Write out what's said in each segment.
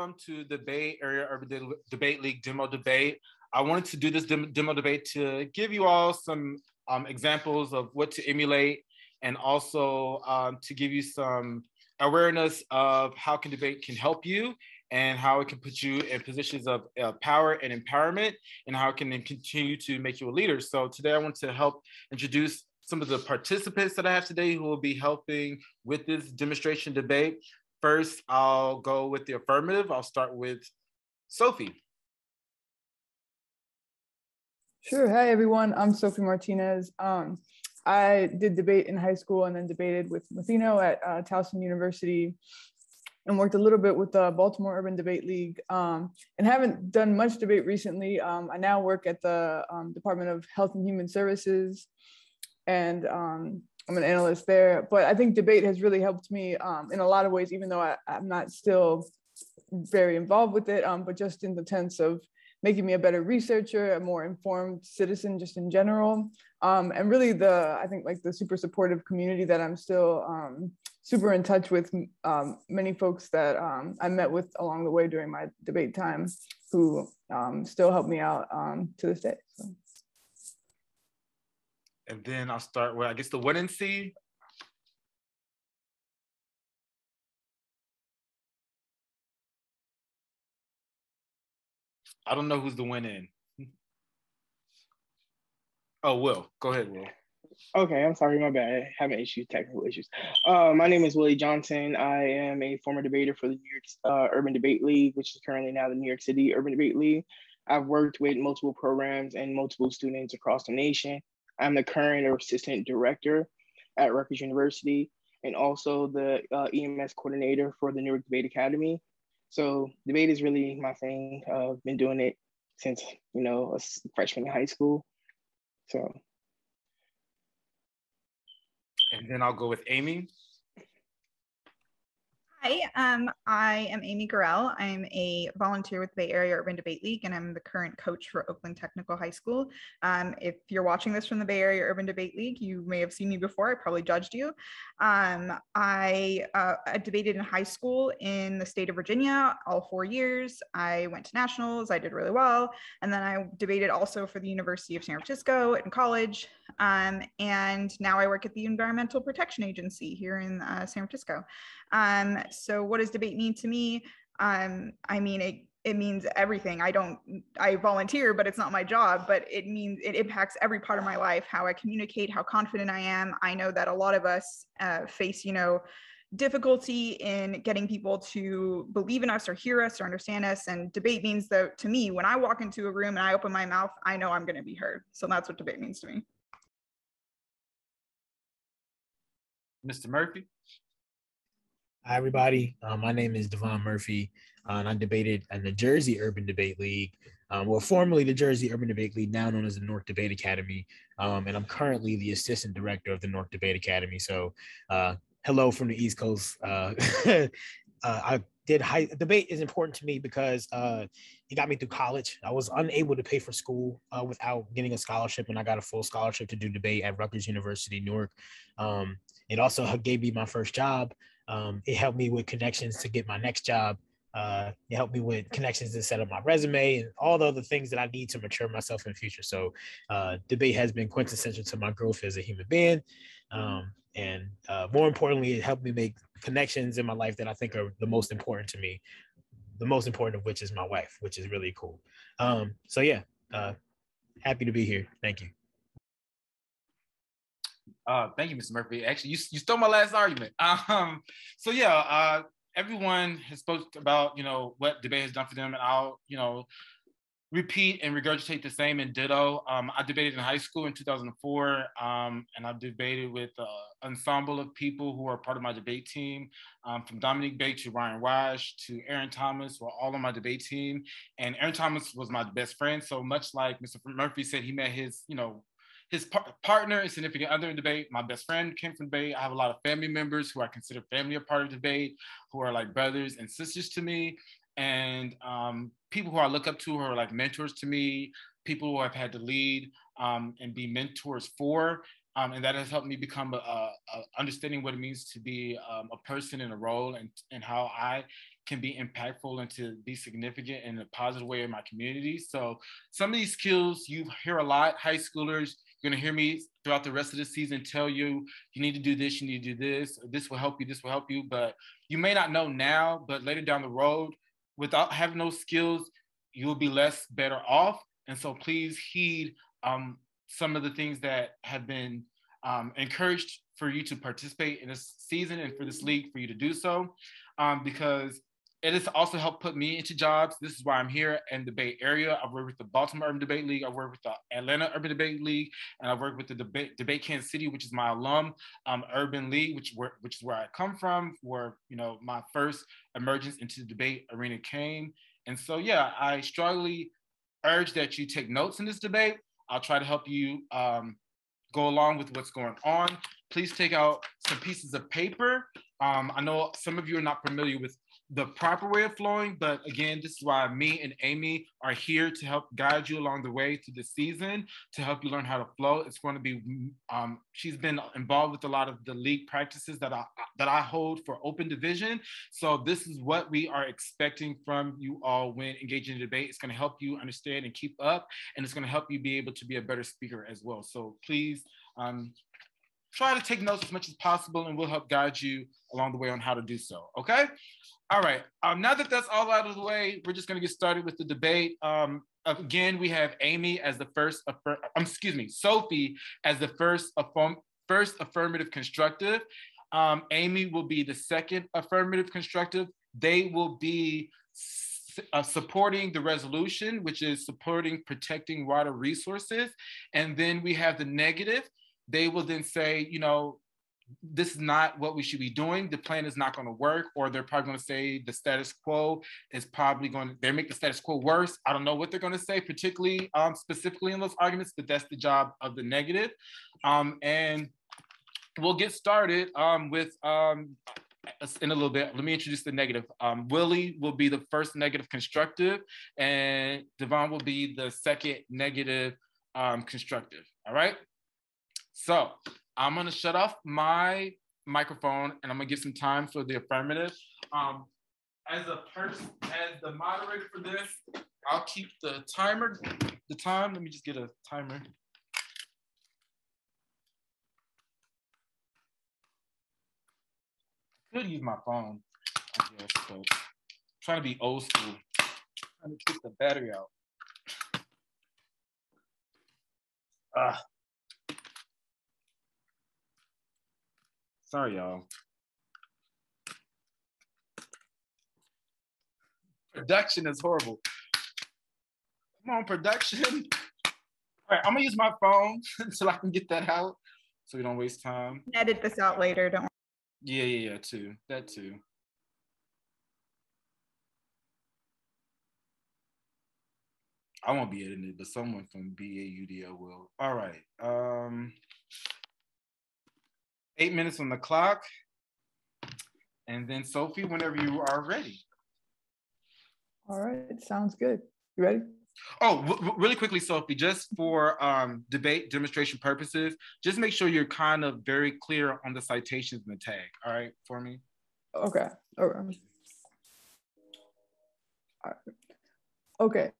welcome to the Bay Area Urban Debate League demo debate. I wanted to do this demo debate to give you all some um, examples of what to emulate and also um, to give you some awareness of how can debate can help you and how it can put you in positions of uh, power and empowerment and how it can continue to make you a leader. So today I want to help introduce some of the participants that I have today who will be helping with this demonstration debate. First, I'll go with the affirmative. I'll start with Sophie. Sure. Hi, everyone. I'm Sophie Martinez. Um, I did debate in high school and then debated with Mathino at uh, Towson University and worked a little bit with the Baltimore Urban Debate League um, and haven't done much debate recently. Um, I now work at the um, Department of Health and Human Services and um, I'm an analyst there. But I think debate has really helped me um, in a lot of ways, even though I, am not still very involved with it, um, but just in the sense of making me a better researcher, a more informed citizen just in general. Um, and really the, I think like the super supportive community that I'm still um, super in touch with um, many folks that um, I met with along the way during my debate time who still help me out to this day. So. And then I'll start with, I guess the winning C. I don't know who's the winning. Oh, Will, go ahead, Will. Okay, I'm sorry, my bad. Having issues, technical issues. Uh, my name is Willie Johnson. I am a former debater for the New York uh, Urban Debate League, which is currently now the New York City Urban Debate League. I've worked with multiple programs and multiple students across the nation. I'm the current assistant director at Rutgers University and also the uh, EMS coordinator for the Newark Debate Academy. So debate is really my thing. I've been doing it since, you know, a freshman in high school. So. And then I'll go with Amy. Hi, um, I am Amy Gorell. I'm a volunteer with the Bay Area Urban Debate League, and I'm the current coach for Oakland Technical High School. Um, if you're watching this from the Bay Area Urban Debate League, you may have seen me before. I probably judged you. Um, I, uh, I debated in high school in the state of Virginia all four years. I went to nationals. I did really well, and then I debated also for the University of San Francisco in college. Um, and now I work at the Environmental Protection Agency here in uh, San Francisco. Um, so what does debate mean to me? Um, I mean, it, it means everything. I don't, I volunteer, but it's not my job, but it means it impacts every part of my life, how I communicate, how confident I am. I know that a lot of us uh, face, you know, difficulty in getting people to believe in us or hear us or understand us. And debate means that to me, when I walk into a room and I open my mouth, I know I'm going to be heard. So that's what debate means to me. Mr. Murphy? Hi, everybody. Uh, my name is Devon Murphy, uh, and I debated in the Jersey Urban Debate League. Um, well, formerly the Jersey Urban Debate League, now known as the Newark Debate Academy. Um, and I'm currently the assistant director of the Newark Debate Academy. So, uh, hello from the East Coast. Uh, uh, I did high debate is important to me because uh, it got me through college. I was unable to pay for school uh, without getting a scholarship, and I got a full scholarship to do debate at Rutgers University, Newark. Um, it also gave me my first job. Um, it helped me with connections to get my next job. Uh, it helped me with connections to set up my resume and all the other things that I need to mature myself in the future. So, uh, debate has been quintessential to my growth as a human being. Um, and uh, more importantly, it helped me make connections in my life that I think are the most important to me. The most important of which is my wife, which is really cool. Um, so yeah, uh, happy to be here. Thank you. Uh, thank you, Mr. Murphy. Actually, you, you stole my last argument. Um, so yeah, uh, everyone has spoke about you know what debate has done for them, and I'll you know repeat and regurgitate the same and ditto. Um, I debated in high school in 2004, um, and I've debated with an ensemble of people who are part of my debate team, um, from Dominique Bate to Ryan Wash to Aaron Thomas, were all on my debate team. And Aaron Thomas was my best friend. So much like Mr. Murphy said, he met his, you know, his par- partner and significant other in debate. My best friend came from debate. I have a lot of family members who I consider family a part of debate, who are like brothers and sisters to me, and um, people who I look up to who are like mentors to me, people who I've had to lead um, and be mentors for. Um, and that has helped me become a, a, understanding what it means to be um, a person in a role and, and how I can be impactful and to be significant in a positive way in my community. So some of these skills you hear a lot, high schoolers, you're gonna hear me throughout the rest of the season tell you you need to do this, you need to do this, this will help you, this will help you. But you may not know now, but later down the road, without having those skills, you'll be less better off. And so please heed um, some of the things that have been um, encouraged for you to participate in this season and for this league for you to do so um, because it has also helped put me into jobs. This is why I'm here in the Bay Area. I've worked with the Baltimore Urban Debate League. I've worked with the Atlanta Urban Debate League, and I've worked with the Debate, Debate Kansas City, which is my alum um, Urban League, which where, which is where I come from, where you know my first emergence into the debate arena came. And so, yeah, I strongly urge that you take notes in this debate. I'll try to help you um, go along with what's going on. Please take out some pieces of paper. Um, I know some of you are not familiar with the proper way of flowing. But again, this is why me and Amy are here to help guide you along the way to the season, to help you learn how to flow. It's going to be, um, she's been involved with a lot of the league practices that I, that I hold for open division. So this is what we are expecting from you all when engaging in debate. It's going to help you understand and keep up, and it's going to help you be able to be a better speaker as well. So please, um, try to take notes as much as possible and we'll help guide you along the way on how to do so. Okay. All right. Um, now that that's all out of the way, we're just going to get started with the debate. Um, again, we have Amy as the first, um, excuse me, Sophie as the first, affirm, first affirmative constructive. Um, Amy will be the second affirmative constructive. They will be uh, supporting the resolution, which is supporting protecting water resources. And then we have the negative. They will then say, you know, this is not what we should be doing. The plan is not going to work, or they're probably going to say the status quo is probably going to they make the status quo worse. I don't know what they're going to say, particularly um, specifically in those arguments, but that's the job of the negative. Um, and we'll get started um, with um, in a little bit. Let me introduce the negative. Um, Willie will be the first negative constructive, and Devon will be the second negative um, constructive. All right. So I'm gonna shut off my microphone and I'm gonna give some time for the affirmative. Um, as a person, as the moderator for this, I'll keep the timer, the time. Let me just get a timer. Could use my phone, I guess, but trying to be old school, trying to keep the battery out. Ah. Sorry, y'all. Production is horrible. Come on, production. All right, I'm gonna use my phone until I can get that out so we don't waste time. Edit this out later, don't worry. Yeah, yeah, yeah, too. That too. I won't be editing it, but someone from BAUDL will. All right. Um eight minutes on the clock. And then Sophie, whenever you are ready. All right, sounds good. You ready? Oh, w- really quickly, Sophie, just for um, debate demonstration purposes, just make sure you're kind of very clear on the citations and the tag, all right, for me? Okay. Okay. Okay.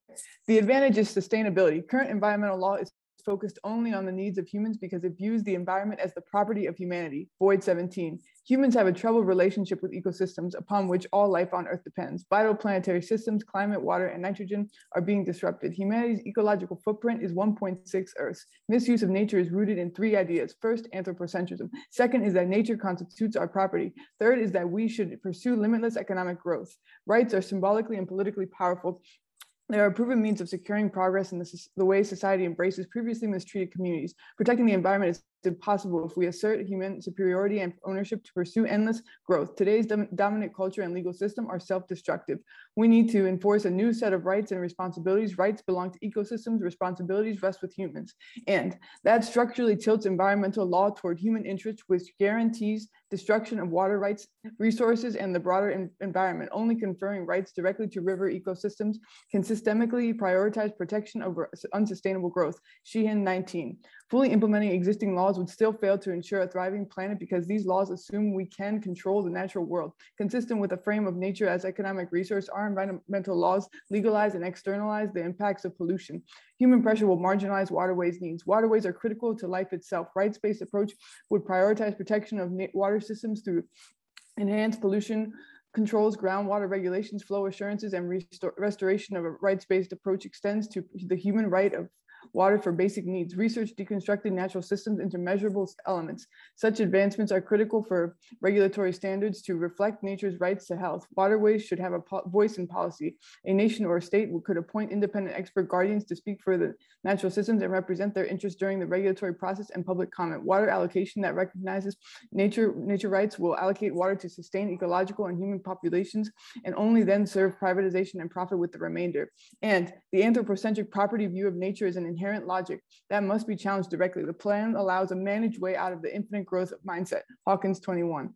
The advantage is sustainability. Current environmental law is focused only on the needs of humans because it views the environment as the property of humanity. Boyd 17. Humans have a troubled relationship with ecosystems upon which all life on Earth depends. Vital planetary systems, climate, water, and nitrogen are being disrupted. Humanity's ecological footprint is 1.6 Earths. Misuse of nature is rooted in three ideas. First, anthropocentrism. Second is that nature constitutes our property. Third is that we should pursue limitless economic growth. Rights are symbolically and politically powerful there are a proven means of securing progress in the, the way society embraces previously mistreated communities. Protecting the environment is impossible if we assert human superiority and ownership to pursue endless growth. Today's dom dominant culture and legal system are self-destructive. We need to enforce a new set of rights and responsibilities. Rights belong to ecosystems, responsibilities rest with humans. And that structurally tilts environmental law toward human interests, which guarantees destruction of water rights, resources, and the broader environment. Only conferring rights directly to river ecosystems can systemically prioritize protection over unsustainable growth. Sheehan 19. Fully implementing existing laws would still fail to ensure a thriving planet because these laws assume we can control the natural world. Consistent with a frame of nature as economic resource, our environmental laws legalize and externalize the impacts of pollution. Human pressure will marginalize waterways needs. Waterways are critical to life itself. Rights-based approach would prioritize protection of water systems through enhanced pollution controls, groundwater regulations, flow assurances, and restoration of a rights-based approach extends to the human right of water for basic needs, research deconstructing natural systems into measurable elements. Such advancements are critical for regulatory standards to reflect nature's rights to health. Waterways should have a voice in policy. A nation or a state could appoint independent expert guardians to speak for the natural systems and represent their interests during the regulatory process and public comment. Water allocation that recognizes nature, nature rights will allocate water to sustain ecological and human populations and only then serve privatization and profit with the remainder. And the anthropocentric property view of nature is an inherent logic that must be challenged directly. The plan allows a managed way out of the infinite growth of mindset, Hawkins 21.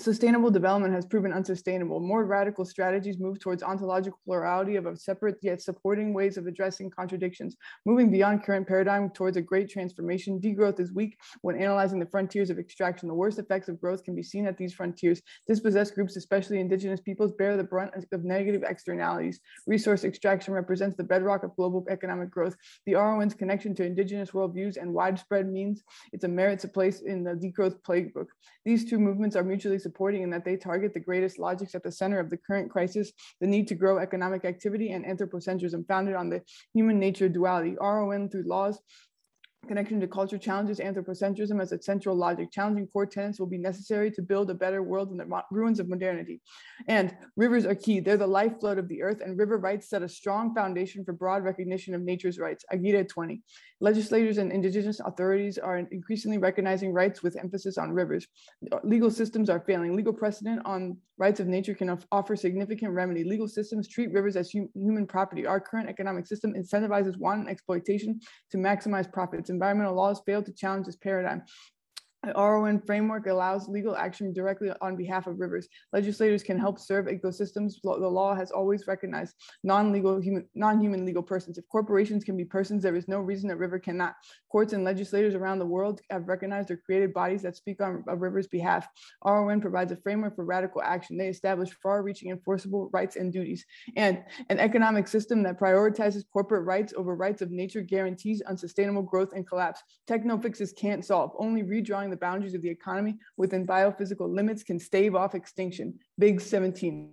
Sustainable development has proven unsustainable. More radical strategies move towards ontological plurality of separate yet supporting ways of addressing contradictions. Moving beyond current paradigm towards a great transformation, degrowth is weak when analyzing the frontiers of extraction. The worst effects of growth can be seen at these frontiers. Dispossessed groups, especially indigenous peoples, bear the brunt of negative externalities. Resource extraction represents the bedrock of global economic growth. The RON's connection to indigenous worldviews and widespread means it's a merit to place in the degrowth playbook. These two movements are mutually supporting in that they target the greatest logics at the center of the current crisis, the need to grow economic activity and anthropocentrism founded on the human nature duality. RON through laws Connection to culture challenges anthropocentrism as a central logic. Challenging core tenets will be necessary to build a better world in the ruins of modernity. And rivers are key. They're the lifeblood of the earth, and river rights set a strong foundation for broad recognition of nature's rights. Agita 20. Legislators and indigenous authorities are increasingly recognizing rights with emphasis on rivers. Legal systems are failing. Legal precedent on rights of nature can offer significant remedy. Legal systems treat rivers as hum human property. Our current economic system incentivizes wanton exploitation to maximize profits. Environmental laws fail to challenge this paradigm. The RON framework allows legal action directly on behalf of rivers. Legislators can help serve ecosystems. The law has always recognized non-legal human, non-human legal persons. If corporations can be persons, there is no reason that river cannot. Courts and legislators around the world have recognized or created bodies that speak on a river's behalf. RON provides a framework for radical action. They establish far-reaching enforceable rights and duties. And an economic system that prioritizes corporate rights over rights of nature guarantees unsustainable growth and collapse. Techno fixes can't solve. Only redrawing the boundaries of the economy within biophysical limits can stave off extinction. Big 17.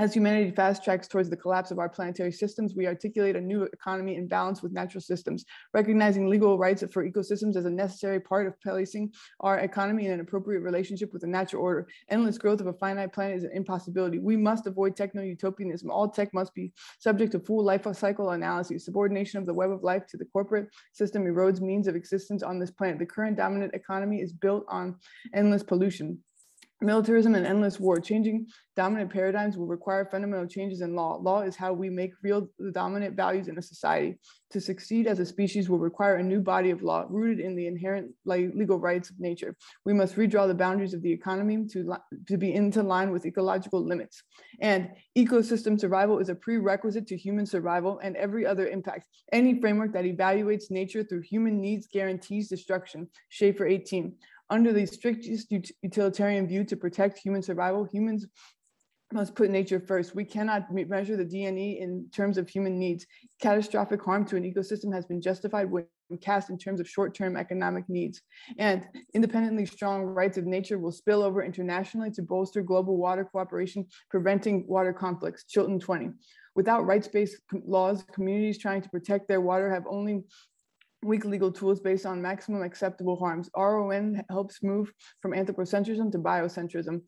As humanity fast tracks towards the collapse of our planetary systems, we articulate a new economy in balance with natural systems, recognizing legal rights for ecosystems as a necessary part of placing our economy in an appropriate relationship with the natural order. Endless growth of a finite planet is an impossibility. We must avoid techno-utopianism. All tech must be subject to full life cycle analysis. Subordination of the web of life to the corporate system erodes means of existence on this planet. The current dominant economy is built on endless pollution. Militarism and endless war. Changing dominant paradigms will require fundamental changes in law. Law is how we make real the dominant values in a society. To succeed as a species will require a new body of law rooted in the inherent legal rights of nature. We must redraw the boundaries of the economy to, to be into line with ecological limits. And ecosystem survival is a prerequisite to human survival and every other impact. Any framework that evaluates nature through human needs guarantees destruction. Schaefer 18. Under the strictest utilitarian view to protect human survival, humans must put nature first. We cannot measure the DNE in terms of human needs. Catastrophic harm to an ecosystem has been justified when cast in terms of short-term economic needs. And independently strong rights of nature will spill over internationally to bolster global water cooperation, preventing water conflicts, Chilton 20. Without rights-based laws, communities trying to protect their water have only weak legal tools based on maximum acceptable harms. RON helps move from anthropocentrism to biocentrism.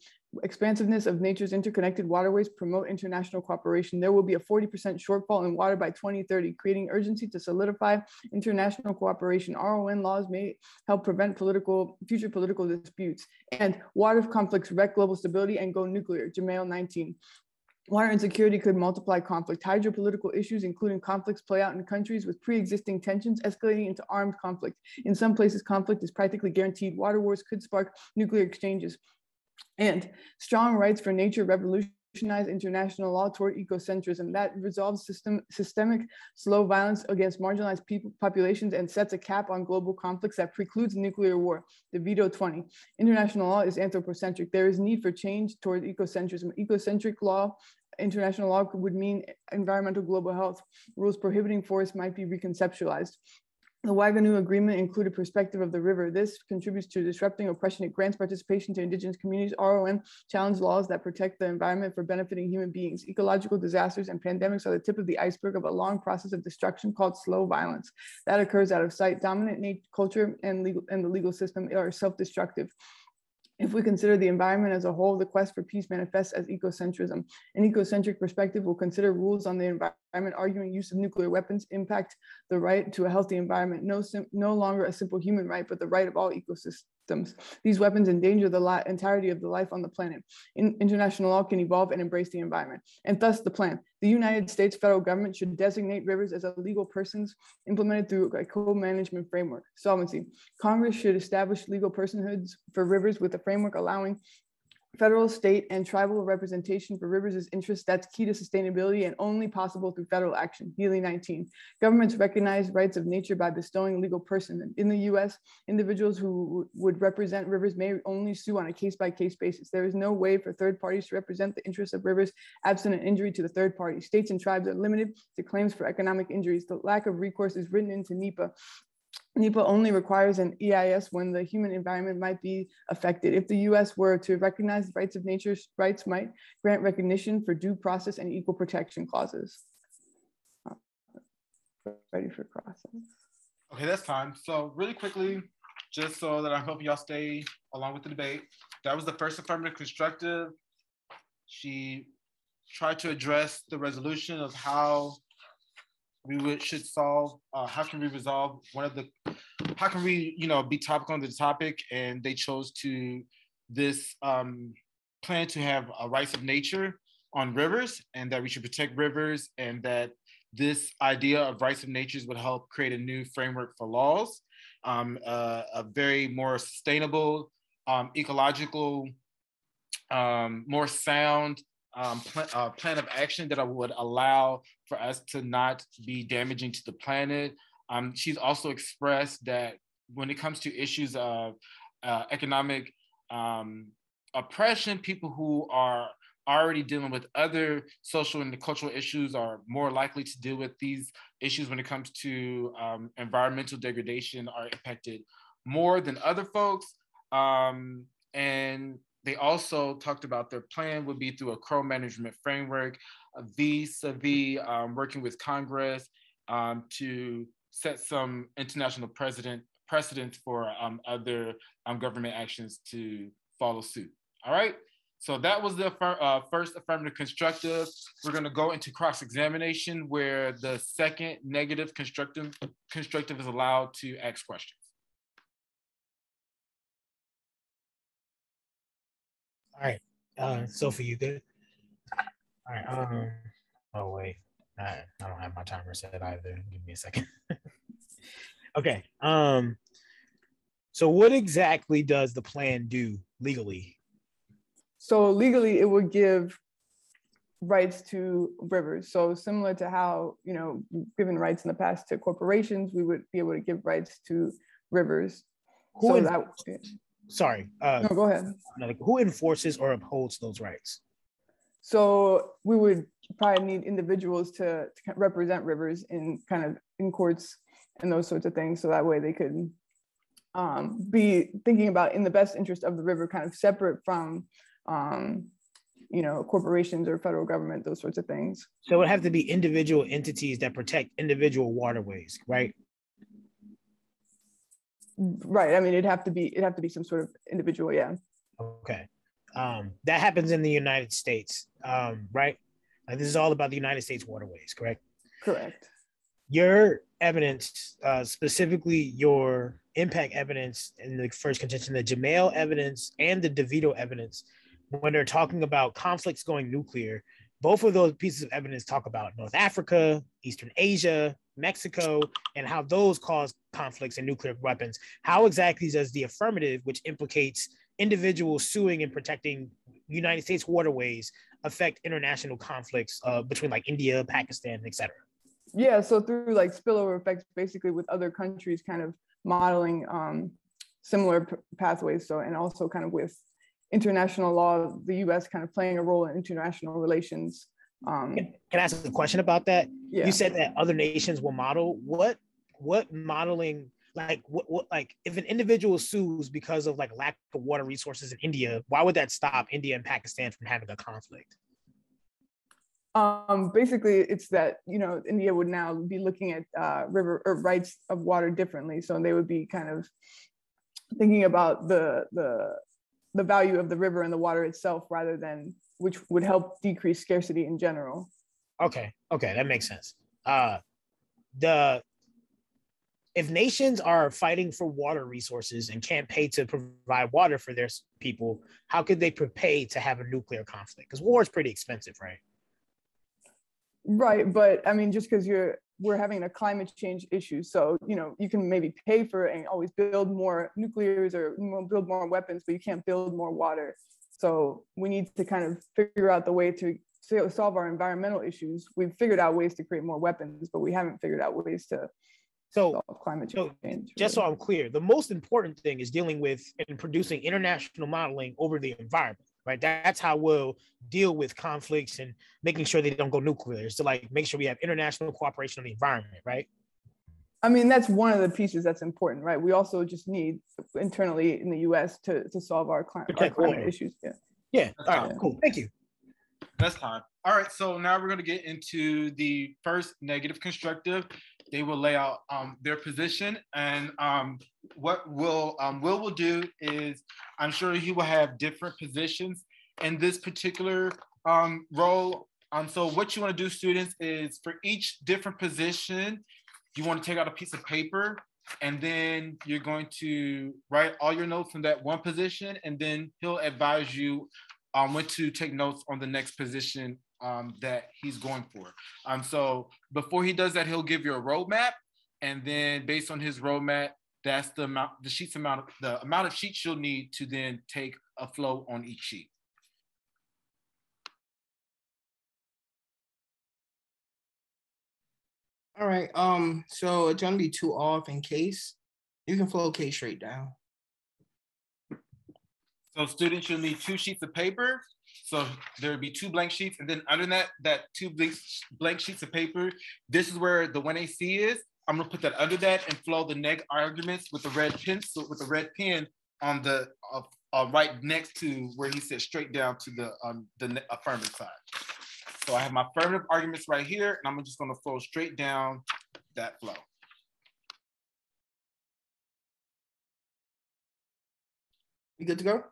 Expansiveness of nature's interconnected waterways promote international cooperation. There will be a 40% shortfall in water by 2030, creating urgency to solidify international cooperation. RON laws may help prevent political future political disputes. And water conflicts wreck global stability and go nuclear, Jamail 19. Water insecurity could multiply conflict. Hydropolitical issues, including conflicts, play out in countries with pre-existing tensions, escalating into armed conflict. In some places, conflict is practically guaranteed. Water wars could spark nuclear exchanges. And strong rights for nature revolution revolutionize international law toward ecocentrism that resolves system, systemic slow violence against marginalized people, populations and sets a cap on global conflicts that precludes nuclear war, DeVito 20. International law is anthropocentric. There is need for change toward ecocentrism. Ecocentric law international law would mean environmental global health. Rules prohibiting forests might be reconceptualized. The Whanganui Agreement included perspective of the river. This contributes to disrupting oppression. It grants participation to indigenous communities. RON challenge laws that protect the environment for benefiting human beings. Ecological disasters and pandemics are the tip of the iceberg of a long process of destruction called slow violence that occurs out of sight. Dominant culture and legal and the legal system are self-destructive. If we consider the environment as a whole, the quest for peace manifests as ecocentrism. An ecocentric perspective will consider rules on the environment, arguing use of nuclear weapons impact the right to a healthy environment, no, no longer a simple human right, but the right of all ecosystems. These weapons endanger the entirety of the life on the planet. In international law can evolve and embrace the environment. And thus the plan. The United States federal government should designate rivers as a legal persons implemented through a co-management framework. Solvency. Congress should establish legal personhoods for rivers with a framework allowing federal, state, and tribal representation for rivers' interests that's key to sustainability and only possible through federal action. Healy 19. Governments recognize rights of nature by bestowing legal person. In the US, individuals who would represent rivers may only sue on a case-by-case basis. There is no way for third parties to represent the interests of rivers absent an injury to the third party. States and tribes are limited to claims for economic injuries. The lack of recourse is written into NEPA NEPA only requires an EIS when the human environment might be affected. If the US were to recognize the rights of nature's rights might grant recognition for due process and equal protection clauses. Ready for crossing. Okay, that's fine. So really quickly, just so that I hope y'all stay along with the debate. That was the first affirmative constructive. She tried to address the resolution of how we would, should solve uh, how can we resolve one of the how can we you know be topical on the topic? And they chose to this um, plan to have a rights of nature on rivers and that we should protect rivers and that this idea of rights of natures would help create a new framework for laws um, uh, a very more sustainable um, ecological um, more sound um, pl- uh, plan of action that would allow for us to not be damaging to the planet. Um, she's also expressed that when it comes to issues of uh, economic um, oppression, people who are already dealing with other social and cultural issues are more likely to deal with these issues when it comes to um, environmental degradation are impacted more than other folks. Um, and they also talked about their plan would be through a co-management framework vis-a-vis um, working with Congress um, to set some international precedent precedents for um, other um, government actions to follow suit. All right. So that was the uh, first affirmative constructive. We're going to go into cross-examination where the second negative constructive constructive is allowed to ask questions. All right. Uh, Sophie, you good? All right. Um. Oh wait, I, I don't have my timer set either. Give me a second. okay. Um. So, what exactly does the plan do legally? So legally, it would give rights to rivers. So similar to how you know given rights in the past to corporations, we would be able to give rights to rivers. Who so that, sorry. Uh, no, go ahead. Who enforces or upholds those rights? So we would probably need individuals to, to represent rivers in kind of in courts and those sorts of things. So that way they could um, be thinking about in the best interest of the river, kind of separate from, um, you know, corporations or federal government, those sorts of things. So it would have to be individual entities that protect individual waterways, right? Right. I mean, it'd have to be it'd have to be some sort of individual. Yeah. Okay. Um, that happens in the United States, um, right? Like this is all about the United States waterways, correct? Correct. Your evidence, uh, specifically your impact evidence in the first contention, the Jamail evidence and the DeVito evidence, when they're talking about conflicts going nuclear, both of those pieces of evidence talk about North Africa, Eastern Asia, Mexico, and how those cause conflicts and nuclear weapons. How exactly does the affirmative, which implicates individuals suing and protecting United States waterways affect international conflicts uh, between like India, Pakistan, etc.? Yeah, so through like spillover effects, basically with other countries kind of modeling um, similar p- pathways. So, and also kind of with international law, the U.S. kind of playing a role in international relations. Um, Can I ask a question about that? yeah. You said that other nations will model. What what modeling like what, what like if an individual sues because of like lack of water resources in India, why would that stop India and Pakistan from having a conflict? Um, basically, it's that you know India would now be looking at uh, river or rights of water differently. So they would be kind of thinking about the the the value of the river and the water itself rather than which would help decrease scarcity in general. Okay, okay, that makes sense. Uh the if nations are fighting for water resources and can't pay to provide water for their people, how could they pay to have a nuclear conflict? Because war is pretty expensive, right? Right, but I mean, just because you're we're having a climate change issue, so you know you can maybe pay for it and always build more nuclears or build more weapons, but you can't build more water. So we need to kind of figure out the way to solve our environmental issues. We've figured out ways to create more weapons, but we haven't figured out ways to So solve climate so change. just so. I'm clear, the most important thing is dealing with and producing international modeling over the environment, right? That's how we'll deal with conflicts and making sure they don't go nuclear. So like make sure we have international cooperation on the environment, right? I mean, that's one of the pieces that's important, right? We also just need internally in the U.S. to to solve our, cli- our climate water. issues. Yeah. Yeah. All right, Yeah. cool. Thank you. That's time. All right, so now we're gonna get into the first negative constructive. They will lay out um, their position, and um, what will um, Will will do is, I'm sure he will have different positions in this particular um, role. Um, so what you want to do, students, is for each different position, you want to take out a piece of paper, and then you're going to write all your notes on that one position, and then he'll advise you um, when to take notes on the next position um, that he's going for. Um, so before he does that, he'll give you a roadmap, and then based on his roadmap, that's the amount, the sheets amount, the amount of sheets you'll need to then take a flow on each sheet. All right. Um. So it's gonna be two off in case. You can flow case straight down. So students, you'll need two sheets of paper. So there would be two blank sheets, and then under that, that two blank, blank sheets of paper, this is where the 1AC is. I'm gonna put that under that and flow the neg arguments with the red pencil, with the red pen on the uh, uh, right next to where he said straight down to the um, the affirmative side. So I have my affirmative arguments right here, and I'm just gonna flow straight down that flow. You good to go?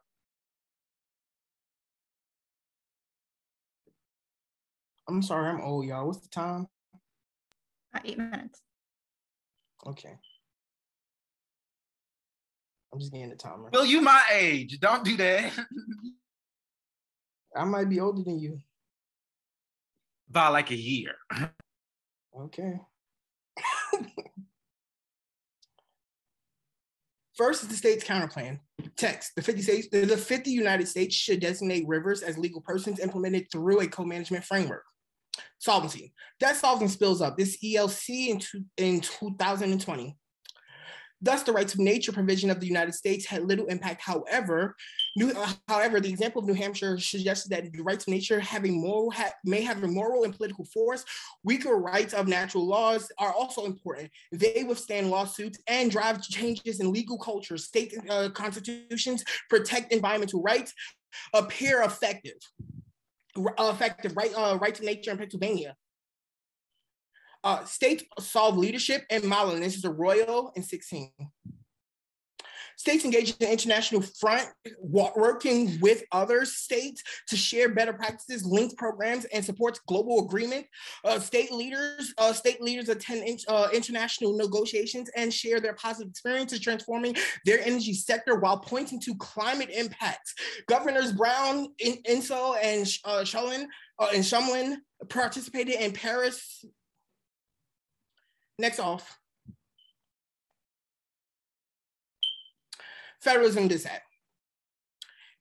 I'm sorry, I'm old, y'all. What's the time? Uh, eight minutes. Okay. I'm just getting the timer. Well, you my age? Don't do that. I might be older than you. By like a year. Okay. First is the state's counterplan. Text: The 50 states, the 50 United States should designate rivers as legal persons implemented through a co-management framework. Solvency. Debt solves and spills up. This ELC in, two, in 2020. Thus, the rights of nature provision of the United States had little impact. However, New, uh, however, the example of New Hampshire suggested that the rights of nature have a moral ha- may have a moral and political force. Weaker rights of natural laws are also important. They withstand lawsuits and drive changes in legal culture. State uh, constitutions protect environmental rights, appear effective. R- effective right uh, rights of nature in Pennsylvania. Uh, states solve leadership and modeling. This is a royal in 16. States engage in the international front, working with other states to share better practices, link programs, and supports global agreement. Uh, state leaders, uh, state leaders attend in- uh, international negotiations and share their positive experiences transforming their energy sector while pointing to climate impacts. Governors Brown, In- and uh, Shumlin, uh, and Shumlin participated in Paris. Next off. Federalism that.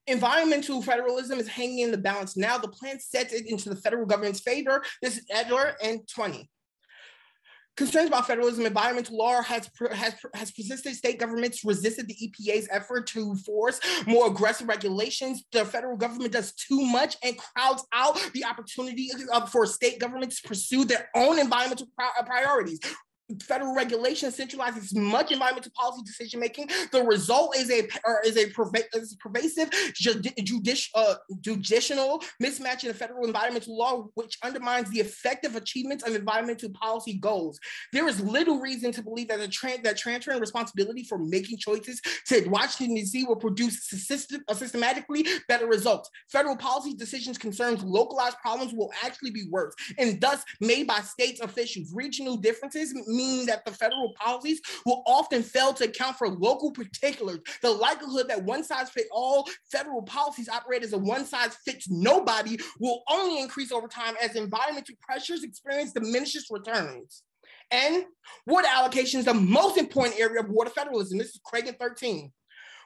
Environmental federalism is hanging in the balance now. The plan sets it into the federal government's favor. This is Adler and 20. Concerns about federalism, environmental law has, has, has persisted. State governments resisted the EPA's effort to force more aggressive regulations. The federal government does too much and crowds out the opportunity for state governments to pursue their own environmental priorities federal regulation centralizes much environmental policy decision making. The result is a is a, is a pervasive judici- uh, judicial mismatch in the federal environmental law, which undermines the effective achievements of environmental policy goals. There is little reason to believe that the tra- that transferring responsibility for making choices to Washington D.C. will produce system- systematically better results. Federal policy decisions concerns localized problems will actually be worse, and thus made by states officials. Regional differences meaning that the federal policies will often fail to account for local particulars. The likelihood that one size fits all federal policies operate as a one size fits nobody will only increase over time as environmental pressures experience diminishes returns. And water allocation is the most important area of water federalism. This is Craig and 13.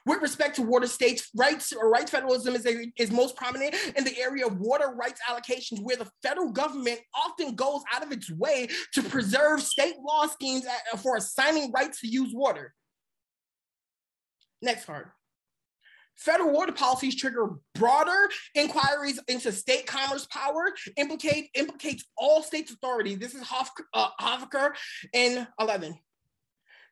With respect to water states, rights or rights federalism is, a, is most prominent in the area of water rights allocations, where the federal government often goes out of its way to preserve state law schemes for assigning rights to use water. Next card. Federal water policies trigger broader inquiries into state commerce power, implicate implicates all states' authority. This is Hof, uh, Hoffaker in 11.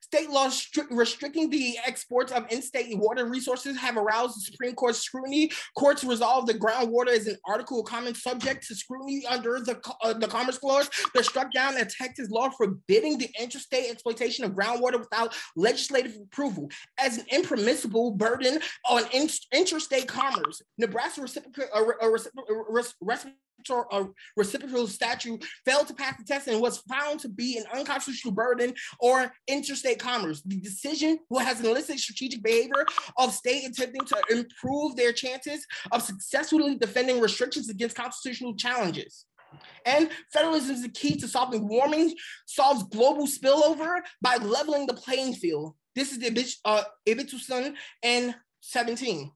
State laws restricting the exports of in-state water resources have aroused the Supreme Court scrutiny. Courts resolved that groundwater is an article of common subject to scrutiny under the, uh, the Commerce Clause that struck down a Texas law forbidding the interstate exploitation of groundwater without legislative approval as an impermissible burden on in- interstate commerce. Nebraska reciprocal, uh, uh, reciprocal a reciprocal statute failed to pass the test and was found to be an unconstitutional burden or interstate commerce. The decision who has enlisted strategic behavior of state attempting to improve their chances of successfully defending restrictions against constitutional challenges. And federalism is the key to solving warming, solves global spillover by leveling the playing field. This is the uh, Ibbitson and 17.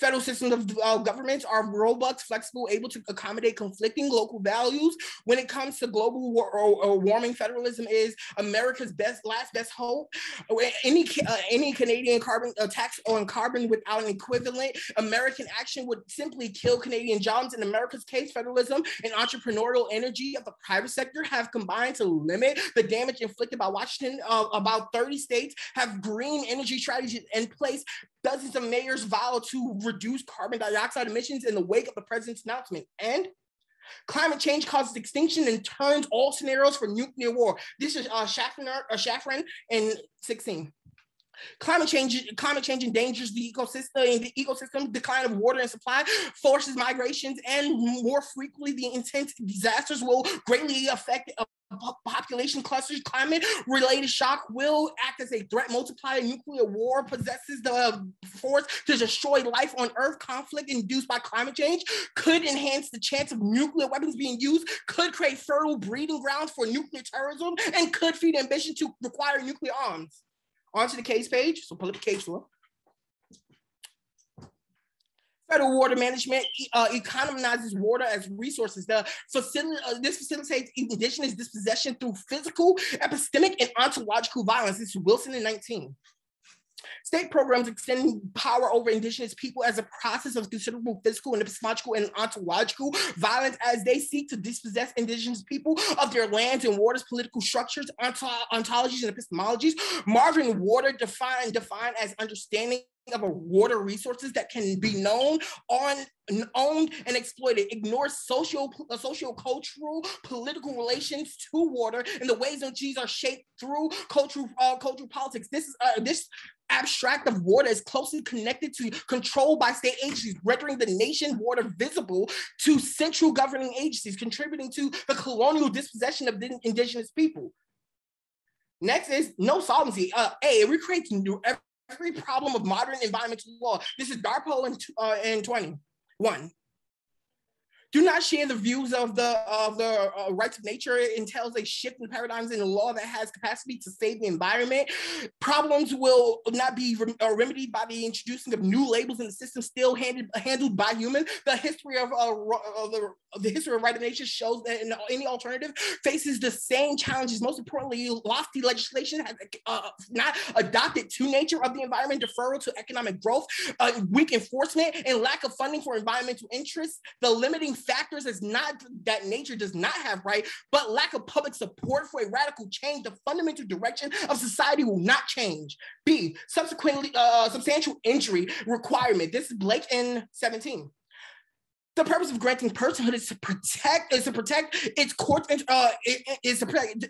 Federal systems of uh, governments are robust, flexible, able to accommodate conflicting local values. When it comes to global war- or, or warming, federalism is America's best, last best hope. Any uh, any Canadian carbon uh, tax on carbon without an equivalent American action would simply kill Canadian jobs. In America's case, federalism and entrepreneurial energy of the private sector have combined to limit the damage inflicted by Washington. Uh, about 30 states have green energy strategies in place. Dozens of mayors vow to reduce carbon dioxide emissions in the wake of the president's announcement. And Climate change causes extinction and turns all scenarios for nuclear war. This is uh, Shafran, uh, in 16. Climate change, climate change endangers the ecosystem, the ecosystem, decline of water and supply, forces migrations, and more frequently, the intense disasters will greatly affect population clusters. Climate related shock will act as a threat multiplier. Nuclear war possesses the force to destroy life on Earth. Conflict induced by climate change could enhance the chance of nuclear weapons being used, could create fertile breeding grounds for nuclear terrorism, and could feed ambition to require nuclear arms. Onto the case page. So pull up the case law. Federal water management uh, economizes water as resources. The facility, uh, this facilitates indigenous dispossession through physical, epistemic, and ontological violence. This is Wilson in 19. State programs extending power over indigenous people as a process of considerable physical and epistemological and ontological violence as they seek to dispossess indigenous people of their lands and waters, political structures, ontologies, and epistemologies. Modern Water defined defined as understanding of a water resources that can be known on owned and exploited. Ignores social uh, social cultural political relations to water and the ways in which these are shaped through cultural uh, cultural politics. This is uh, this abstract of water is closely connected to control by state agencies rendering the nation water visible to central governing agencies contributing to the colonial dispossession of the indigenous people. Next is no solvency. Uh, a, it recreates new, every problem of modern environmental law. This is DARPO in, uh, in 21. Do not share the views of the of the uh, rights of nature. Entails a shift in paradigms in the law that has capacity to save the environment. Problems will not be rem- uh, remedied by the introducing of new labels in the system still handed, handled by humans. The history of, uh, of the, of the history of right of nature shows that any alternative faces the same challenges. Most importantly, lofty legislation has uh, not adopted to nature of the environment, deferral to economic growth, uh, weak enforcement, and lack of funding for environmental interests. The limiting factors is not that nature does not have right, but lack of public support for a radical change. The fundamental direction of society will not change. B, subsequently, uh, substantial injury requirement. This is Blake in 17 the purpose of granting personhood is to protect is to protect its court uh is to protect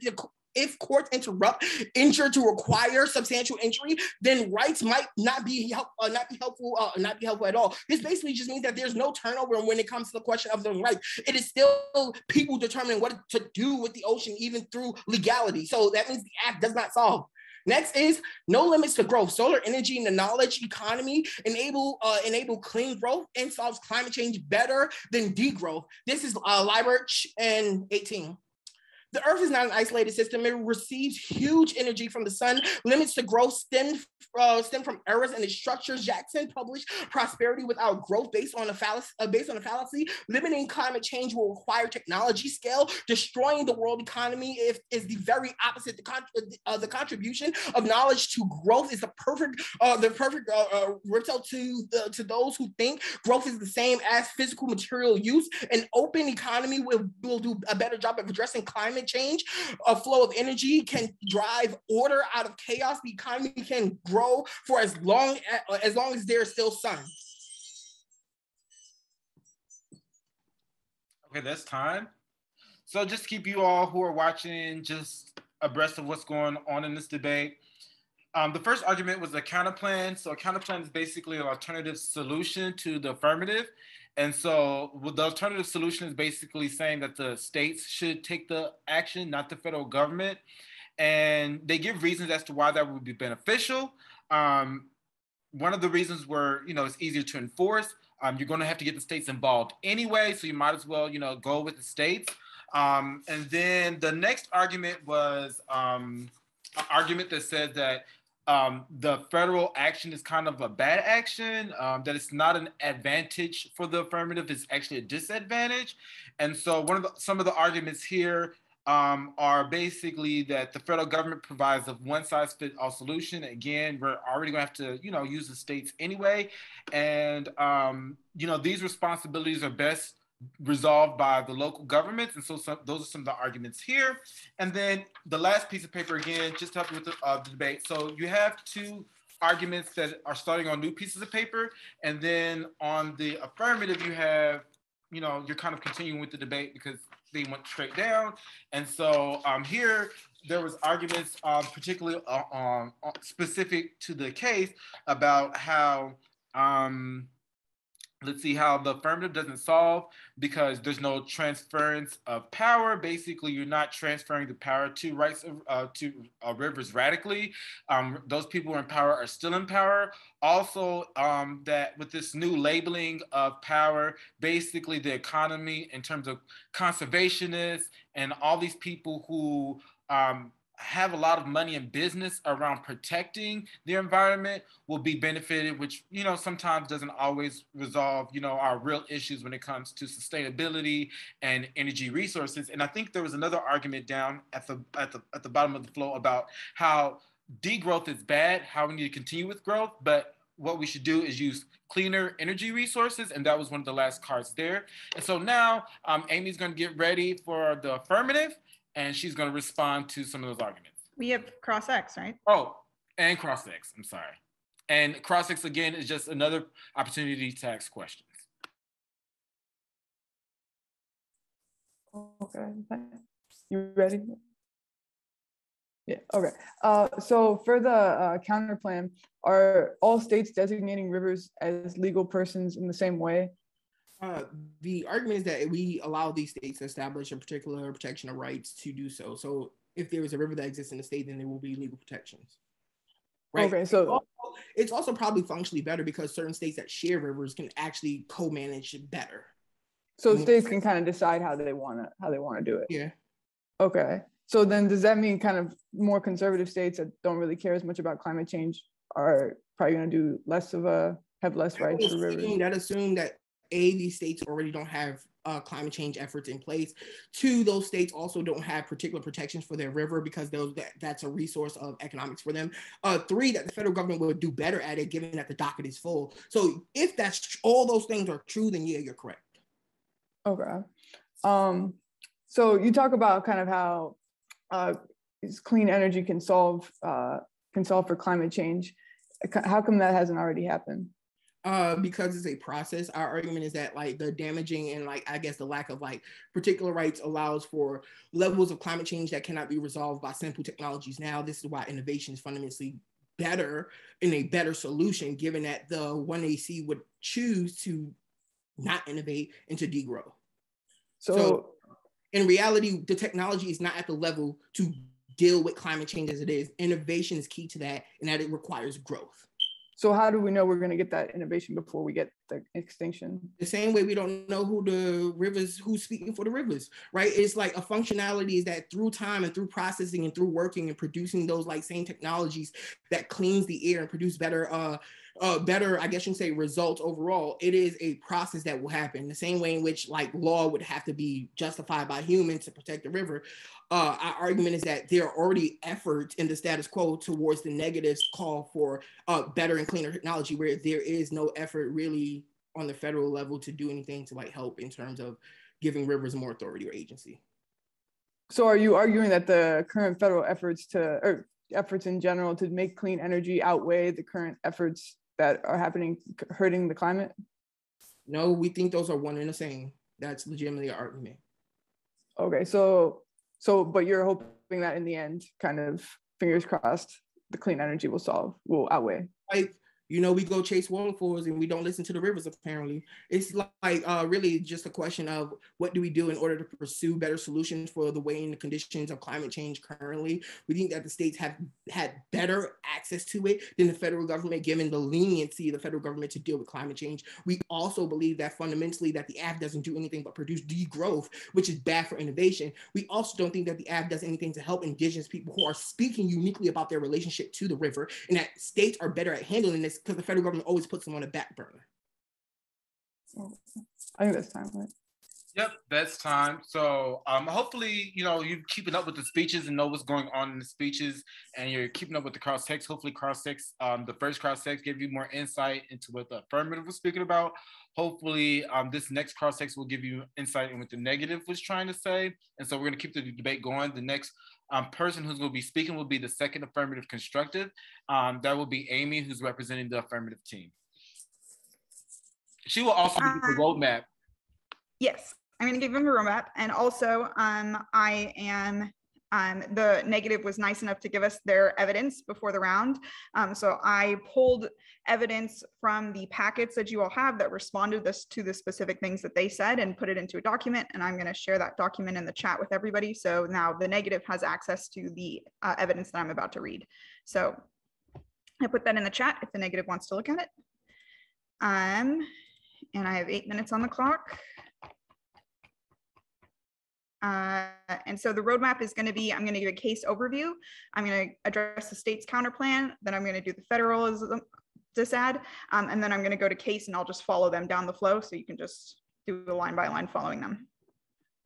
if courts interrupt injury to require substantial injury, then rights might not be help, uh, not be helpful, uh, not be helpful at all. This basically just means that there's no turnover when it comes to the question of the right. It is still people determining what to do with the ocean, even through legality. So that means the act does not solve. Next is no limits to growth. Solar energy and the knowledge economy enable uh, enable clean growth and solves climate change better than degrowth. This is uh, and 18. The Earth is not an isolated system. It receives huge energy from the sun. Limits to growth stem, uh, stem from errors in its structures. Jackson published "Prosperity Without Growth" based on a fallacy. Uh, based on a fallacy, limiting climate change will require technology scale. Destroying the world economy if, is the very opposite. The, con- uh, the contribution of knowledge to growth is the perfect uh, the perfect uh, uh, to the, to those who think growth is the same as physical material use. An open economy will, will do a better job of addressing climate climate change, a flow of energy can drive order out of chaos. The economy can grow for as long as long as there's still sun. Okay, that's time. So just keep you all who are watching just abreast of what's going on in this debate. Um, the first argument was a counterplan. So a counterplan is basically an alternative solution to the affirmative. And so the alternative solution is basically saying that the states should take the action, not the federal government. And they give reasons as to why that would be beneficial. Um, one of the reasons were, you know, it's easier to enforce. Um, you're going to have to get the states involved anyway, so you might as well, you know, go with the states. Um, and then the next argument was um, an argument that said that um, the federal action is kind of a bad action, um, that it's not an advantage for the affirmative, it's actually a disadvantage. And so one of the, some of the arguments here um, are basically that the federal government provides a one size fits all solution. Again, we're already going to have to, you know, use the states anyway. And, um, you know, these responsibilities are best resolved by the local governments. And so some, those are some of the arguments here. And then the last piece of paper, again, just to help you with the, uh, the debate. So you have two arguments that are starting on new pieces of paper. And then on the affirmative, you have, you know, you're kind of continuing with the debate because they went straight down. And so um, here, there was arguments, um, particularly uh, um, specific to the case, about how um, Let's see how the affirmative doesn't solve because there's no transference of power. Basically, you're not transferring the power to rights of, uh, to uh, rivers radically. Um, those people who are in power are still in power. Also, um, that with this new labeling of power, basically the economy in terms of conservationists and all these people who um, have a lot of money in business around protecting the environment will be benefited which you know sometimes doesn't always resolve you know our real issues when it comes to sustainability and energy resources. And i think there was another argument down at the at the at the bottom of the flow about how degrowth is bad how we need to continue with growth but what we should do is use cleaner energy resources and that was one of the last cards there. And so now um, amy's going to get ready for the affirmative and she's going to respond to some of those arguments. We have cross X, right? Oh, and cross X. I'm sorry. And cross X again is just another opportunity to ask questions. Okay. You ready? Yeah. Okay. Uh, so for the uh, counter plan, are all states designating rivers as legal persons in the same way? Uh, the argument is that we allow these states to establish a particular protection of rights to do so. So if there is a river that exists in the state, then there will be legal protections. Right. Okay. So it's also, it's also probably functionally better because certain states that share rivers can actually co-manage better. So states can kind of decide how they want to how they want to do it. Yeah. Okay. So then does that mean kind of more conservative states that don't really care as much about climate change are probably going to do less of a have less rights for rivers? That assume that a these states already don't have uh, climate change efforts in place. Two, those states also don't have particular protections for their river because those that, that's a resource of economics for them. Uh, three, that the federal government would do better at it given that the docket is full. So if that's all those things are true, then yeah, you're correct. Okay. Um, so you talk about kind of how uh, clean energy can solve uh, can solve for climate change. How come that hasn't already happened? Uh, because it's a process. Our argument is that like the damaging and like I guess the lack of like particular rights allows for levels of climate change that cannot be resolved by simple technologies. Now, this is why innovation is fundamentally better in a better solution, given that the 1AC would choose to not innovate and to degrow. So, so in reality, the technology is not at the level to deal with climate change as it is. Innovation is key to that, and that it requires growth. So how do we know we're going to get that innovation before we get the extinction? The same way we don't know who the rivers, who's speaking for the rivers, right? It's like a functionality is that through time and through processing and through working and producing those like same technologies that cleans the air and produce better uh uh, better, I guess you can say, results overall, it is a process that will happen. The same way in which like law would have to be justified by humans to protect the river. Uh, our argument is that there are already efforts in the status quo towards the negatives call for uh, better and cleaner technology, where there is no effort really on the federal level to do anything to like help in terms of giving rivers more authority or agency. So are you arguing that the current federal efforts to or efforts in general to make clean energy outweigh the current efforts that are happening hurting the climate? No, we think those are one and the same. That's legitimately an argument. Okay, so so but you're hoping that in the end, kind of fingers crossed, the clean energy will solve will outweigh. Like you know, we go chase waterfalls and we don't listen to the rivers, apparently. It's like uh, really just a question of what do we do in order to pursue better solutions for the way and the conditions of climate change currently. We think that the states have had better access to it than the federal government, given the leniency of the federal government to deal with climate change. We also believe that fundamentally that the AF doesn't do anything but produce degrowth, which is bad for innovation. We also don't think that the AF does anything to help indigenous people who are speaking uniquely about their relationship to the river and that states are better at handling this because the federal government always puts them on a back burner. I think that's time, right? Yep, that's time. So um, hopefully, you know, you're keeping up with the speeches and know what's going on in the speeches, and you're keeping up with the cross X. Hopefully, cross X, um, the first cross X, gave you more insight into what the affirmative was speaking about. Hopefully, um, this next cross X will give you insight in what the negative was trying to say. And so we're going to keep the debate going. The next um, person who's going to be speaking will be the second affirmative constructive. Um, that will be Amy, who's representing the affirmative team. She will also be the uh, roadmap. Yes, I'm going to give them a roadmap. And also, um, I am um, the negative was nice enough to give us their evidence before the round. Um, so I pulled evidence from the packets that you all have that responded this to the specific things that they said and put it into a document. And I'm going to share that document in the chat with everybody. So now the negative has access to the uh, evidence that I'm about to read. So I put that in the chat if the negative wants to look at it. Um, and I have eight minutes on the clock. Uh, and so the roadmap is going to be, I'm going to give a case overview. I'm going to address the state's counter plan. Then I'm going to do the federalism disad. Um, and then I'm going to go to case and I'll just follow them down the flow. So you can just do a line by line following them.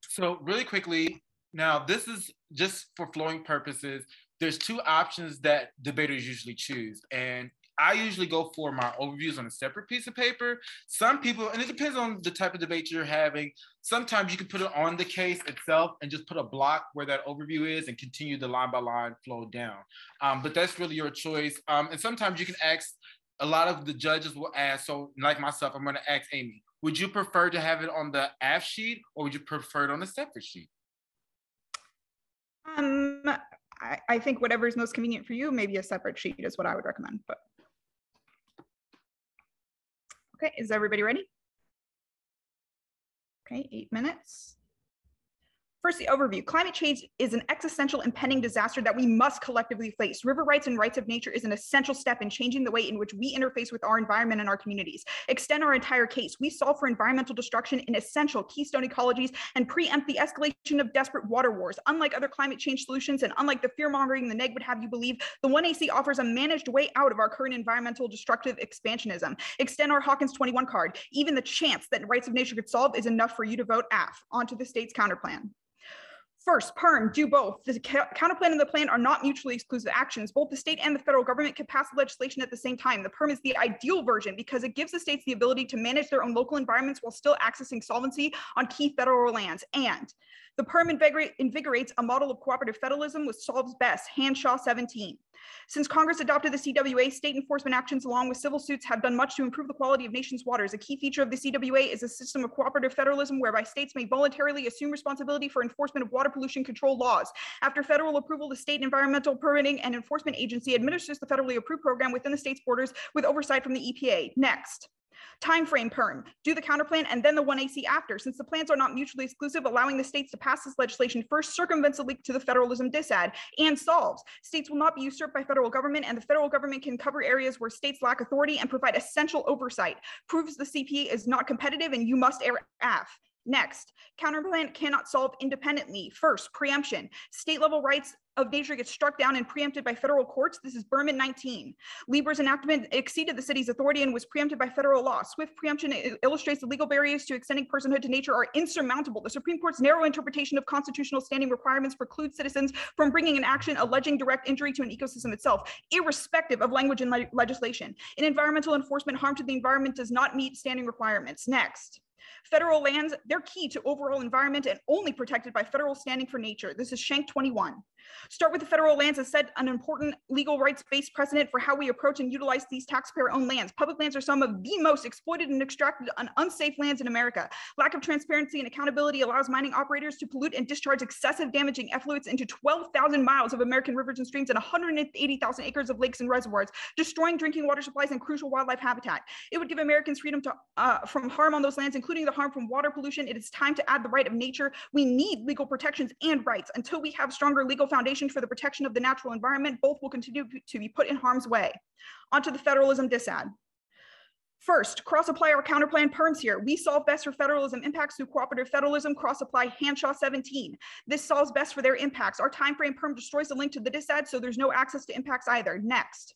So really quickly, now this is just for flowing purposes. There's two options that debaters usually choose. And I usually go for my overviews on a separate piece of paper. Some people, and it depends on the type of debate you're having. Sometimes you can put it on the case itself and just put a block where that overview is and continue the line by line flow down. Um, but that's really your choice. Um, and sometimes you can ask, a lot of the judges will ask, so like myself, I'm gonna ask Amy, would you prefer to have it on the AF sheet or would you prefer it on a separate sheet? Um, I, I think whatever is most convenient for you, maybe a separate sheet is what I would recommend, but. Okay, is everybody ready? Okay, eight minutes. First, the overview. Climate change is an existential impending disaster that we must collectively face. River rights and rights of nature is an essential step in changing the way in which we interface with our environment and our communities. Extend our entire case. We solve for environmental destruction in essential keystone ecologies and preempt the escalation of desperate water wars. Unlike other climate change solutions and unlike the fear mongering the neg would have you believe, the 1AC offers a managed way out of our current environmental destructive expansionism. Extend our Hawkins 21 card. Even the chance that rights of nature could solve is enough for you to vote AF onto the state's counterplan. First, PERM, do both. The counterplan and the plan are not mutually exclusive actions. Both the state and the federal government can pass legislation at the same time. The PERM is the ideal version because it gives the states the ability to manage their own local environments while still accessing solvency on key federal lands. And the PERM invigorates a model of cooperative federalism which solves best, Hanshaw 17. Since Congress adopted the CWA, state enforcement actions along with civil suits have done much to improve the quality of nation's waters. A key feature of the CWA is a system of cooperative federalism whereby states may voluntarily assume responsibility for enforcement of water pollution control laws. After federal approval, the state environmental permitting and enforcement agency administers the federally approved program within the state's borders with oversight from the EPA. Next. Time frame perm, do the counterplan and then the 1AC after. Since the plans are not mutually exclusive, allowing the states to pass this legislation first circumvents the link to the federalism disad and solves. States will not be usurped by federal government and the federal government can cover areas where states lack authority and provide essential oversight. Proves the CPA is not competitive and you must air AF. Next, counterplan cannot solve independently. First, preemption. State level rights of nature gets struck down and preempted by federal courts. This is Berman 19. LEBOR's enactment exceeded the city's authority and was preempted by federal law. Swift preemption illustrates the legal barriers to extending personhood to nature are insurmountable. The Supreme Court's narrow interpretation of constitutional standing requirements preclude citizens from bringing an action alleging direct injury to an ecosystem itself, irrespective of language and le legislation. In environmental enforcement, harm to the environment does not meet standing requirements. Next. Federal lands, they're key to overall environment and only protected by federal standing for nature. This is Shank 21. Start with the federal lands has set an important legal rights-based precedent for how we approach and utilize these taxpayer-owned lands. Public lands are some of the most exploited and extracted on unsafe lands in America. Lack of transparency and accountability allows mining operators to pollute and discharge excessive damaging effluents into 12,000 miles of American rivers and streams and 180,000 acres of lakes and reservoirs, destroying drinking water supplies and crucial wildlife habitat. It would give Americans freedom to, uh, from harm on those lands, including the harm from water pollution. It is time to add the right of nature. We need legal protections and rights. Until we have stronger legal foundation for the protection of the natural environment, both will continue to be put in harm's way. Onto the federalism disad. First, cross-apply our counterplan perms here. We solve best for federalism impacts through cooperative federalism, cross-apply Hanshaw 17. This solves best for their impacts. Our timeframe perm destroys the link to the disad, so there's no access to impacts either. Next.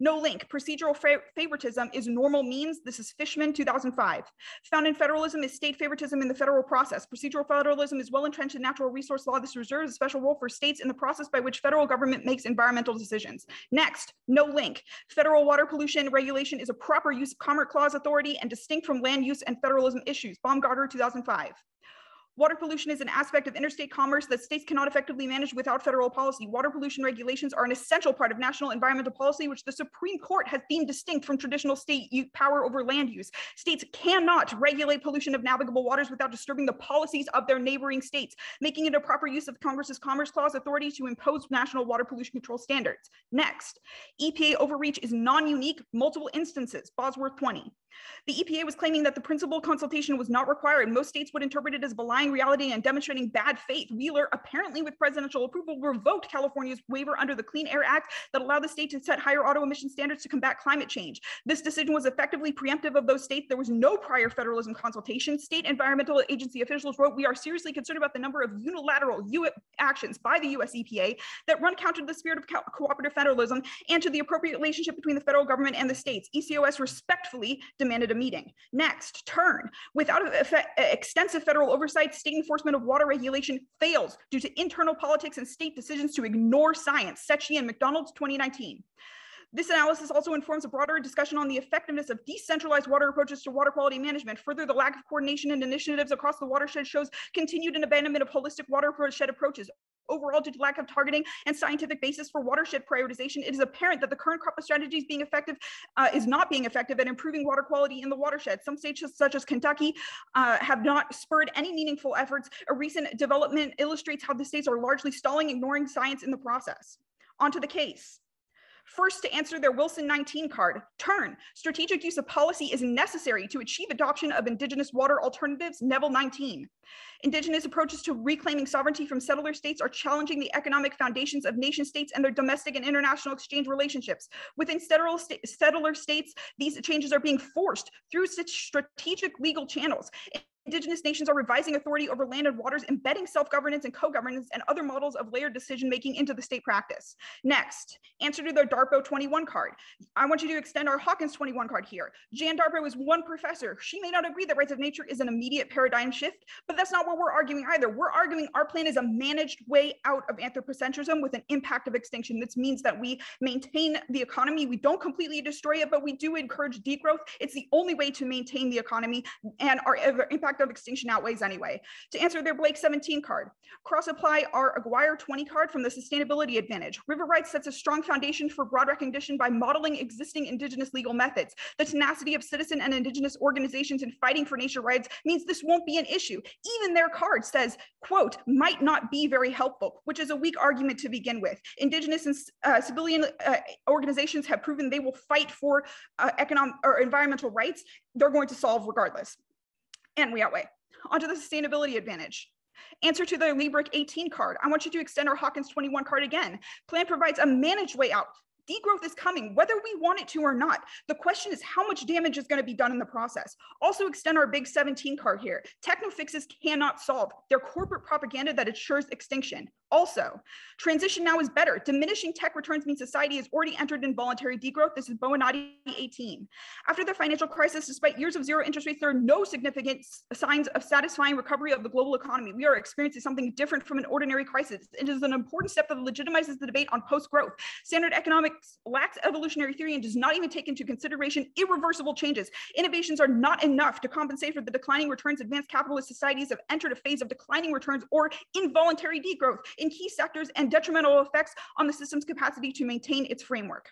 No link. Procedural favoritism is normal means. This is Fischman 2005. Found in federalism is state favoritism in the federal process. Procedural federalism is well entrenched in natural resource law. This reserves a special role for states in the process by which federal government makes environmental decisions. Next, no link. Federal water pollution regulation is a proper use of Commerce Clause authority and distinct from land use and federalism issues. Baumgartner 2005. Water pollution is an aspect of interstate commerce that states cannot effectively manage without federal policy. Water pollution regulations are an essential part of national environmental policy, which the Supreme Court has deemed distinct from traditional state power over land use. States cannot regulate pollution of navigable waters without disturbing the policies of their neighboring states, making it a proper use of Congress's Commerce Clause authority to impose national water pollution control standards. Next, EPA overreach is non-unique, multiple instances, Bosworth 20. The EPA was claiming that the principal consultation was not required. Most states would interpret it as belying reality and demonstrating bad faith. Wheeler, apparently with presidential approval, revoked California's waiver under the Clean Air Act that allowed the state to set higher auto emission standards to combat climate change. This decision was effectively preemptive of those states. There was no prior federalism consultation. State environmental agency officials wrote, we are seriously concerned about the number of unilateral U actions by the US EPA that run counter to the spirit of co cooperative federalism and to the appropriate relationship between the federal government and the states. ECOS respectfully demanded a meeting. Next, turn. Without extensive federal oversight, state enforcement of water regulation fails due to internal politics and state decisions to ignore science. Secchi and McDonald's 2019. This analysis also informs a broader discussion on the effectiveness of decentralized water approaches to water quality management. Further, the lack of coordination and initiatives across the watershed shows continued and abandonment of holistic watershed approaches. Overall, due to lack of targeting and scientific basis for watershed prioritization, it is apparent that the current crop of strategies being effective uh, is not being effective at improving water quality in the watershed. Some states, such as Kentucky, uh, have not spurred any meaningful efforts. A recent development illustrates how the states are largely stalling, ignoring science in the process. Onto the case. First, to answer their Wilson 19 card, turn. Strategic use of policy is necessary to achieve adoption of Indigenous water alternatives, Neville 19. Indigenous approaches to reclaiming sovereignty from settler states are challenging the economic foundations of nation states and their domestic and international exchange relationships. Within settler, settler states, these changes are being forced through such strategic legal channels. Indigenous nations are revising authority over land and waters, embedding self-governance and co-governance and other models of layered decision-making into the state practice. Next, answer to their Darpö 21 card. I want you to extend our Hawkins 21 card here. Jan Darpö is one professor. She may not agree that rights of nature is an immediate paradigm shift, but that's not what we're arguing either. We're arguing our plan is a managed way out of anthropocentrism with an impact of extinction. This means that we maintain the economy. We don't completely destroy it, but we do encourage degrowth. It's the only way to maintain the economy and our impact of extinction outweighs anyway. To answer their Blake 17 card, cross apply our Aguirre 20 card from the sustainability advantage. River rights sets a strong foundation for broad recognition by modeling existing indigenous legal methods. The tenacity of citizen and indigenous organizations in fighting for nature rights means this won't be an issue. Even their card says, quote, might not be very helpful, which is a weak argument to begin with. Indigenous and uh, civilian uh, organizations have proven they will fight for uh, economic or environmental rights. They're going to solve regardless and we outweigh. Onto the sustainability advantage. Answer to the Liebreich 18 card. I want you to extend our Hawkins 21 card again. Plan provides a managed way out. Degrowth is coming, whether we want it to or not. The question is how much damage is going to be done in the process. Also extend our big 17 card here. Techno fixes cannot solve. They're corporate propaganda that ensures extinction. Also, transition now is better. Diminishing tech returns means society has already entered in voluntary degrowth. This is Bonaiuti 18. After the financial crisis, despite years of zero interest rates, there are no significant signs of satisfying recovery of the global economy. We are experiencing something different from an ordinary crisis. It is an important step that legitimizes the debate on post-growth. Standard economics lacks evolutionary theory and does not even take into consideration irreversible changes. Innovations are not enough to compensate for the declining returns. Advanced capitalist societies have entered a phase of declining returns or involuntary degrowth in key sectors and detrimental effects on the system's capacity to maintain its framework.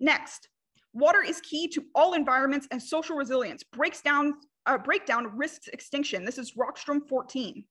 Next, water is key to all environments and social resilience, breaks down uh, breakdown risks extinction. This is Rockstrom 14.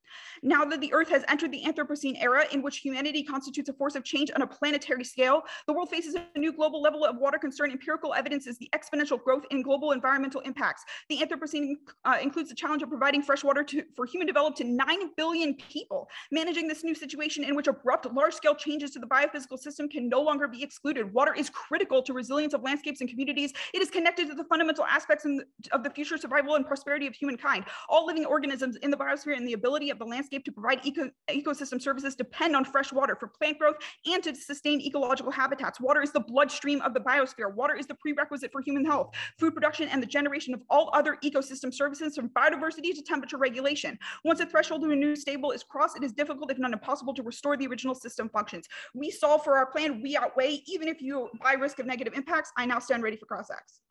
Now that the Earth has entered the Anthropocene era, in which humanity constitutes a force of change on a planetary scale, the world faces a new global level of water concern. Empirical evidence is the exponential growth in global environmental impacts. The Anthropocene uh, includes the challenge of providing fresh water to, for human developed to 9 billion people. Managing this new situation in which abrupt, large scale changes to the biophysical system can no longer be excluded. Water is critical to resilience of landscapes and communities. It is connected to the fundamental aspects the, of the future survival and prosperity of humankind. All living organisms in the biosphere and the ability of the landscape to provide eco ecosystem services depend on fresh water for plant growth and to sustain ecological habitats. Water is the bloodstream of the biosphere. Water is the prerequisite for human health, food production, and the generation of all other ecosystem services from biodiversity to temperature regulation. Once a threshold to a new stable is crossed, it is difficult, if not impossible, to restore the original system functions. We solve for our plan, we outweigh, even if you, by risk of negative impacts, I now stand ready for cross-X.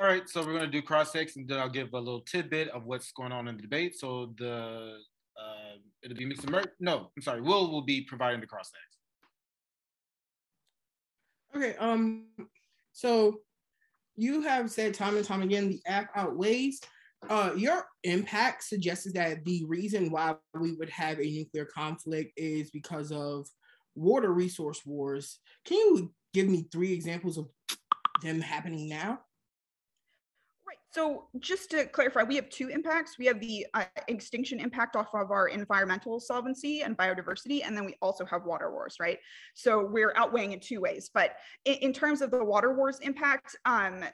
All right, so we're going to do cross X, and then I'll give a little tidbit of what's going on in the debate. So the uh, it'll be Mr. Mer. No, I'm sorry. Will will be providing the cross X. Okay. Um. So you have said time and time again the AF outweighs. Uh, your impact suggests that the reason why we would have a nuclear conflict is because of water resource wars. Can you give me three examples of them happening now? So just to clarify, we have two impacts. We have the uh, extinction impact off of our environmental solvency and biodiversity, and then we also have water wars, right? So we're outweighing in two ways. But in, in terms of the water wars impact, um,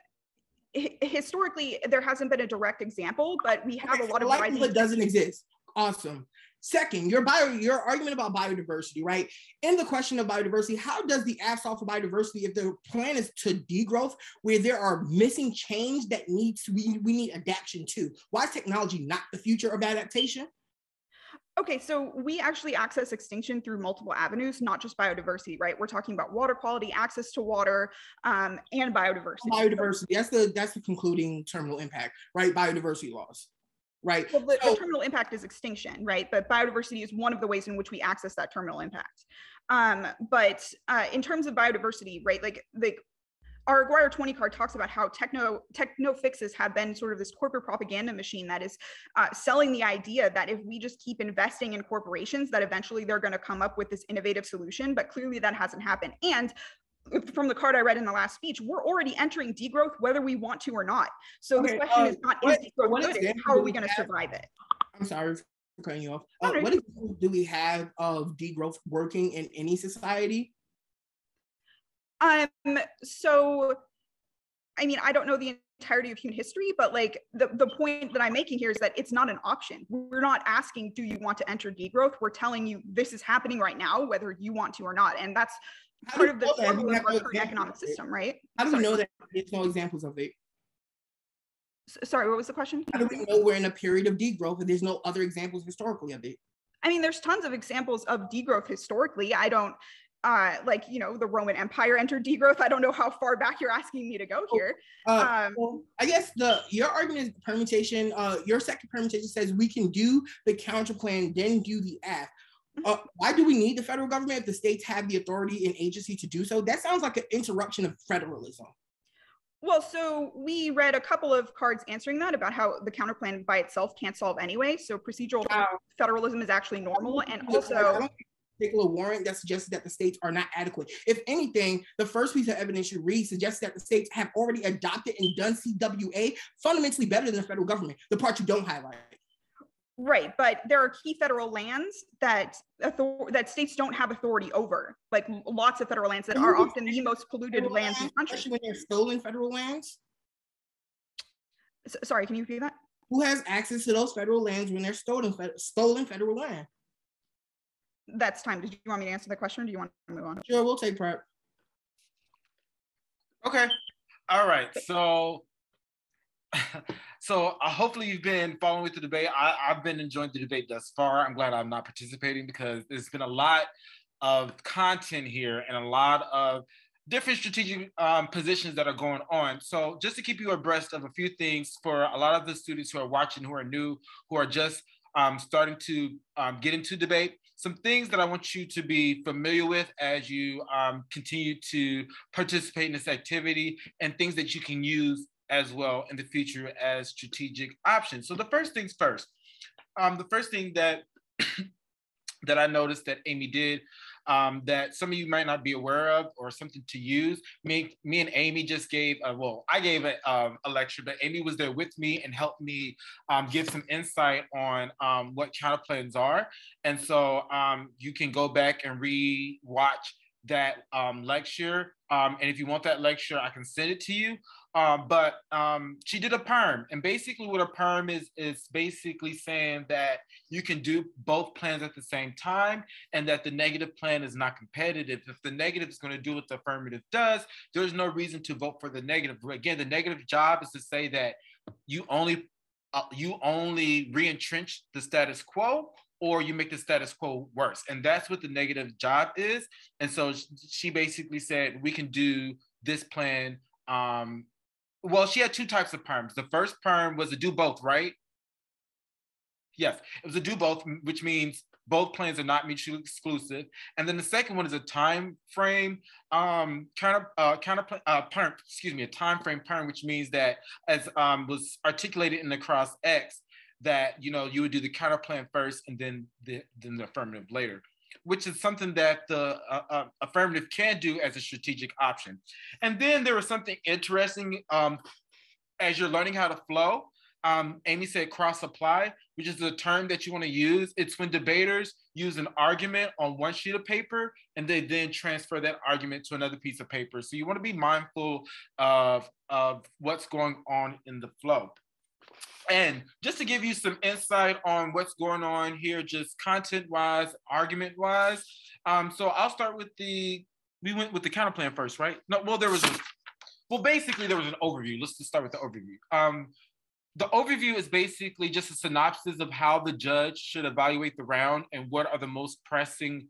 historically there hasn't been a direct example, but we have a lot of likelihood doesn't exist. Awesome. Second, your bio, your argument about biodiversity, right? In the question of biodiversity, how does the AF solve for biodiversity if the plan is to degrowth, where there are missing change that needs be, we need adaptation to? Why is technology not the future of adaptation? Okay, so we actually access extinction through multiple avenues, not just biodiversity, right? We're talking about water quality, access to water, um, and biodiversity. Biodiversity. That's the that's the concluding terminal impact, right? Biodiversity loss right? Well, the, so, the, terminal impact is extinction, right? But biodiversity is one of the ways in which we access that terminal impact. Um, but uh, in terms of biodiversity, right, like like our Aguirre 20 card talks about how techno techno fixes have been sort of this corporate propaganda machine that is uh, selling the idea that if we just keep investing in corporations, that eventually they're going to come up with this innovative solution. But clearly that hasn't happened. And from the card I read in the last speech, we're already entering degrowth whether we want to or not. So okay, the question uh, is not what, is degrowth good, how are we going to survive it? I'm sorry for cutting you off. Uh, what examples do we have of degrowth working in any society? Um, so I mean, I don't know the entirety of human history, but like the, the point that I'm making here is that it's not an option. We're not asking, do you want to enter degrowth? We're telling you this is happening right now, whether you want to or not. And that's part of the struggle of our current economic system, right? How do we know that there's no examples of it? sorry, what was the question? How do we know we're in a period of degrowth and there's no other examples historically of it? I mean, there's tons of examples of degrowth historically. I don't uh, like you know the Roman Empire entered degrowth. I don't know how far back you're asking me to go here. Uh, um, well, I guess the your argument is permutation. Uh, your second permutation says we can do the counter plan, then do the act. Uh, why do we need the federal government if the states have the authority and agency to do so? That sounds like an interruption of federalism. Well, so we read a couple of cards answering that about how the counterplan by itself can't solve anyway. So procedural wow. federalism is actually normal, and also particular warrant that suggests that the states are not adequate. If anything, the first piece of evidence you read suggests that the states have already adopted and done CWA fundamentally better than the federal government, the part you don't highlight. Right, but there are key federal lands that author- that states don't have authority over, like lots of federal lands that are often the most polluted lands, in the country. Especially when they're stolen federal lands. sorry, can you repeat that? Who has access to those federal lands when they're stolen stolen federal land? that's time. Did you want me to answer the question or do you want to move on? Sure, we'll take prep. Okay. All right. So so uh, hopefully you've been following with the debate. I, I've been enjoying the debate thus far. I'm glad I'm not participating because there's been a lot of content here and a lot of different strategic um, positions that are going on. So just to keep you abreast of a few things for a lot of the students who are watching, who are new, who are just um, starting to um, get into debate, some things that I want you to be familiar with as you um, continue to participate in this activity and things that you can use as well in the future as strategic options. So the first things first, um, the first thing that that I noticed that Amy did um, that some of you might not be aware of or something to use. Me, me and Amy just gave, a, well, I gave a, um, a lecture, but Amy was there with me and helped me um, give some insight on um, what counterplans are. And so um, you can go back and re-watch that um, lecture. And if you want that lecture, I can send it to you. Um, but um, she did a perm, and basically, what a perm is is basically saying that you can do both plans at the same time, and that the negative plan is not competitive. If the negative is going to do what the affirmative does, there's no reason to vote for the negative. Again, the negative job is to say that you only uh, you only re-entrench the status quo or you make the status quo worse. And that's what the negative job is. And so she basically said, we can do this plan. Um, well, she had two types of perms. The first perm was to do both, right? Yes, it was a do both, which means both plans are not mutually exclusive. And then the second one is a time frame um, counter uh, counter uh, perm, excuse me, a time frame perm, which means that as um, was articulated in the cross X, that you know you would do the counter plan first and then the then the affirmative later which is something that the uh, uh, affirmative can do as a strategic option. And then there was something interesting um, as you're learning how to flow um, amy said cross apply which is the term that you want to use. It's when debaters use an argument on one sheet of paper and they then transfer that argument to another piece of paper. So you want to be mindful of, of what's going on in the flow and just to give you some insight on what's going on here, just content wise, argument wise. Um, so I'll start with the, we went with the counter plan first, right? No, well, there was a, well, basically there was an overview. Let's just start with the overview. Um, the overview is basically just a synopsis of how the judge should evaluate the round and what are the most pressing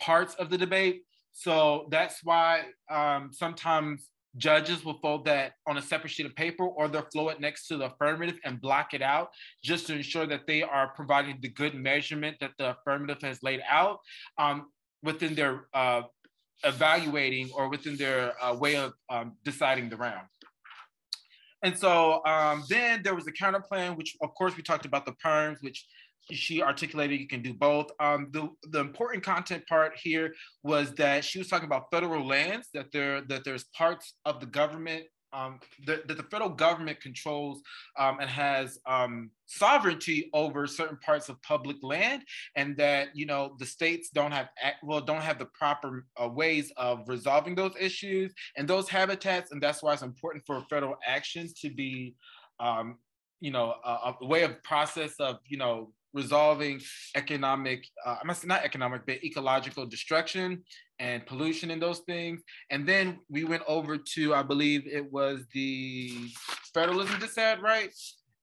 parts of the debate. So that's why um, sometimes Judges will fold that on a separate sheet of paper or they'll flow it next to the affirmative and block it out just to ensure that they are providing the good measurement that the affirmative has laid out um, within their uh, evaluating or within their uh, way of um, deciding the round. And so um, then there was a counter plan, which of course we talked about the perms, which she articulated you can do both. Um, the, the important content part here was that she was talking about federal lands, that there that there's parts of the government um, that, that, the federal government controls um, and has um, sovereignty over certain parts of public land, and that you know the states don't have well don't have the proper uh, ways of resolving those issues and those habitats, and that's why it's important for federal actions to be um, you know a, a way of process of you know resolving economic, uh, not economic, but ecological destruction and pollution and those things. And then we went over to, I believe it was the federalism disad, right?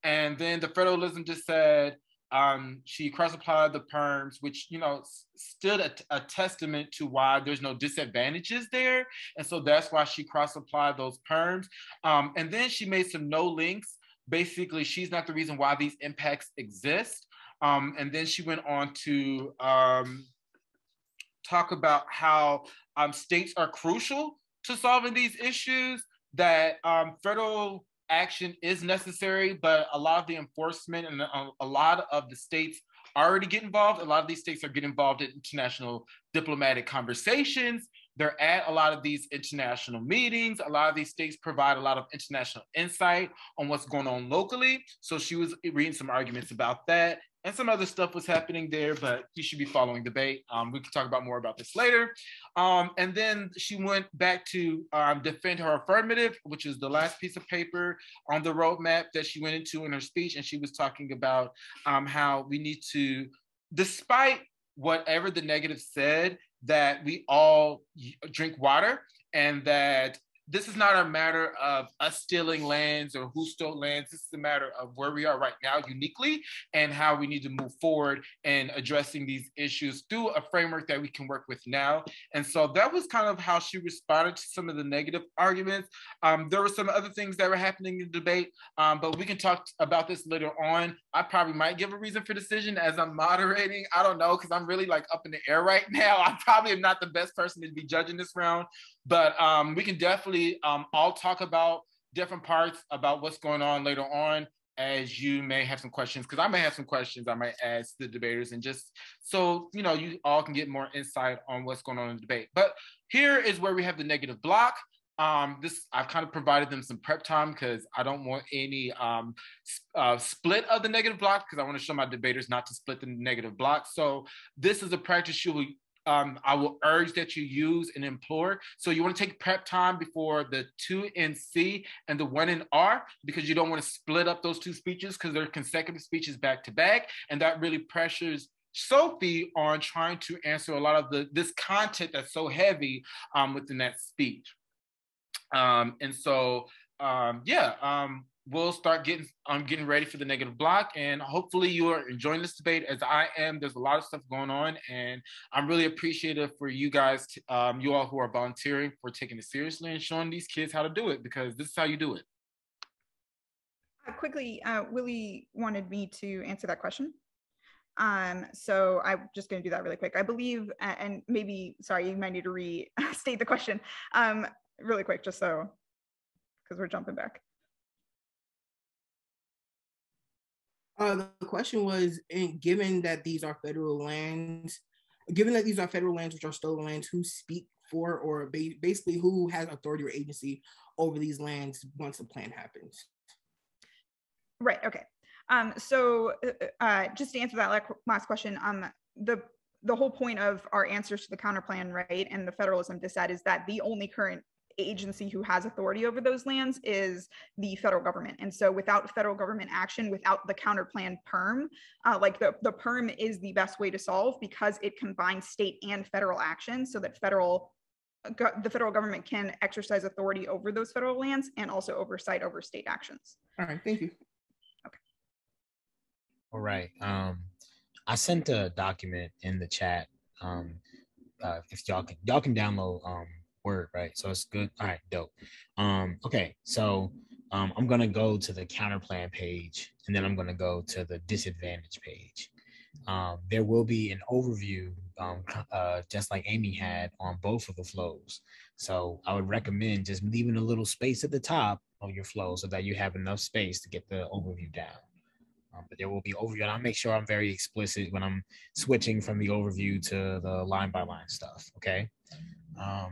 And then the federalism just said um, she cross-applied the perms, which you know stood a, a, testament to why there's no disadvantages there, and so that's why she cross-applied those perms. Um, and then she made some no links. Basically, she's not the reason why these impacts exist. Um, and then she went on to um, talk about how um, states are crucial to solving these issues, that um, federal action is necessary, but a lot of the enforcement and a, a lot of the states already get involved. A lot of these states are getting involved in international diplomatic conversations. They're at a lot of these international meetings. A lot of these states provide a lot of international insight on what's going on locally. So she was reading some arguments about that and some other stuff was happening there, but you should be following the debate. Um, we can talk about more about this later. Um, and then she went back to um, defend her affirmative, which is the last piece of paper on the roadmap that she went into in her speech. And she was talking about um, how we need to, despite whatever the negative said, that we all drink water and that this is not a matter of us stealing lands or who stole lands. This is a matter of where we are right now uniquely and how we need to move forward in addressing these issues through a framework that we can work with now. And so that was kind of how she responded to some of the negative arguments. Um, there were some other things that were happening in the debate, um, but we can talk about this later on. I probably might give a reason for decision as I'm moderating. I don't know, because I'm really like up in the air right now. I probably am not the best person to be judging this round, but um, we can definitely um, all talk about different parts about what's going on later on as you may have some questions because i may have some questions i might ask the debaters and just so you know you all can get more insight on what's going on in the debate but here is where we have the negative block um, this I've kind of provided them some prep time because I don't want any um, uh, split of the negative block because I want to show my debaters not to split the negative block. So this is a practice you will um, I will urge that you use and implore. So you want to take prep time before the 2NC and the 1NR because you don't want to split up those two speeches because they're consecutive speeches back to back, and that really pressures Sophie on trying to answer a lot of the this content that's so heavy um, within that speech. Um, and so um, yeah, um, we'll start getting I'm getting ready for the negative block and hopefully you are enjoying this debate as I am. There's a lot of stuff going on and I'm really appreciative for you guys, um, you all who are volunteering for taking it seriously and showing these kids how to do it because this is how you do it. Uh, quickly, uh, Willie wanted me to answer that question. Um, so I'm just going to do that really quick. I believe, and maybe, sorry, you might need to restate the question um, really quick, just so, because we're jumping back. Uh, the question was, in, given that these are federal lands, given that these are federal lands which are stolen lands, who speak for or ba- basically who has authority or agency over these lands once the plan happens? Right. Okay. Um, so uh, uh just to answer that last question, um, the the whole point of our answers to the counter plan, right, and the federalism disad is that the only current agency who has authority over those lands is the federal government. And so without federal government action, without the counterplan PERM, uh, like the, the PERM is the best way to solve because it combines state and federal action so that federal the federal government can exercise authority over those federal lands and also oversight over state actions. All right, thank you. Okay. All right. Um, I sent a document in the chat. Um, uh, if y'all can y'all can download um word, right? So it's good. All right, dope. Um, okay, so um, I'm gonna go to the counter plan page, and then I'm gonna go to the disadvantage page. Um, there will be an overview, um, uh, just like Amy had on both of the flows. So I would recommend just leaving a little space at the top of your flow so that you have enough space to get the overview down. Um, but there will be overview, and I'll make sure I'm very explicit when I'm switching from the overview to the line by line stuff. Okay. Um,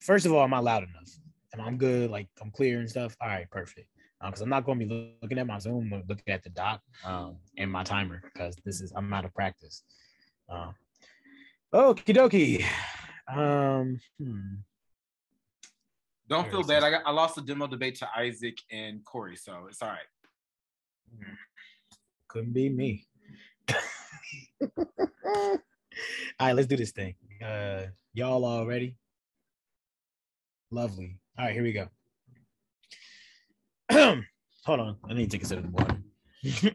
first of all, am I loud enough? Am I good? Like I'm clear and stuff. All right, perfect. Because um, I'm not going to be looking at my Zoom, looking at the doc um, and my timer because this is I'm out of practice. Um, okie dokie. Um, hmm. Don't feel bad. I got I lost the demo debate to Isaac and Corey, so it's all right. Couldn't be me. all right, let's do this thing. Uh, y'all all ready? Lovely. All right, here we go. Hold on. I need to take a sip of the water.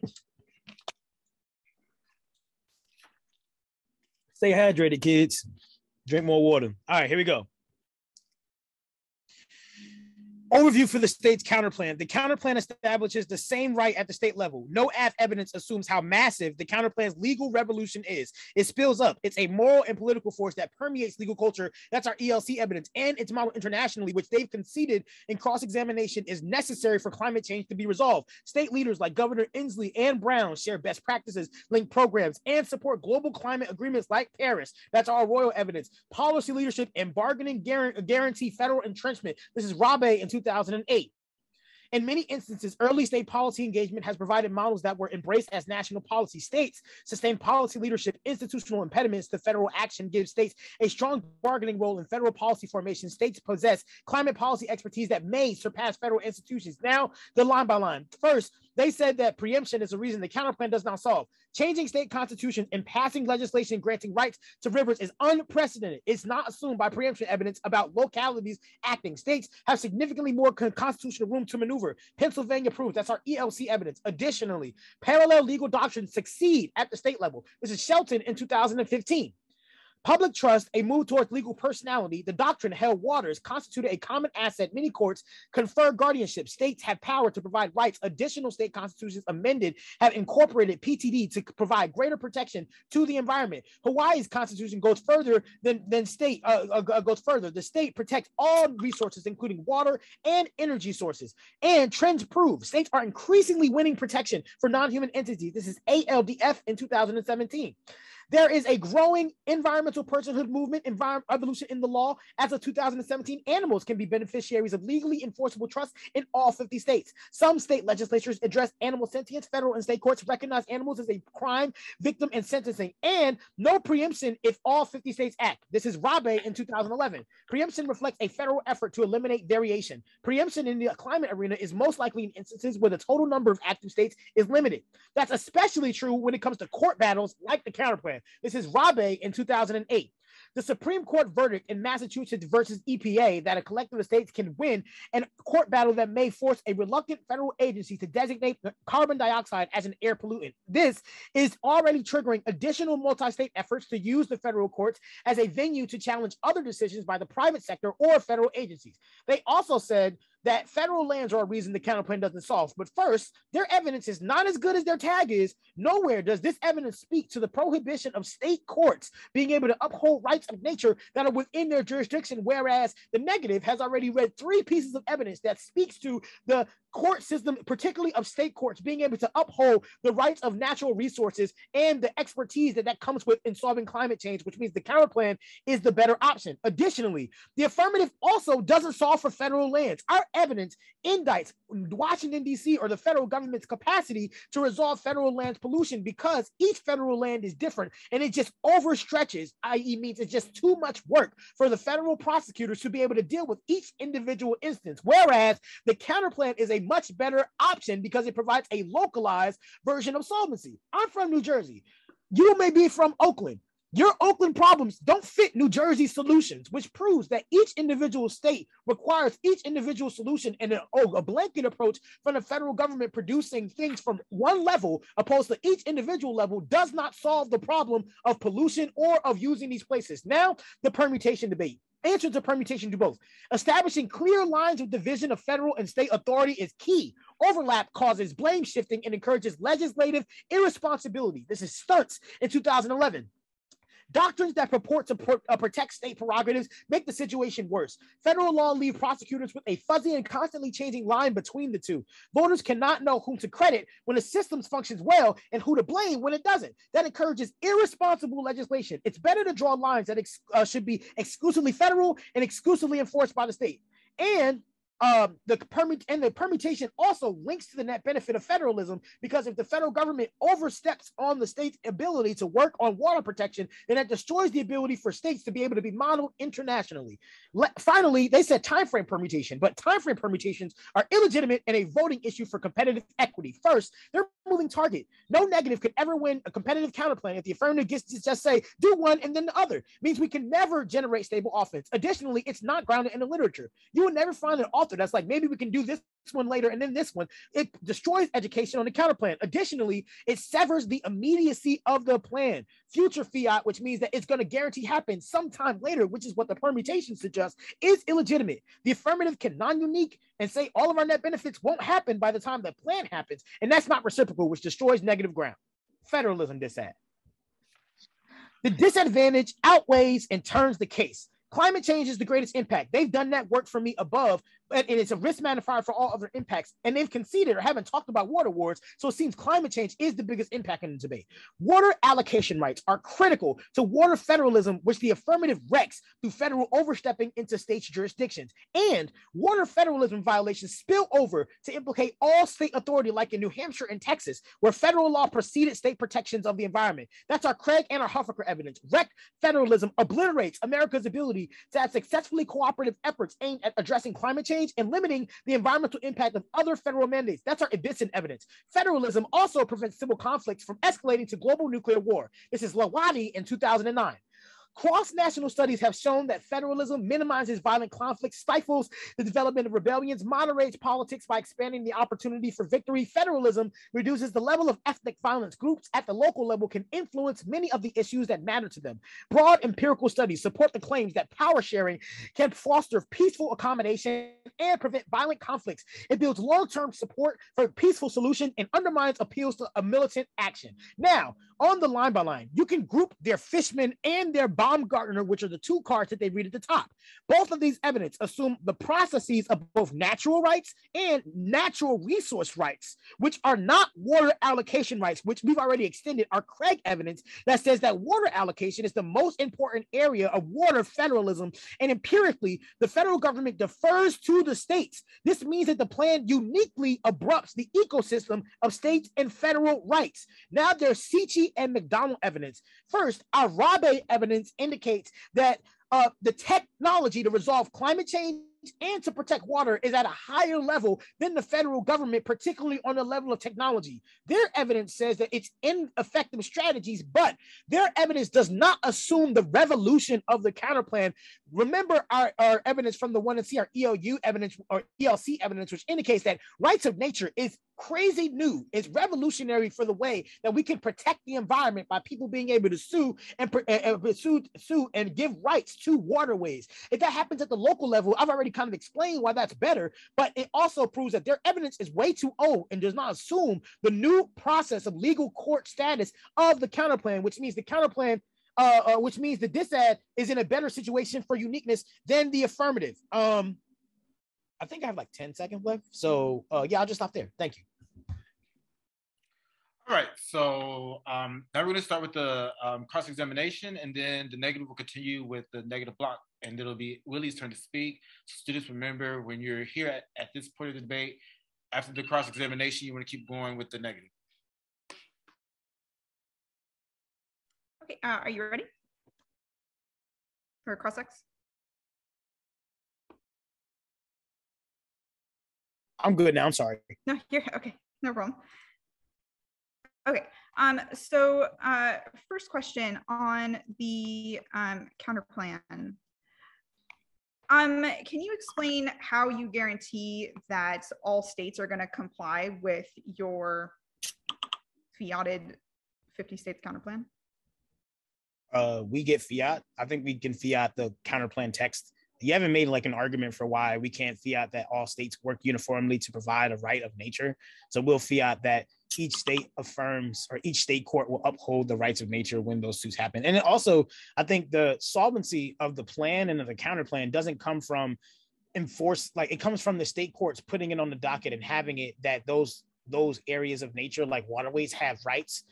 Stay hydrated, kids. Drink more water. All right, here we go. Overview for the state's counterplan. The counterplan establishes the same right at the state level. No AF evidence assumes how massive the counterplan's legal revolution is. It spills up. It's a moral and political force that permeates legal culture. That's our ELC evidence and its model internationally, which they've conceded in cross examination is necessary for climate change to be resolved. State leaders like Governor Inslee and Brown share best practices, link programs, and support global climate agreements like Paris. That's our royal evidence. Policy leadership and bargaining guarantee federal entrenchment. This is Rabe in 2008. In many instances, early state policy engagement has provided models that were embraced as national policy. States sustain policy leadership, institutional impediments to federal action give states a strong bargaining role in federal policy formation. States possess climate policy expertise that may surpass federal institutions. Now, the line by line. First, they said that preemption is a reason the counterplan does not solve. Changing state constitutions and passing legislation granting rights to rivers is unprecedented. It's not assumed by preemption evidence about localities acting. States have significantly more constitutional room to maneuver. Pennsylvania proves that's our ELC evidence. Additionally, parallel legal doctrines succeed at the state level. This is Shelton in 2015. Public trust, a move towards legal personality, the doctrine held waters constituted a common asset. Many courts confer guardianship. States have power to provide rights. Additional state constitutions amended have incorporated PTD to provide greater protection to the environment. Hawaii's constitution goes further than, than state uh, uh, goes further. The state protects all resources, including water and energy sources. And trends prove states are increasingly winning protection for non-human entities. This is ALDF in 2017. There is a growing environmental personhood movement, environment evolution in the law. As of 2017, animals can be beneficiaries of legally enforceable trusts in all 50 states. Some state legislatures address animal sentience. Federal and state courts recognize animals as a crime victim and sentencing, and no preemption if all 50 states act. This is Rabe in 2011. Preemption reflects a federal effort to eliminate variation. Preemption in the climate arena is most likely in instances where the total number of active states is limited. That's especially true when it comes to court battles like the counterplan. This is Rabe in 2008. The Supreme Court verdict in Massachusetts versus EPA that a collective of states can win and court battle that may force a reluctant federal agency to designate carbon dioxide as an air pollutant. This is already triggering additional multi-state efforts to use the federal courts as a venue to challenge other decisions by the private sector or federal agencies. They also said that federal lands are a reason the counterplan doesn't solve. But first, their evidence is not as good as their tag is. Nowhere does this evidence speak to the prohibition of state courts being able to uphold rights of nature that are within their jurisdiction, whereas the negative has already read three pieces of evidence that speaks to the court system, particularly of state courts, being able to uphold the rights of natural resources and the expertise that that comes with in solving climate change, which means the counter plan is the better option. Additionally, the affirmative also doesn't solve for federal lands. Our evidence indicts Washington, D.C. or the federal government's capacity to resolve federal lands pollution because each federal land is different and it just overstretches, i.e., means it's just too much work for the federal prosecutors to be able to deal with each individual instance. Whereas the counterplan is a much better option because it provides a localized version of solvency. I'm from New Jersey. You may be from Oakland. Your Oakland problems don't fit New Jersey solutions, which proves that each individual state requires each individual solution and a, oh, a blanket approach from the federal government producing things from one level opposed to each individual level does not solve the problem of pollution or of using these places. Now, the permutation debate. answer to permutation do both. Establishing clear lines of division of federal and state authority is key. Overlap causes blame shifting and encourages legislative irresponsibility. This is Stuntz in 2011. Doctrines that purport to pro- uh, protect state prerogatives make the situation worse. Federal law leave prosecutors with a fuzzy and constantly changing line between the two. Voters cannot know whom to credit when the system functions well and who to blame when it doesn't. That encourages irresponsible legislation. It's better to draw lines that ex- uh, should be exclusively federal and exclusively enforced by the state. And um, the permit and the permutation also links to the net benefit of federalism because if the federal government oversteps on the state's ability to work on water protection, then that destroys the ability for states to be able to be modeled internationally. Le- finally, they said time frame permutation, but time frame permutations are illegitimate and a voting issue for competitive equity. First, they're moving target. No negative could ever win a competitive counterplan if the affirmative gets to just say do one and then the other. Means we can never generate stable offense. Additionally, it's not grounded in the literature. You will never find an author that's like maybe we can do this one later and then this one. It destroys education on the counterplan. Additionally, it severs the immediacy of the plan. Future fiat, which means that it's going to guarantee happen sometime later, which is what the permutation suggests, is illegitimate. The affirmative can non-unique and say all of our net benefits won't happen by the time the plan happens, and that's not reciprocal, which destroys negative ground. Federalism this disad. The disadvantage outweighs and turns the case. Climate change is the greatest impact. They've done that work for me above, and it's a risk magnifier for all other impacts. And they've conceded or haven't talked about water wars. So it seems climate change is the biggest impact in the debate. Water allocation rights are critical to water federalism, which the affirmative wrecks through federal overstepping into states' jurisdictions. And water federalism violations spill over to implicate all state authority, like in New Hampshire and Texas, where federal law preceded state protections of the environment. That's our Craig and our Huffaker evidence. Wreck federalism obliterates America's ability to have successfully cooperative efforts aimed at addressing climate change and limiting the environmental impact of other federal mandates. That's our Ibbitson evidence. Federalism also prevents civil conflicts from escalating to global nuclear war. This is Lawadi in 2009. Cross national studies have shown that federalism minimizes violent conflict, stifles the development of rebellions, moderates politics by expanding the opportunity for victory. Federalism reduces the level of ethnic violence. Groups at the local level can influence many of the issues that matter to them. Broad empirical studies support the claims that power sharing can foster peaceful accommodation and prevent violent conflicts. It builds long term support for peaceful solution and undermines appeals to a militant action. Now, on the line by line, you can group their Fischman and their Baumgartner, which are the two cards that they read at the top. Both of these evidence assume the processes of both natural rights and natural resource rights, which are not water allocation rights, which we've already extended our Craig evidence that says that water allocation is the most important area of water federalism. And empirically, the federal government defers to the states. This means that the plan uniquely abrupts the ecosystem of states and federal rights. Now there's And McDonald evidence. First, our Rabe evidence indicates that uh, the technology to resolve climate change and to protect water is at a higher level than the federal government, particularly on the level of technology. Their evidence says that it's ineffective strategies, but their evidence does not assume the revolution of the counterplan. Remember our, our evidence from the one and see our EOU evidence or ELC evidence, which indicates that rights of nature is crazy new. It's revolutionary for the way that we can protect the environment by people being able to sue and, and sue, sue and give rights to waterways. If that happens at the local level, I've already kind of explained why that's better, but it also proves that their evidence is way too old and does not assume the new process of legal court status of the counterplan, which means the counterplan uh, uh, which means the disad is in a better situation for uniqueness than the affirmative. Um, I think I have like 10 seconds left. So uh, yeah, I'll just stop there. Thank you. All right, so um, now we're going to start with the um, cross-examination, and then the negative will continue with the negative block, and it'll be Willie's turn to speak. So students, remember when you're here at, at this point of the debate, after the cross-examination, you want to keep going with the negative. Okay, uh, are you ready for cross-ex? I'm good now. I'm sorry. No, you're okay. No problem. Okay. Um, so uh, first question on the um, counter plan. Um, can you explain how you guarantee that all states are going to comply with your fiated 50 states counter plan? Uh, we get fiat. I think we can fiat the counter plan text you haven't made like an argument for why we can't fiat that all states work uniformly to provide a right of nature. So we'll fiat that each state affirms or each state court will uphold the rights of nature when those suits happen. And also, I think the solvency of the plan and of the counter plan doesn't come from enforce like it comes from the state courts putting it on the docket and having it that those those areas of nature like waterways have rights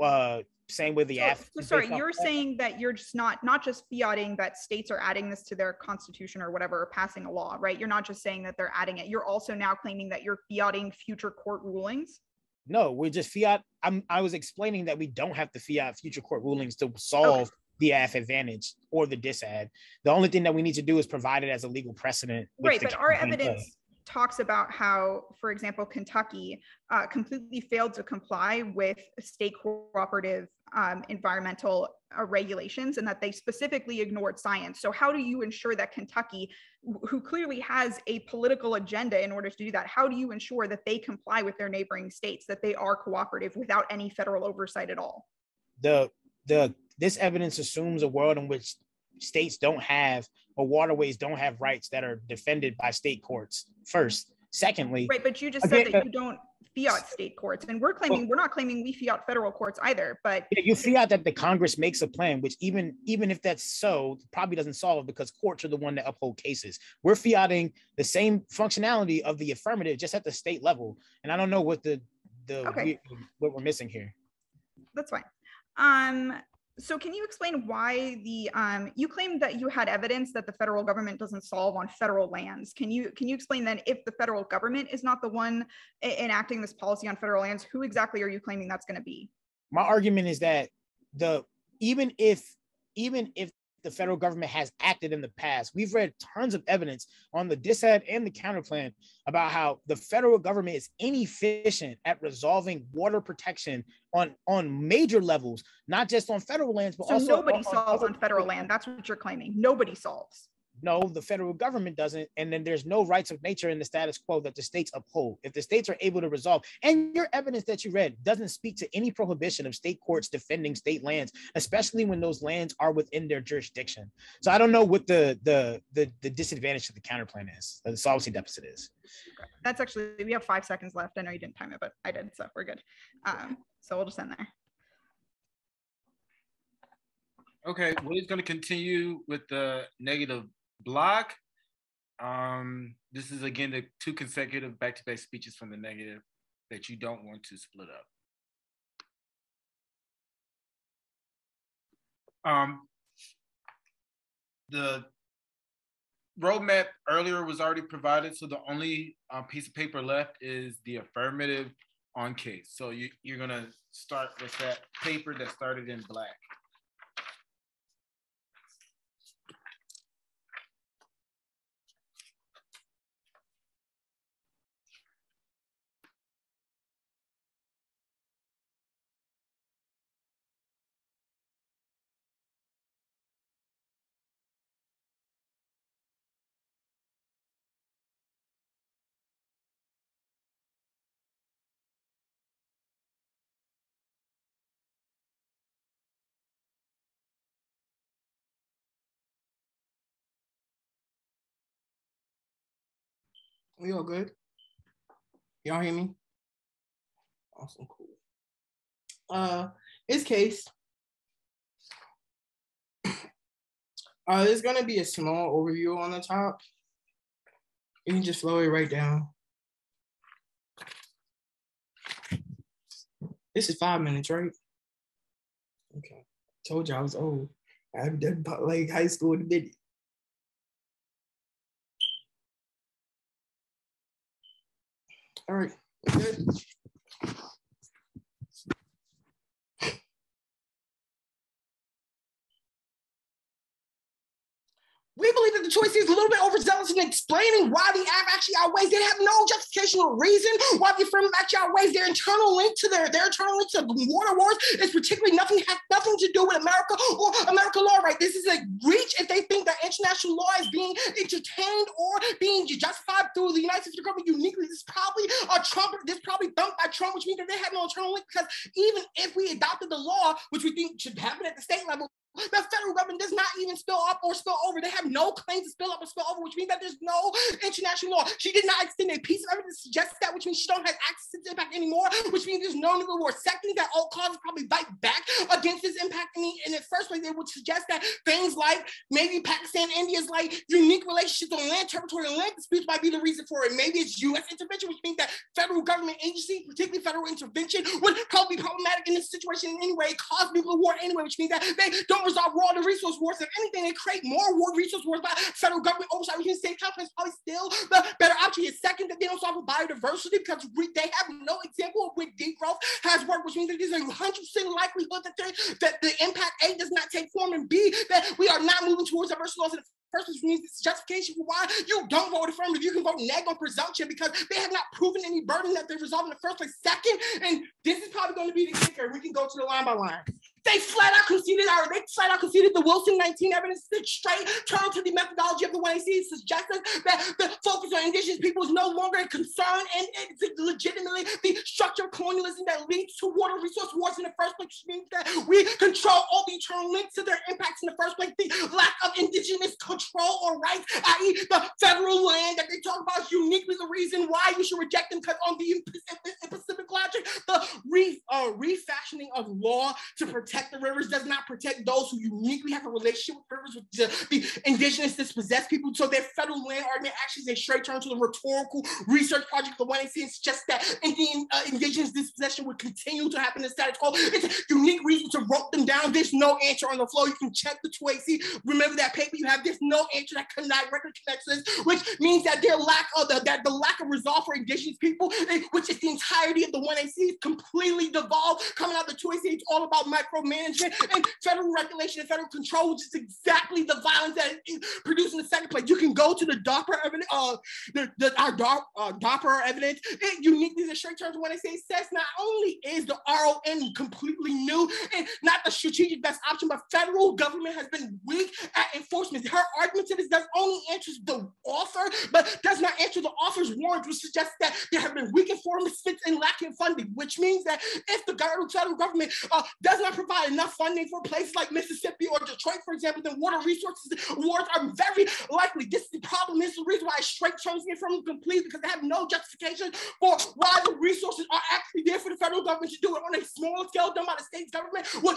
uh same with the So, F. so sorry, you're saying that you're just not not just fiating that states are adding this to their constitution or whatever, or passing a law, right? You're not just saying that they're adding it. You're also now claiming that you're fiating future court rulings. No, we're just fiat. I'm I was explaining that we don't have to fiat future court rulings to solve the AF advantage or the disad. The only thing that we need to do is provide it as a legal precedent. Right, but our evidence. Talks about how, for example, Kentucky uh, completely failed to comply with state cooperative um, environmental uh, regulations and that they specifically ignored science. So, how do you ensure that Kentucky, who clearly has a political agenda in order to do that, how do you ensure that they comply with their neighboring states, that they are cooperative without any federal oversight at all? the the this evidence assumes a world in which states don't have or waterways don't have rights that are defended by state courts first secondly Right, but you just Again, said that you don't fiat state courts, and we're claiming we're not claiming we fiat federal courts either. But you fiat that the Congress makes a plan, which even even if that's so, probably doesn't solve because courts are the one that uphold cases. We're fiating the same functionality of the affirmative just at the state level, and I don't know what the the Okay. we- what we're missing here. that's fine. Um, so can you explain why the um, you claimed that you had evidence that the federal government doesn't solve on federal lands? Can you can you explain then if the federal government is not the one enacting this policy on federal lands, who exactly are you claiming that's going to be? My argument is that the even if even if the federal government has acted in the past, we've read tons of evidence on the disad and the counterplan about how the federal government is inefficient at resolving water protection on on major levels, not just on federal lands, but So also nobody on- on solves other- on federal land. That's what you're claiming. Nobody solves. No, the federal government doesn't, and then there's no rights of nature in the status quo that the states uphold. If the states are able to resolve, and your evidence that you read doesn't speak to any prohibition of state courts defending state lands, especially when those lands are within their jurisdiction. So I don't know what the the the, the disadvantage to the counterplan is, the solvency deficit is. That's actually we have five seconds left. I know you didn't time it, but I did, so we're good. Um, so we'll just end there. Okay, Willie's going to continue with the negative block. Um, this is again the two consecutive back-to-back speeches from the negative that you don't want to split up. Um, the roadmap earlier was already provided, so the only uh, piece of paper left is the affirmative on case. So you, you're gonna start with that paper that started in black. We all good? Y'all hear me? Awesome, cool. Uh, it's case. Uh, there's gonna be a small overview on the top. You can just slow it right down. This is five minutes, right? Okay. Told you I was old. I haven't done like high school in a minute. All right. We believe that the choice is a little bit overzealous in explaining why the act actually outweighs. They have no justification or reason why the affirmative actually outweighs their internal link to their, their internal link to water wars. It's particularly nothing has nothing to do with America or American law, right? This is a reach if they think that international law is being entertained or being justified through the United States government uniquely. This is probably a Trump, this is probably dumped by Trump, which means that they have no internal link because even if we adopted the law, which we think should happen at the state level, the federal government does not even spill up or spill over. They have no claim to spill up or spill over, which means that there's no international law. She did not extend a piece of evidence to suggest that, which means she don't have access to this impact anymore, which means there's no legal war. Second, that all causes probably bite back against this impact. And in the first place, they would suggest that things like maybe Pakistan, India's like unique relationships on land, territory, and land disputes might be the reason for it. Maybe it's U.S. intervention, which means that federal government agency, particularly federal intervention, would probably be problematic in this situation anyway, any way, cause nuclear war anyway, which means that they don't resolve water resource wars. If anything, they create more war resource wars by federal government oversight, which means state companies probably still the better option. Is second that they don't solve biodiversity because we, they have no example of when degrowth has worked, which means that there's a hundred percent likelihood that, that the impact A does not take form, and B that we are not moving towards diversity laws the person needs this justification for why you don't vote affirmative. You can vote neg on presumption because they have not proven any burden that they resolved in the first place. Second, and this is probably going to be the kicker. We can go to the line by line. They flat out conceded our, they flat out conceded the Wilson 19 evidence straight turn to the methodology of the YC suggested that the focus on indigenous people is no longer a concern and it's legitimately the structure of colonialism that leads to water resource wars in the first place, which means that we control all the internal links to their impacts in the first place. The lack of indigenous control or rights, i.e. the federal land that they talk about is uniquely the reason why you should reject them because on the Pacific logic, the re, uh, refashioning of law to protect protect the rivers, does not protect those who uniquely have a relationship with rivers, with the, indigenous dispossessed people. So their federal land argument actually is a straight turn to the rhetorical research project. The one they see is just that Indian uh, indigenous dispossession would continue to happen in status quo. It's a unique reason to rope them down. There's no answer on the floor. You can check the 2AC. Remember that paper you have. There's no answer that connect record connects this, which means that their lack of the, that the lack of resolve for indigenous people, eh, which is the entirety of the 1AC, is completely devolved. Coming out the 2AC, it's all about micro management and federal regulation and federal control, which is exactly the violence that is produced in the second place. You can go to the Doppler evidence, uh, the, the our uh, Doppler evidence. It uniquely is a straight terms when they say says not only is the RON completely new and not the strategic best option, but federal government has been weak at enforcement. Her argument to this does only answer the author, but does not answer the author's warrant, which suggests that there have been weak enforcement and lacking funding, which means that if the federal government uh, does not provide provide enough funding for places like Mississippi or Detroit, for example, then water resources awards are very likely. This is the problem. This is the reason why I straight terms get from complete because they have no justification for why the resources are actually there for the federal government to do it on a smaller scale done by the state's government would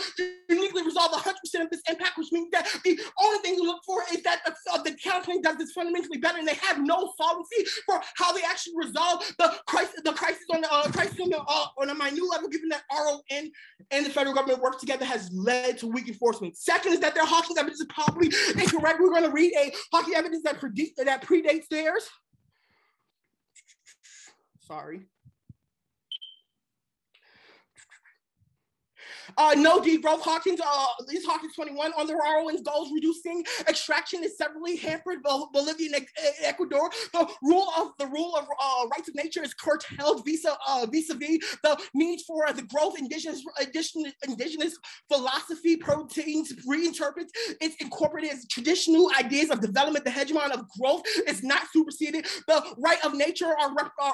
uniquely resolve 100% of this impact, which means that the only thing you look for is that the, uh, the counseling does this fundamentally better and they have no solvency for how they actually resolve the crisis, the crisis on the uh, crisis on, the, uh, on a minute level, given that RON and the federal government work together has led to weak enforcement. Second is that their Hawkins evidence is probably incorrect. We're going to read a Hawkins evidence that, that predates theirs. Sorry. Uh, no degrowth Hawkins, uh, these Hawkins 21 on the RON's goals, reducing extraction is severely hampered Bolivia and Ecuador. The rule of the rule of uh, rights of nature is curtailed visa uh, vis-a-vis the need for the growth indigenous indigenous, indigenous philosophy proteins reinterprets it's incorporated as traditional ideas of development. The hegemon of growth is not superseded. The right of nature are, are, are,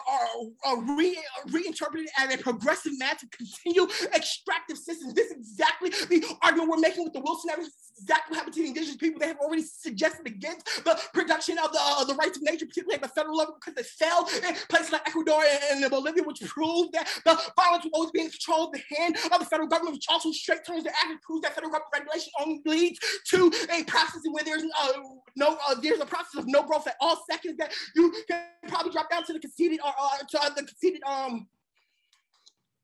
are re, reinterpreted as a progressive man to continue extractive systems is this exactly the argument we're making with the Wilson evidence? Exactly what happened to the indigenous people. They have already suggested against the production of the, uh, the rights of nature, particularly at the federal level, because they failed in places like Ecuador and, and Bolivia, which proved that the violence will always be in control of the hand of the federal government, which also straight turns the act proves that federal government regulation only leads to a process where there's uh, no uh, there's a process of no growth at all seconds that you can probably drop down to the conceded or uh, to uh, the conceded um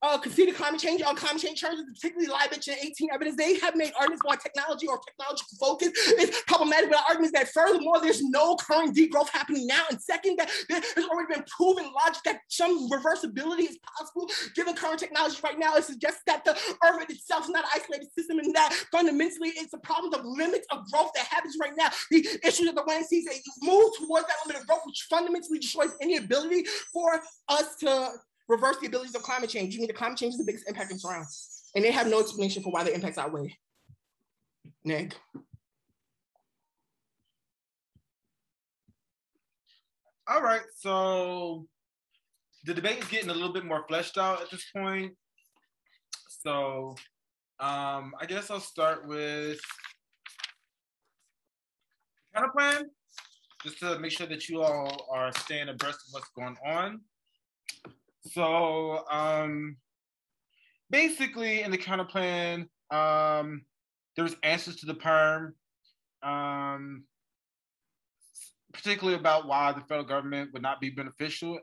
uh, conceded climate change on uh, climate change charges, particularly Liebreich and 18 evidence, they have made arguments why technology or technological focus is problematic, but arguments that furthermore, there's no current degrowth happening now. And second, that there's already been proven logic that some reversibility is possible given current technology right now. It suggests that the earth itself is not an isolated system and that fundamentally it's a problem of limits of growth that happens right now. The issues of the one sees move towards that limit of growth, which fundamentally destroys any ability for us to reverse the abilities of climate change. You mean the climate change is the biggest impact in surrounds. And they have no explanation for why the impacts outweigh. Neg. All right, so the debate is getting a little bit more fleshed out at this point. So Um, I guess I'll start with counter plan, just to make sure that you all are staying abreast of what's going on. So um, basically, in the counter plan, um, there was answers to the perm, um, particularly about why the federal government would not be beneficial.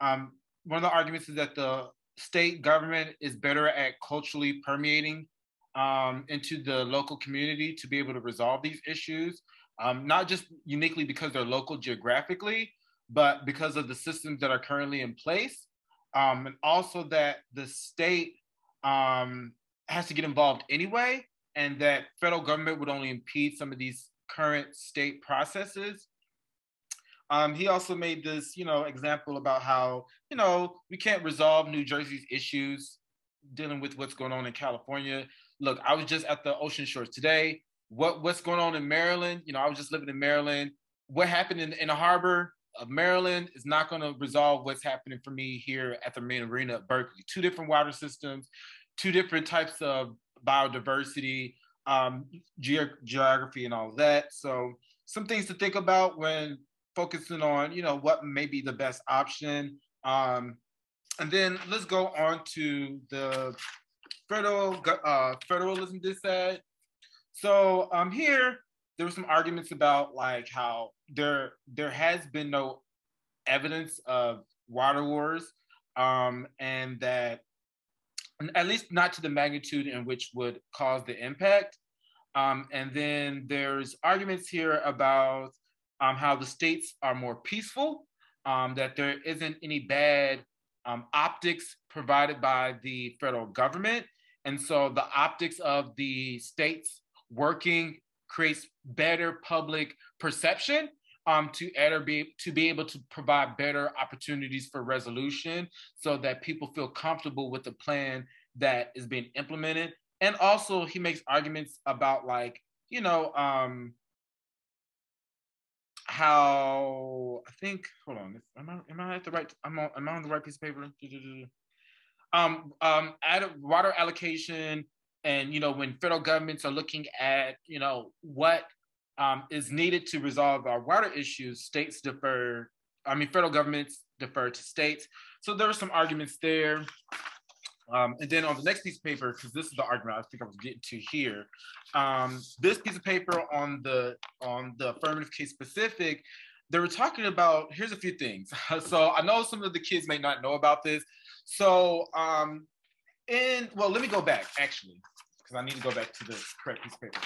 Um, one of the arguments is that the state government is better at culturally permeating um, into the local community to be able to resolve these issues, um, not just uniquely because they're local geographically, but because of the systems that are currently in place. Um, and also that the state um, has to get involved anyway, and that federal government would only impede some of these current state processes. Um, he also made this, you know, example about how, you know, we can't resolve New Jersey's issues dealing with what's going on in California. Look, I was just at the Ocean Shores today. What what's going on in Maryland? You know, I was just living in Maryland. What happened in, in the harbor of Maryland is not going to resolve what's happening for me here at the main arena at Berkeley. Two different water systems, two different types of biodiversity, um, ge- geography, and all that. So some things to think about when focusing on, you know, what may be the best option. Um, and then let's go on to the federal uh, federalism dissent. So um, here there were some arguments about like how there there has been no evidence of water wars, um, and that at least not to the magnitude in which would cause the impact. Um, and then there's arguments here about um, how the states are more peaceful, um, that there isn't any bad um, optics provided by the federal government. And so the optics of the states working creates better public perception um, to be to be able to provide better opportunities for resolution so that people feel comfortable with the plan that is being implemented. And also he makes arguments about like, you know, um, how I think. Hold on, am I am I at the right? I'm on. Am I on the right piece of paper? Um, um, add water allocation, and you know when federal governments are looking at you know what um, is needed to resolve our water issues, states defer. I mean, federal governments defer to states. So there are some arguments there. Um, and then on the next piece of paper, because this is the argument I think I was getting to here, um, this piece of paper on the on the affirmative case specific, they were talking about. Here's a few things. so I know some of the kids may not know about this. So um, in well, let me go back actually, because I need to go back to the correct piece of paper.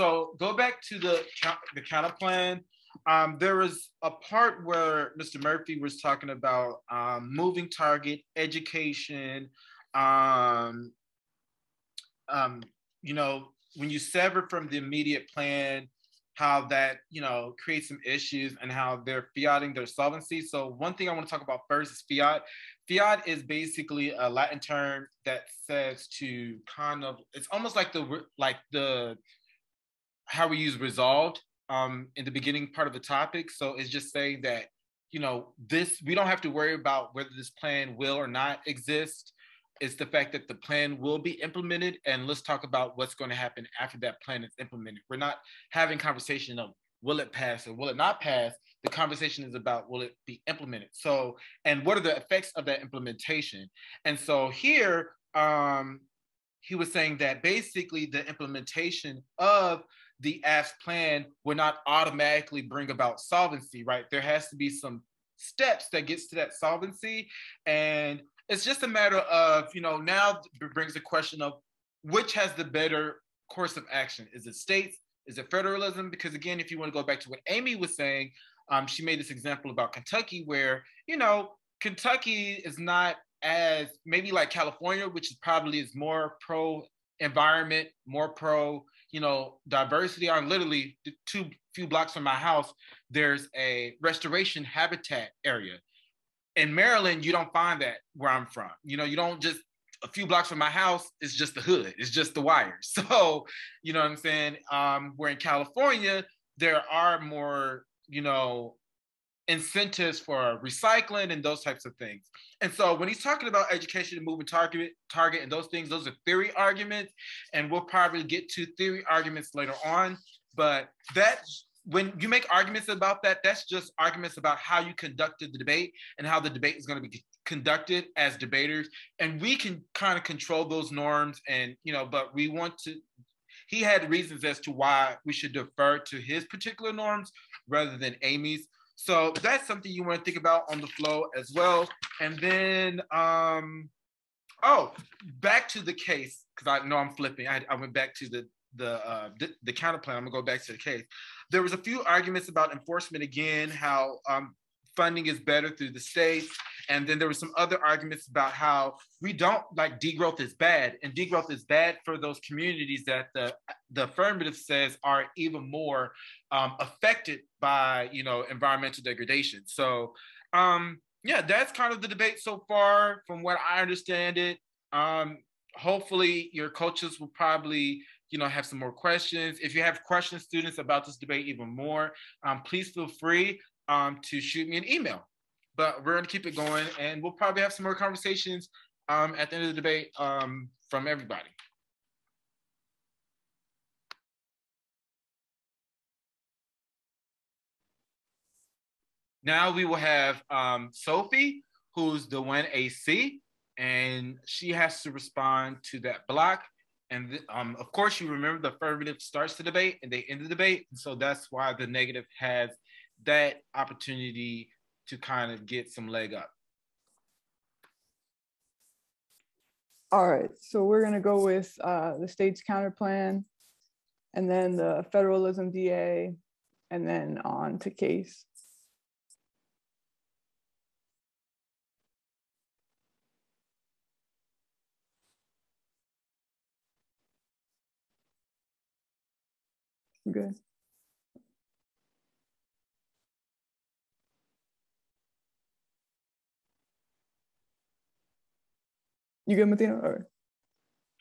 So go back to the the counter plan. Um, there was a part where Mr. Murphy was talking about um, moving target, education, um, um, you know, when you sever from the immediate plan, how that you know creates some issues and how they're fiating their solvency. So one thing I want to talk about first is fiat. Fiat is basically a Latin term that says to kind of it's almost like the like the how we use resolved um, in the beginning part of the topic. So it's just saying that you know this we don't have to worry about whether this plan will or not exist. It's the fact that the plan will be implemented and let's talk about what's going to happen after that plan is implemented. We're not having conversation of will it pass or will it not pass? The conversation is about will it be implemented? So and what are the effects of that implementation? And so here um he was saying that basically the implementation of the AFS plan will not automatically bring about solvency, right? There has to be some steps that gets to that solvency. And it's just a matter of, you know, now brings the question of which has the better course of action? Is it states? Is it federalism? Because again, if you want to go back to what Amy was saying, um, she made this example about Kentucky, where you know Kentucky is not as maybe like California, which is probably is more pro environment, more pro you know diversity. On literally two few blocks from my house, there's a restoration habitat area in Maryland, you don't find that where I'm from. You know, you don't just a few blocks from my house is just the hood. It's just the wires. So, you know what I'm saying? Um, where in California, there are more, you know, incentives for recycling and those types of things. And so when he's talking about education and moving target, target and those things, those are theory arguments, and we'll probably get to theory arguments later on. But that when you make arguments about that, that's just arguments about how you conducted the debate and how the debate is going to be conducted as debaters. And we can kind of control those norms and, you know, but we want to, he had reasons as to why we should defer to his particular norms rather than Amy's. So that's something you want to think about on the flow as well. And then, um, oh, back to the case, because I know I'm flipping. I, I went back to the the uh, the, the counter plan. I'm gonna go back to the case. There was a few arguments about enforcement again, how um, funding is better through the state, and then there were some other arguments about how we don't like degrowth is bad, and degrowth is bad for those communities that the the affirmative says are even more um, affected by you know environmental degradation. So um, yeah, that's kind of the debate so far, from what I understand it. Um, hopefully, your coaches will probably you know, have some more questions. If you have questions, students, about this debate even more, um, please feel free um, to shoot me an email. But we're going to keep it going, and we'll probably have some more conversations um, at the end of the debate um, from everybody. Now we will have um, Sophie, who's the one AC, and she has to respond to that block. And um, of course, you remember the affirmative starts the debate and they end the debate. And so that's why the negative has that opportunity to kind of get some leg up. All right, so we're gonna go with uh, the state's counter plan and then the federalism DA and then on to case. Good. You good, Mathina? Or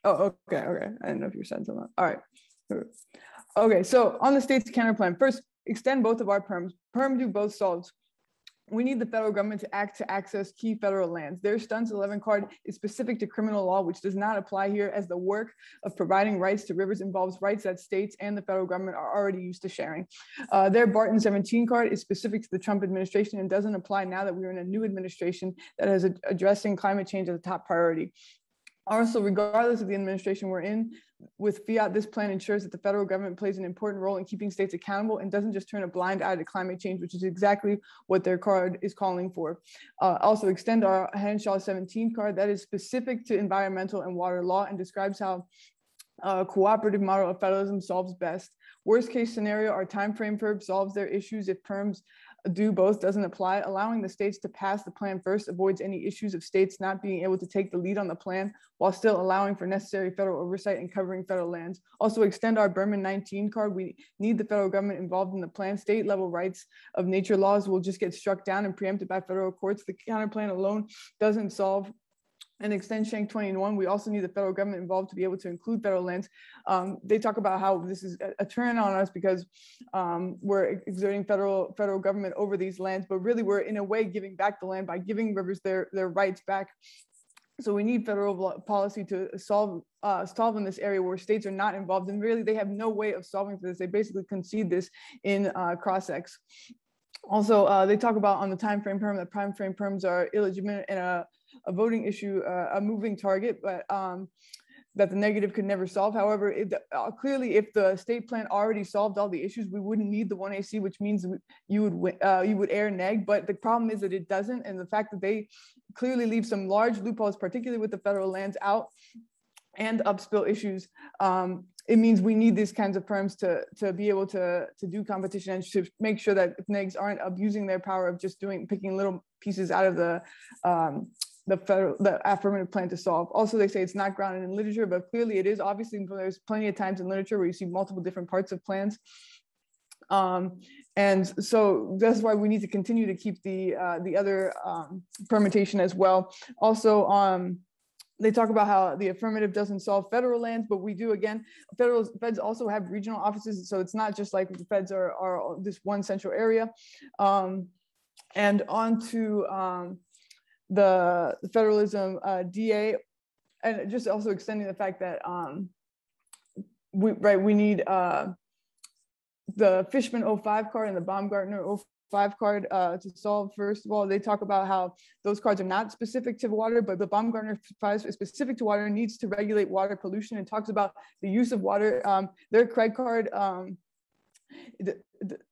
oh, okay, okay. I didn't know if you said something. All right. Okay, so on the state's counter plan, first extend both of our perms. Perm do both solves we need the federal government to act to access key federal lands. Their Stuntz 11 card is specific to criminal law, which does not apply here as the work of providing rights to rivers involves rights that states and the federal government are already used to sharing. Uh, their Barton 17 card is specific to the Trump administration and doesn't apply now that we're in a new administration that is addressing climate change as a top priority. Also, regardless of the administration we're in, with fiat, this plan ensures that the federal government plays an important role in keeping states accountable and doesn't just turn a blind eye to climate change, which is exactly what their card is calling for. Uh, also, extend our Henshaw 17 card that is specific to environmental and water law and describes how a cooperative model of federalism solves best. Worst case scenario, our time frame perm solves their issues if perms do both doesn't apply. Allowing the states to pass the plan first avoids any issues of states not being able to take the lead on the plan while still allowing for necessary federal oversight and covering federal lands. Also extend our Berman 19 card. We need the federal government involved in the plan. State level rights of nature laws will just get struck down and preempted by federal courts. The counter plan alone doesn't solve and extend Shank 21, we also need the federal government involved to be able to include federal lands. Um, they talk about how this is a, a turn on us because um, we're exerting federal federal government over these lands, but really we're in a way giving back the land by giving rivers their, their rights back. So we need federal policy to solve uh, solve in this area where states are not involved, and really they have no way of solving for this. They basically concede this in uh, cross-ex. Also, uh, they talk about on the time frame perm that prime frame perms are illegitimate and a a voting issue, uh, a moving target, but um, that the negative could never solve. However, it, uh, clearly, if the state plan already solved all the issues, we wouldn't need the 1AC, which means you would uh, you would air neg. But the problem is that it doesn't, and the fact that they clearly leave some large loopholes, particularly with the federal lands out and upspill issues. Um, it means we need these kinds of firms to to be able to to do competition and to make sure that negs aren't abusing their power of just doing picking little pieces out of the um, the federal the affirmative plan to solve. Also, they say it's not grounded in literature, but clearly it is. Obviously, there's plenty of times in literature where you see multiple different parts of plans. Um, and so that's why we need to continue to keep the uh, the other um, permutation as well. Also, um, they talk about how the affirmative doesn't solve federal lands, but we do again. Federal feds also have regional offices, so it's not just like the feds are, are this one central area. Um, and on to um, the, federalism uh, DA, and just also extending the fact that um, we right we need uh, the Fischman 05 card and the Baumgartner 05 card uh, to solve. First of all, they talk about how those cards are not specific to water, but the Baumgartner 5 is specific to water, needs to regulate water pollution, and talks about the use of water. Um, their Craig card um,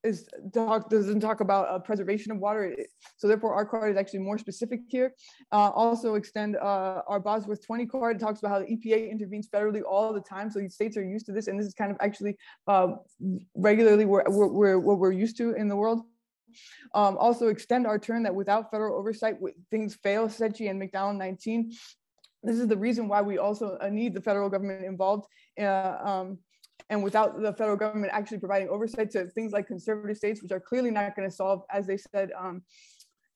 is talk doesn't talk about uh, preservation of water. So therefore, our card is actually more specific here. Uh, also, extend uh, our Bosworth 20 card. It talks about how the EPA intervenes federally all the time. So these states are used to this, and this is kind of actually uh, regularly we're, we're, what we're used to in the world. Um, also, extend our turn that without federal oversight, things fail. Setchi and McDonald 19. This is the reason why we also uh, need the federal government involved. Uh, um, and without the federal government actually providing oversight to things like conservative states, which are clearly not going to solve, as they said, um,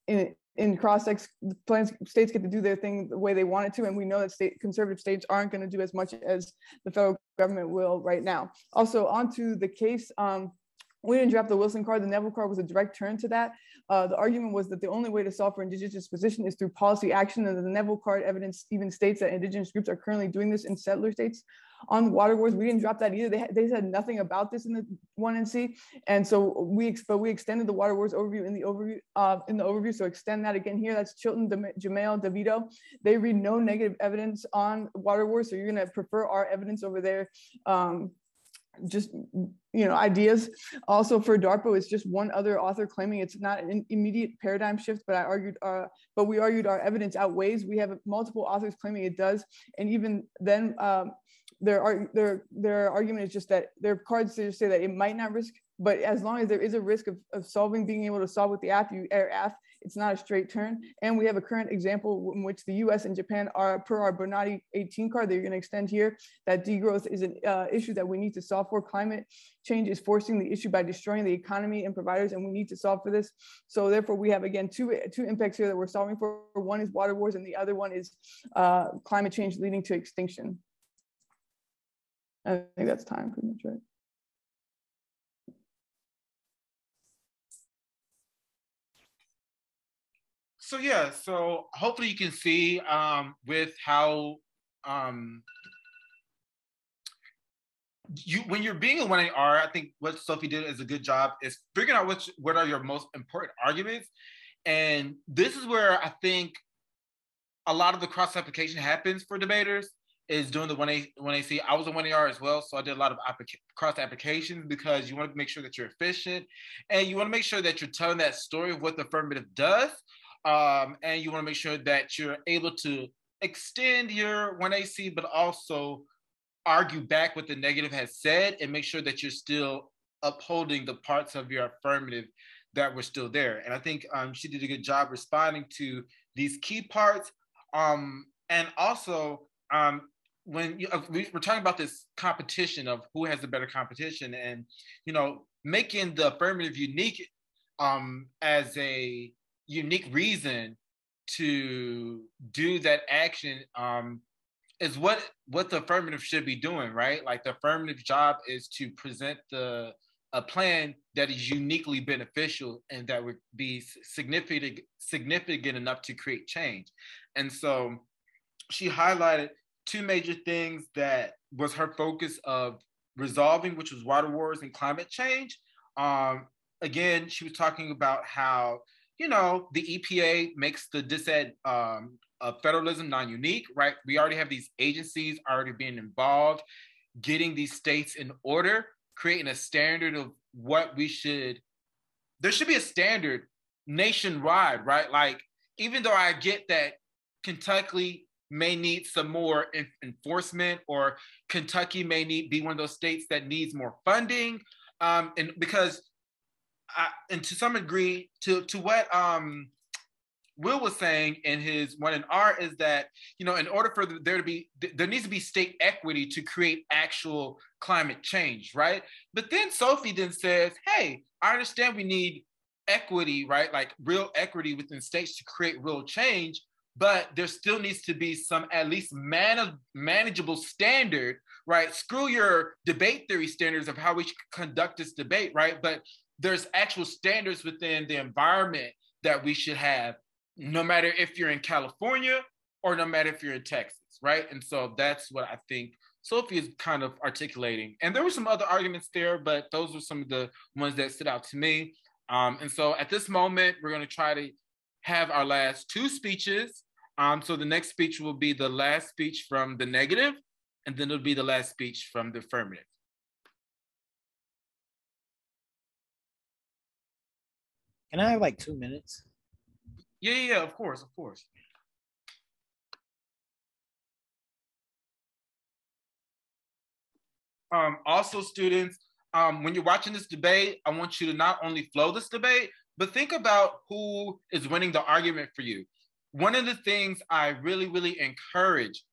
in in cross-ex plans, states get to do their thing the way they want it to, and we know that state conservative states aren't going to do as much as the federal government will right now. Also, onto the case. Um, we didn't draft the Wilson card. The Neville card was a direct turn to that. Uh, the argument was that the only way to solve for indigenous disposition is through policy action, and the Neville card evidence even states that indigenous groups are currently doing this in settler states on water wars. We didn't drop that either. They, they said nothing about this in the one NC. And so we, but we extended the water wars overview in the overview, uh, in the overview. So extend that again here. That's Chilton, Jamail, DeVito. They read no negative evidence on water wars. So you're gonna prefer our evidence over there. Um, just you know ideas also for Darpö it's just one other author claiming it's not an immediate paradigm shift but i argued uh, but we argued our evidence outweighs we have multiple authors claiming it does and even then um, their their their argument is just that their cards just say that it might not risk, but as long as there is a risk of, of solving, being able to solve with the app, you air app, it's not a straight turn. And we have a current example in which the U.S. and Japan are per our Bonaiuti 18 card that you're going to extend here. That degrowth is an uh, issue that we need to solve for. Climate change is forcing the issue by destroying the economy and providers, and we need to solve for this. So therefore, we have again two two impacts here that we're solving for. One is water wars, and the other one is uh, climate change leading to extinction. I think that's time pretty much, right? So yeah, so hopefully you can see um, with how um, you when you're being a 1AR, I think what Sophie did is a good job is figuring out which what are your most important arguments. And this is where I think a lot of the cross application happens for debaters is doing the 1A, 1AC. I was a 1AR as well, so I did a lot of applica- cross applications because you want to make sure that you're efficient and you want to make sure that you're telling that story of what the affirmative does. Um, and you want to make sure that you're able to extend your 1AC, but also argue back what the negative has said and make sure that you're still upholding the parts of your affirmative that were still there. And I think um, she did a good job responding to these key parts. Um, and also, um, when you, uh, we're talking about this competition of who has the better competition and you know making the affirmative unique um, as a unique reason to do that action um, is what what the affirmative should be doing right? Like the affirmative job is to present the a plan that is uniquely beneficial and that would be significant significant enough to create change. And so she highlighted two major things that was her focus of resolving, which was water wars and climate change. Um, again, she was talking about how you know the EPA makes the DISAD um, federalism non-unique, right? We already have these agencies already being involved, getting these states in order, creating a standard of what we should. There should be a standard nationwide, right? Like even though I get that Kentucky may need some more enforcement or Kentucky may need be one of those states that needs more funding. Um, and because, I, and to some degree, to, to what um, Will was saying in his 1NR is that, you know, in order for there to be, there needs to be state equity to create actual climate change, right? But then Sophie then says, hey, I understand we need equity, right? Like real equity within states to create real change but there still needs to be some at least man- manageable standard, right? Screw your debate theory standards of how we should conduct this debate, right? But there's actual standards within the environment that we should have, no matter if you're in California or no matter if you're in Texas, right? And so that's what I think Sophie is kind of articulating. And there were some other arguments there, but those were some of the ones that stood out to me. Um, and so at this moment, we're going to try to have our last two speeches. Um, so the next speech will be the last speech from the negative, and then it'll be the last speech from the affirmative. Can I have like two minutes? Yeah, yeah, of course, of course. Um, also, students, um, when you're watching this debate, I want you to not only flow this debate, but think about who is winning the argument for you. One of the things I really, really encourage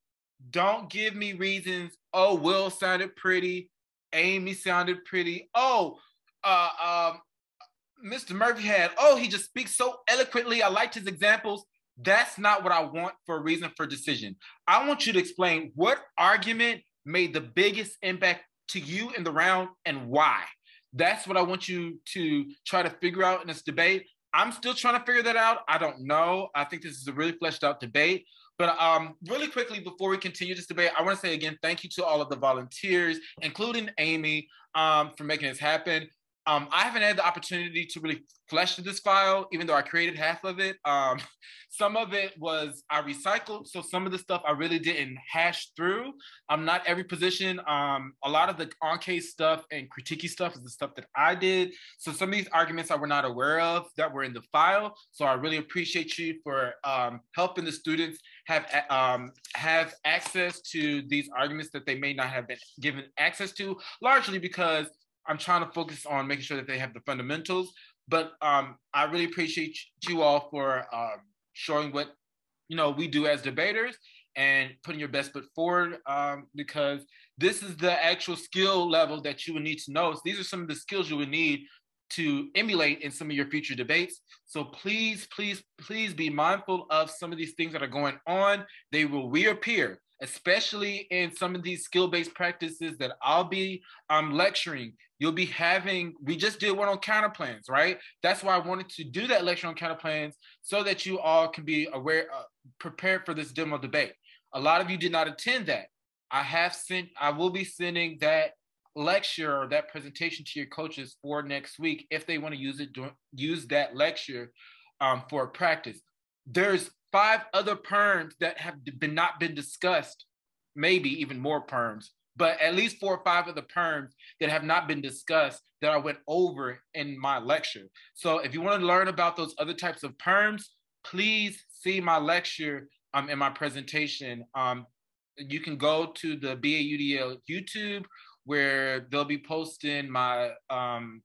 don't give me reasons. Oh, Will sounded pretty. Amy sounded pretty. Oh, uh, um, Mr. Murphy had, oh, he just speaks so eloquently. I liked his examples. That's not what I want for a reason for decision. I want you to explain what argument made the biggest impact to you in the round and why. That's what I want you to try to figure out in this debate. I'm still trying to figure that out. I don't know. I think this is a really fleshed out debate. But um, really quickly, before we continue this debate, I want to say again, thank you to all of the volunteers, including Amy, um, for making this happen. Um, I haven't had the opportunity to really flesh this file, even though I created half of it. Um, some of it was I recycled, so some of the stuff I really didn't hash through. Um, not every position. Um, a lot of the on-case stuff and critiquey stuff is the stuff that I did. So some of these arguments I were not aware of that were in the file. So I really appreciate you for um, helping the students have um, have access to these arguments that they may not have been given access to, largely because I'm trying to focus on making sure that they have the fundamentals. But um, I really appreciate you all for um, showing what you know we do as debaters and putting your best foot forward um, because this is the actual skill level that you would need to know. So these are some of the skills you would need to emulate in some of your future debates. So please, please, please be mindful of some of these things that are going on. They will reappear especially in some of these skill-based practices that I'll be um, lecturing. You'll be having, we just did one on counter plans, right? That's why I wanted to do that lecture on counter plans so that you all can be aware, uh, prepared for this demo debate. A lot of you did not attend that. I have sent, I will be sending that lecture or that presentation to your coaches for next week if they want to use it, use that lecture um, for practice. There's five other perms that have been not been discussed, maybe even more perms, but at least four or five of the perms that have not been discussed that I went over in my lecture. So if you want to learn about those other types of perms, please see my lecture um, in my presentation. Um, you can go to the BAUDL YouTube where they'll be posting my um,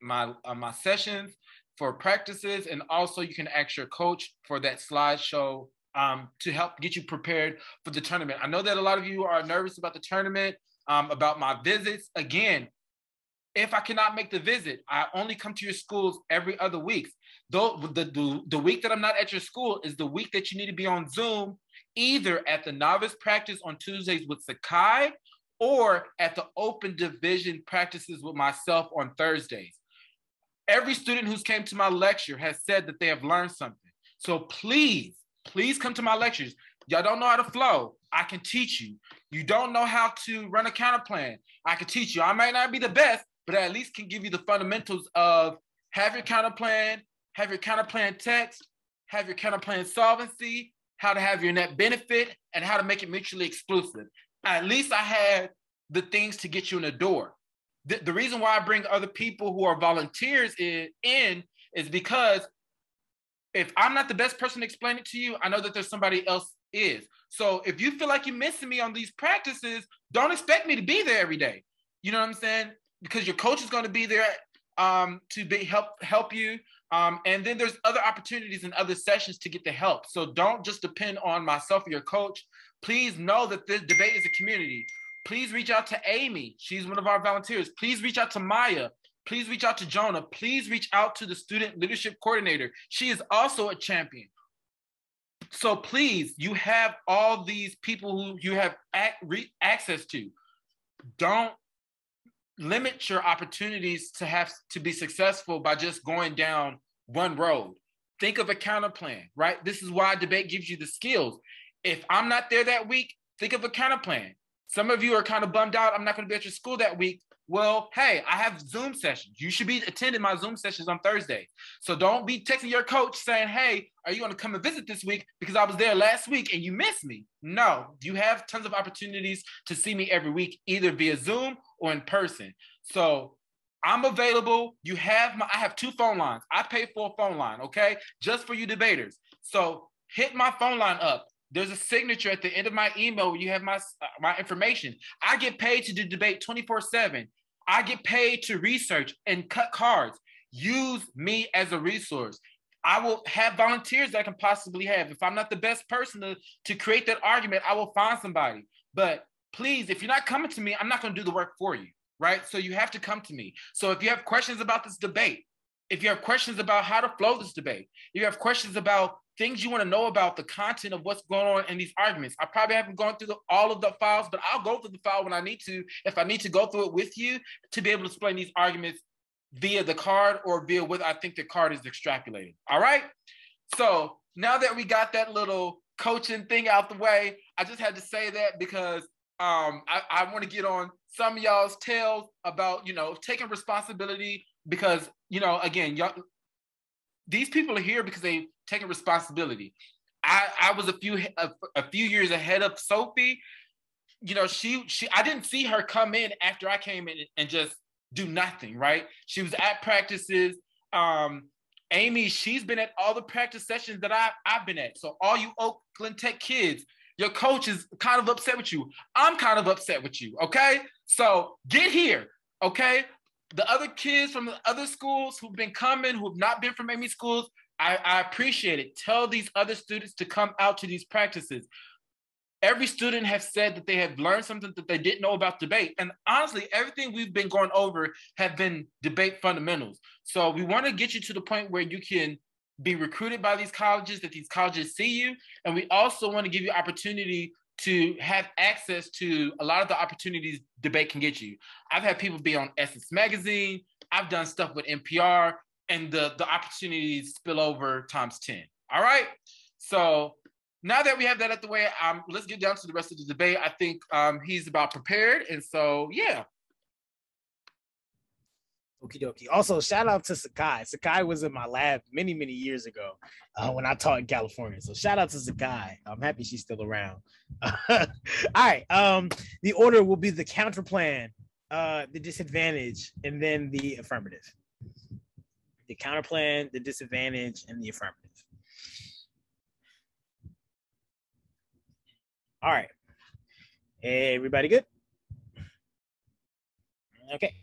my uh, my sessions for practices, and also you can ask your coach for that slideshow um, to help get you prepared for the tournament. I know that a lot of you are nervous about the tournament, um, about my visits. Again, if I cannot make the visit, I only come to your schools every other week. Though the, the, the week that I'm not at your school is the week that you need to be on Zoom, either at the novice practice on Tuesdays with Sakai or at the open division practices with myself on Thursdays. Every student who's came to my lecture has said that they have learned something. So please, please come to my lectures. Y'all don't know how to flow. I can teach you. You don't know how to run a counter plan. I can teach you. I might not be the best, but I at least can give you the fundamentals of have your counter plan, have your counter plan text, have your counter plan solvency, how to have your net benefit, and how to make it mutually exclusive. At least I had the things to get you in the door the, the reason why I bring other people who are volunteers in, in is because if I'm not the best person to explain it to you, I know that there's somebody else is. So if you feel like you're missing me on these practices, don't expect me to be there every day. You know what I'm saying? Because your coach is going to be there um, to be help help you. Um, and then there's other opportunities and other sessions to get the help. So don't just depend on myself or your coach. Please know that this debate is a community please reach out to Amy. She's one of our volunteers. Please reach out to Maya. Please reach out to Jonah. Please reach out to the student leadership coordinator. She is also a champion. So please, you have all these people who you have access to. Don't limit your opportunities to have to be successful by just going down one road. think of a counter plan, right? This is why debate gives you the skills. If I'm not there that week, think of a counter plan. Some of you are kind of bummed out. I'm not going to be at your school that week. Well, hey, I have Zoom sessions. You should be attending my Zoom sessions on Thursday. So don't be texting your coach saying, hey, are you going to come and visit this week because I was there last week and you missed me? No, you have tons of opportunities to see me every week, either via Zoom or in person. So I'm available. You have my, I have two phone lines. I pay for a phone line, okay? Just for you debaters. So hit my phone line up. There's a signature at the end of my email where you have my, uh, my information. I get paid to do debate 24 7. I get paid to research and cut cards. Use me as a resource. I will have volunteers that I can possibly have. If I'm not the best person to, to create that argument, I will find somebody. But please, if you're not coming to me, I'm not going to do the work for you, right? So you have to come to me. So if you have questions about this debate, if you have questions about how to flow this debate, if you have questions about things you want to know about the content of what's going on in these arguments. I probably haven't gone through the, all of the files, but I'll go through the file when I need to, if I need to go through it with you to be able to explain these arguments via the card or via what I think the card is extrapolating. All right. So now that we got that little coaching thing out the way, I just had to say that because um, I, I want to get on some of y'all's tails about, you know, taking responsibility because, you know, again, y'all, these people are here because they taking responsibility. I, I was a few a, a few years ahead of Sophie. You know, she she I didn't see her come in after I came in and just do nothing, right? She was at practices. Um, Amy, she's been at all the practice sessions that I, I've been at. So all you Oakland Tech kids, your coach is kind of upset with you. I'm kind of upset with you, okay? So get here, okay? The other kids from the other schools who've been coming, who've not been from Amy schools, I, I appreciate it. Tell these other students to come out to these practices. Every student has said that they have learned something that they didn't know about debate. And honestly, everything we've been going over have been debate fundamentals. So we want to get you to the point where you can be recruited by these colleges, that these colleges see you. And we also want to give you opportunity to have access to a lot of the opportunities debate can get you. I've had people be on Essence Magazine. I've done stuff with NPR and the the opportunities spill over times 10 all right so now that we have that at the way um let's get down to the rest of the debate i think um he's about prepared and so yeah Okie dokie. Also, shout out to Sakai. Sakai was in my lab many, many years ago uh, when I taught in California. So shout out to Sakai. I'm happy she's still around. All right. Um, the order will be the counter plan, uh, the disadvantage, and then the affirmative the counter plan, the disadvantage, and the affirmative. All right. Everybody good? Okay.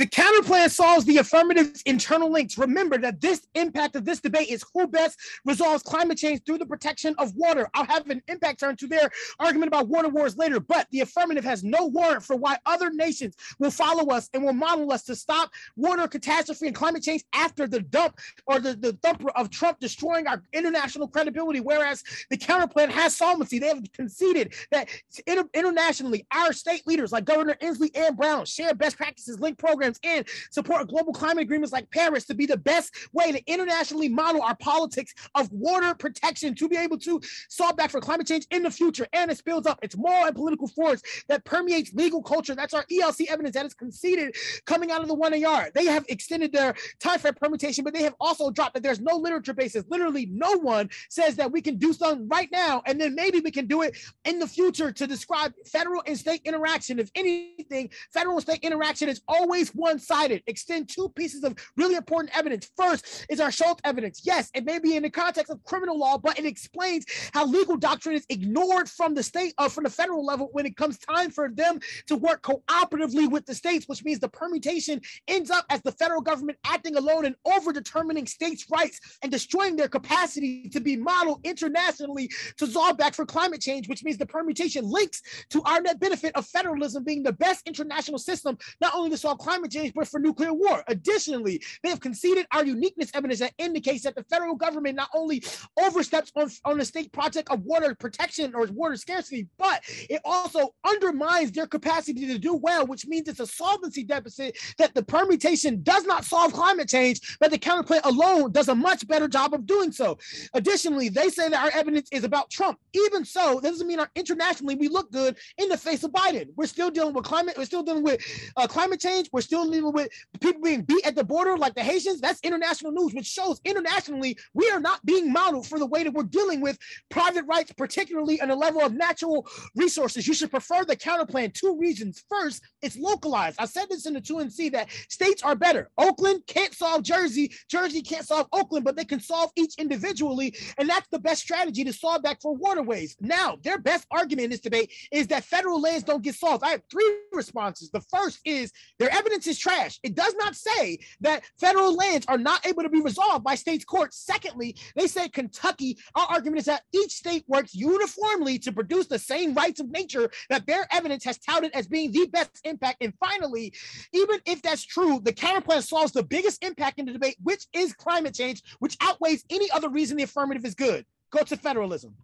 The counterplan solves the affirmative's internal links. Remember that this impact of this debate is who best resolves climate change through the protection of water. I'll have an impact turn to their argument about water wars later, but the affirmative has no warrant for why other nations will follow us and will model us to stop water catastrophe and climate change after the dump or the, the thumper of Trump destroying our international credibility. Whereas the counterplan has solvency. They have conceded that inter- internationally, our state leaders like Governor Inslee and Brown share best practices, link programs and support global climate agreements like Paris to be the best way to internationally model our politics of water protection to be able to solve back for climate change in the future. And it spills up its moral and political force that permeates legal culture. That's our ELC evidence that is conceded coming out of the one AR. They have extended their time frame permutation, but they have also dropped that there's no literature basis. Literally, no one says that we can do something right now, and then maybe we can do it in the future to describe federal and state interaction. If anything, federal and state interaction is always one sided. Extend two pieces of really important evidence. First is our Stuntz evidence. Yes, it may be in the context of criminal law, but it explains how legal doctrine is ignored from the state or uh, from the federal level when it comes time for them to work cooperatively with the states, which means the permutation ends up as the federal government acting alone and over determining states' rights and destroying their capacity to be modeled internationally to solve back for climate change, which means the permutation links to our net benefit of federalism being the best international system, not only to solve climate climate change, but for nuclear war. Additionally, they have conceded our uniqueness evidence that indicates that the federal government not only oversteps on, on the state project of water protection or water scarcity, but it also undermines their capacity to do well, which means it's a solvency deficit that the permutation does not solve climate change, but the counterplan alone does a much better job of doing so. Additionally, they say that our evidence is about Trump. Even so, that doesn't mean our, internationally we look good in the face of Biden. We're still dealing with climate. We're still dealing with uh, climate change. We're still dealing with people being beat at the border like the Haitians. That's international news, which shows internationally we are not being modeled for the way that we're dealing with private rights, particularly on a level of natural resources. You should prefer the counterplan. Two reasons. First, it's localized. I said this in the 2NC that states are better. Oakland can't solve Jersey. Jersey can't solve Oakland, but they can solve each individually. And that's the best strategy to solve that for waterways. Now, their best argument in this debate is that federal lands don't get solved. I have three responses. The first is their evidence is trash. It does not say that federal lands are not able to be resolved by states' courts. Secondly, they say Kentucky, our argument is that each state works uniformly to produce the same rights of nature that their evidence has touted as being the best impact. And finally, even if that's true, the counterplan solves the biggest impact in the debate, which is climate change, which outweighs any other reason the affirmative is good. Go to federalism.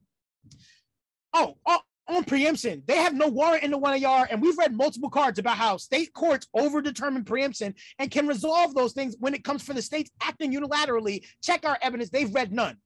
Oh, oh on preemption. They have no warrant in the 1AR, and we've read multiple cards about how state courts overdetermine preemption and can resolve those things when it comes for the states acting unilaterally. Check our evidence; they've read none.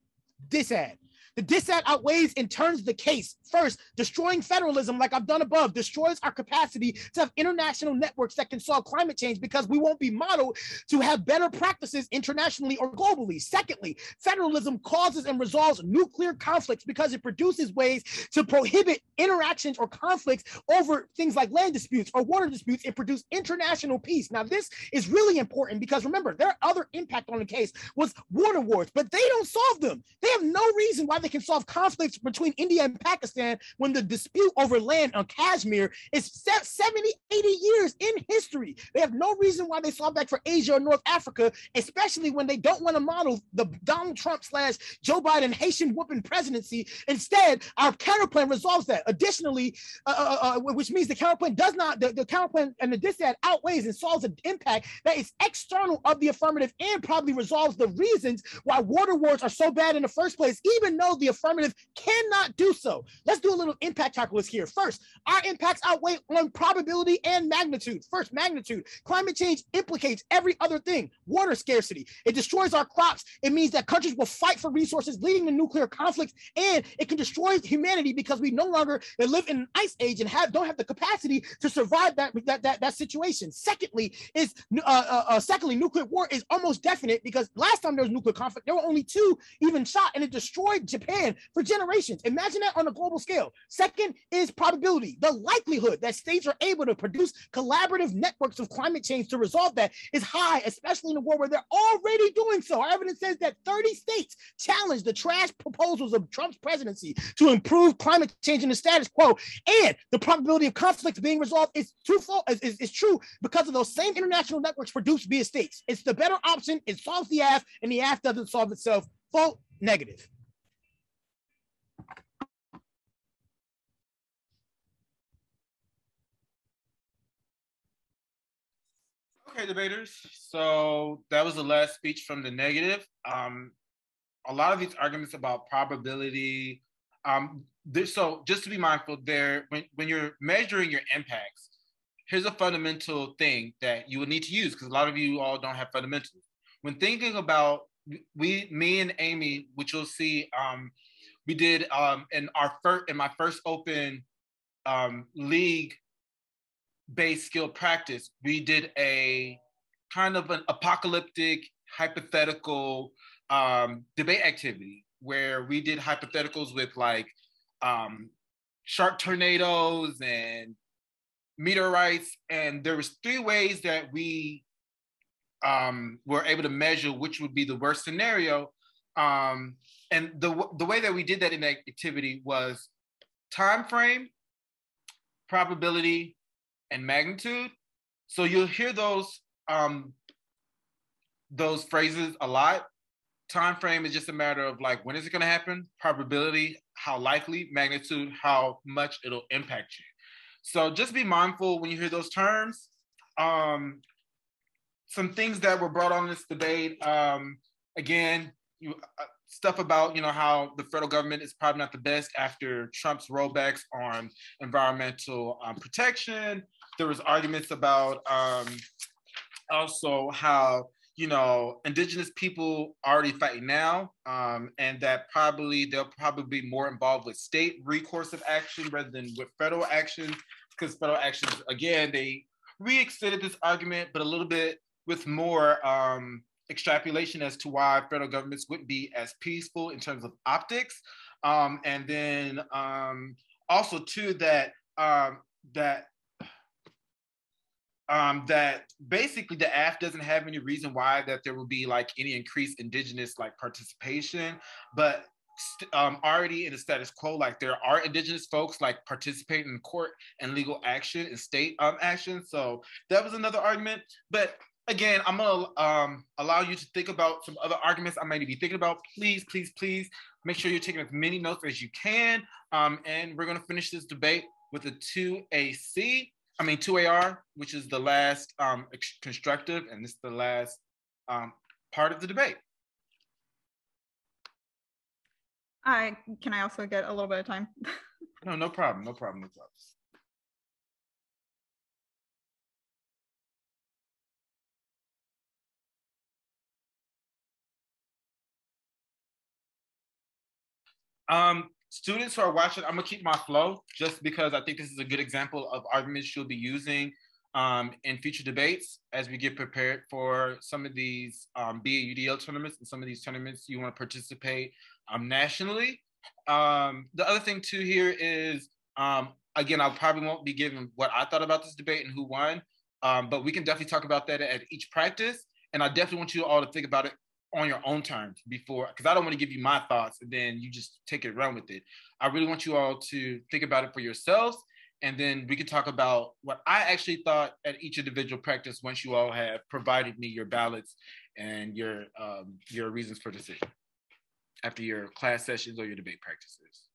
Disad. The disad outweighs and turns the case. First, destroying federalism, like I've done above, destroys our capacity to have international networks that can solve climate change because we won't be modeled to have better practices internationally or globally. Secondly, federalism causes and resolves nuclear conflicts because it produces ways to prohibit interactions or conflicts over things like land disputes or water disputes and produce international peace. Now, this is really important because remember, their other impact on the case was water wars, but they don't solve them. They have no reason why they can solve conflicts between India and Pakistan when the dispute over land on Kashmir is 70, 80 years in history. They have no reason why they solve that for Asia or North Africa, especially when they don't want to model the Donald Trump slash Joe Biden Haitian whooping presidency. Instead, our counterplan resolves that. Additionally, uh, uh, uh, which means the counterplan does not, the, the counterplan and the disad outweighs and solves an impact that is external of the affirmative and probably resolves the reasons why water wars are so bad in the first place, even though the affirmative cannot do so. Let's do a little impact calculus here. First, our impacts outweigh on probability and magnitude. First, magnitude. Climate change implicates every other thing. Water scarcity. It destroys our crops. It means that countries will fight for resources, leading to nuclear conflicts, and it can destroy humanity because we no longer live in an ice age and have don't have the capacity to survive that that that, that situation. Secondly, is uh, uh, uh, secondly, nuclear war is almost definite because last time there was nuclear conflict, there were only two even shot, and it destroyed Japan for generations. Imagine that on a global scale. Second is probability. The likelihood that states are able to produce collaborative networks of climate change to resolve that is high, especially in a world where they're already doing so. Our evidence says that 30 states challenged the trash proposals of Trump's presidency to improve climate change in the status quo. And the probability of conflicts being resolved is is, is, is true because of those same international networks produced via states. It's the better option. It solves the ass, and the ass doesn't solve itself. Vote negative. Okay, debaters. So that was the last speech from the negative. Um, a lot of these arguments about probability. Um, so just to be mindful, there when, when you're measuring your impacts, here's a fundamental thing that you will need to use because a lot of you all don't have fundamentals. When thinking about we, me and Amy, which you'll see, um, we did um, in our first in my first open um, league based skill practice, we did a kind of an apocalyptic hypothetical um, debate activity where we did hypotheticals with like um, shark tornadoes and meteorites, and there was three ways that we um, were able to measure which would be the worst scenario. Um, and the the way that we did that in that activity was time frame, probability, and magnitude. So you'll hear those um, those phrases a lot. Time frame is just a matter of like when is it going to happen? Probability, how likely, magnitude, how much it'll impact you. So just be mindful when you hear those terms. Um, some things that were brought on this debate. Um, again, you, uh, stuff about you know how the federal government is probably not the best after Trump's rollbacks on environmental um, protection. There was arguments about um, also how you know indigenous people already fighting now, um, and that probably they'll probably be more involved with state recourse of action rather than with federal action because federal actions again they re-extended this argument, but a little bit with more um, extrapolation as to why federal governments wouldn't be as peaceful in terms of optics. Um, and then um, also too that um, that um, that basically the AF doesn't have any reason why that there will be like any increased indigenous like participation, but um, already in the status quo, like there are indigenous folks like participating in court and legal action and state um, action. So that was another argument. But again, I'm gonna um, allow you to think about some other arguments I might be thinking about. Please, please, please make sure you're taking as many notes as you can. Um, and we're gonna finish this debate with a 2AC, I mean 2AR, which is the last um, constructive, and this is the last um, part of the debate. I can I also get a little bit of time? no, no problem. No problem. No problem. Um, students who are watching, I'm gonna keep my flow just because I think this is a good example of arguments you'll be using um, in future debates as we get prepared for some of these um, BAUDL tournaments and some of these tournaments you want to participate um, nationally. Um, the other thing too here is, um, again, I probably won't be giving what I thought about this debate and who won, um, but we can definitely talk about that at each practice. And I definitely want you all to think about it on your own terms before, because I don't want to give you my thoughts and then you just take it run with it. I really want you all to think about it for yourselves. And then we can talk about what I actually thought at each individual practice once you all have provided me your ballots and your um, your reasons for decision after your class sessions or your debate practices.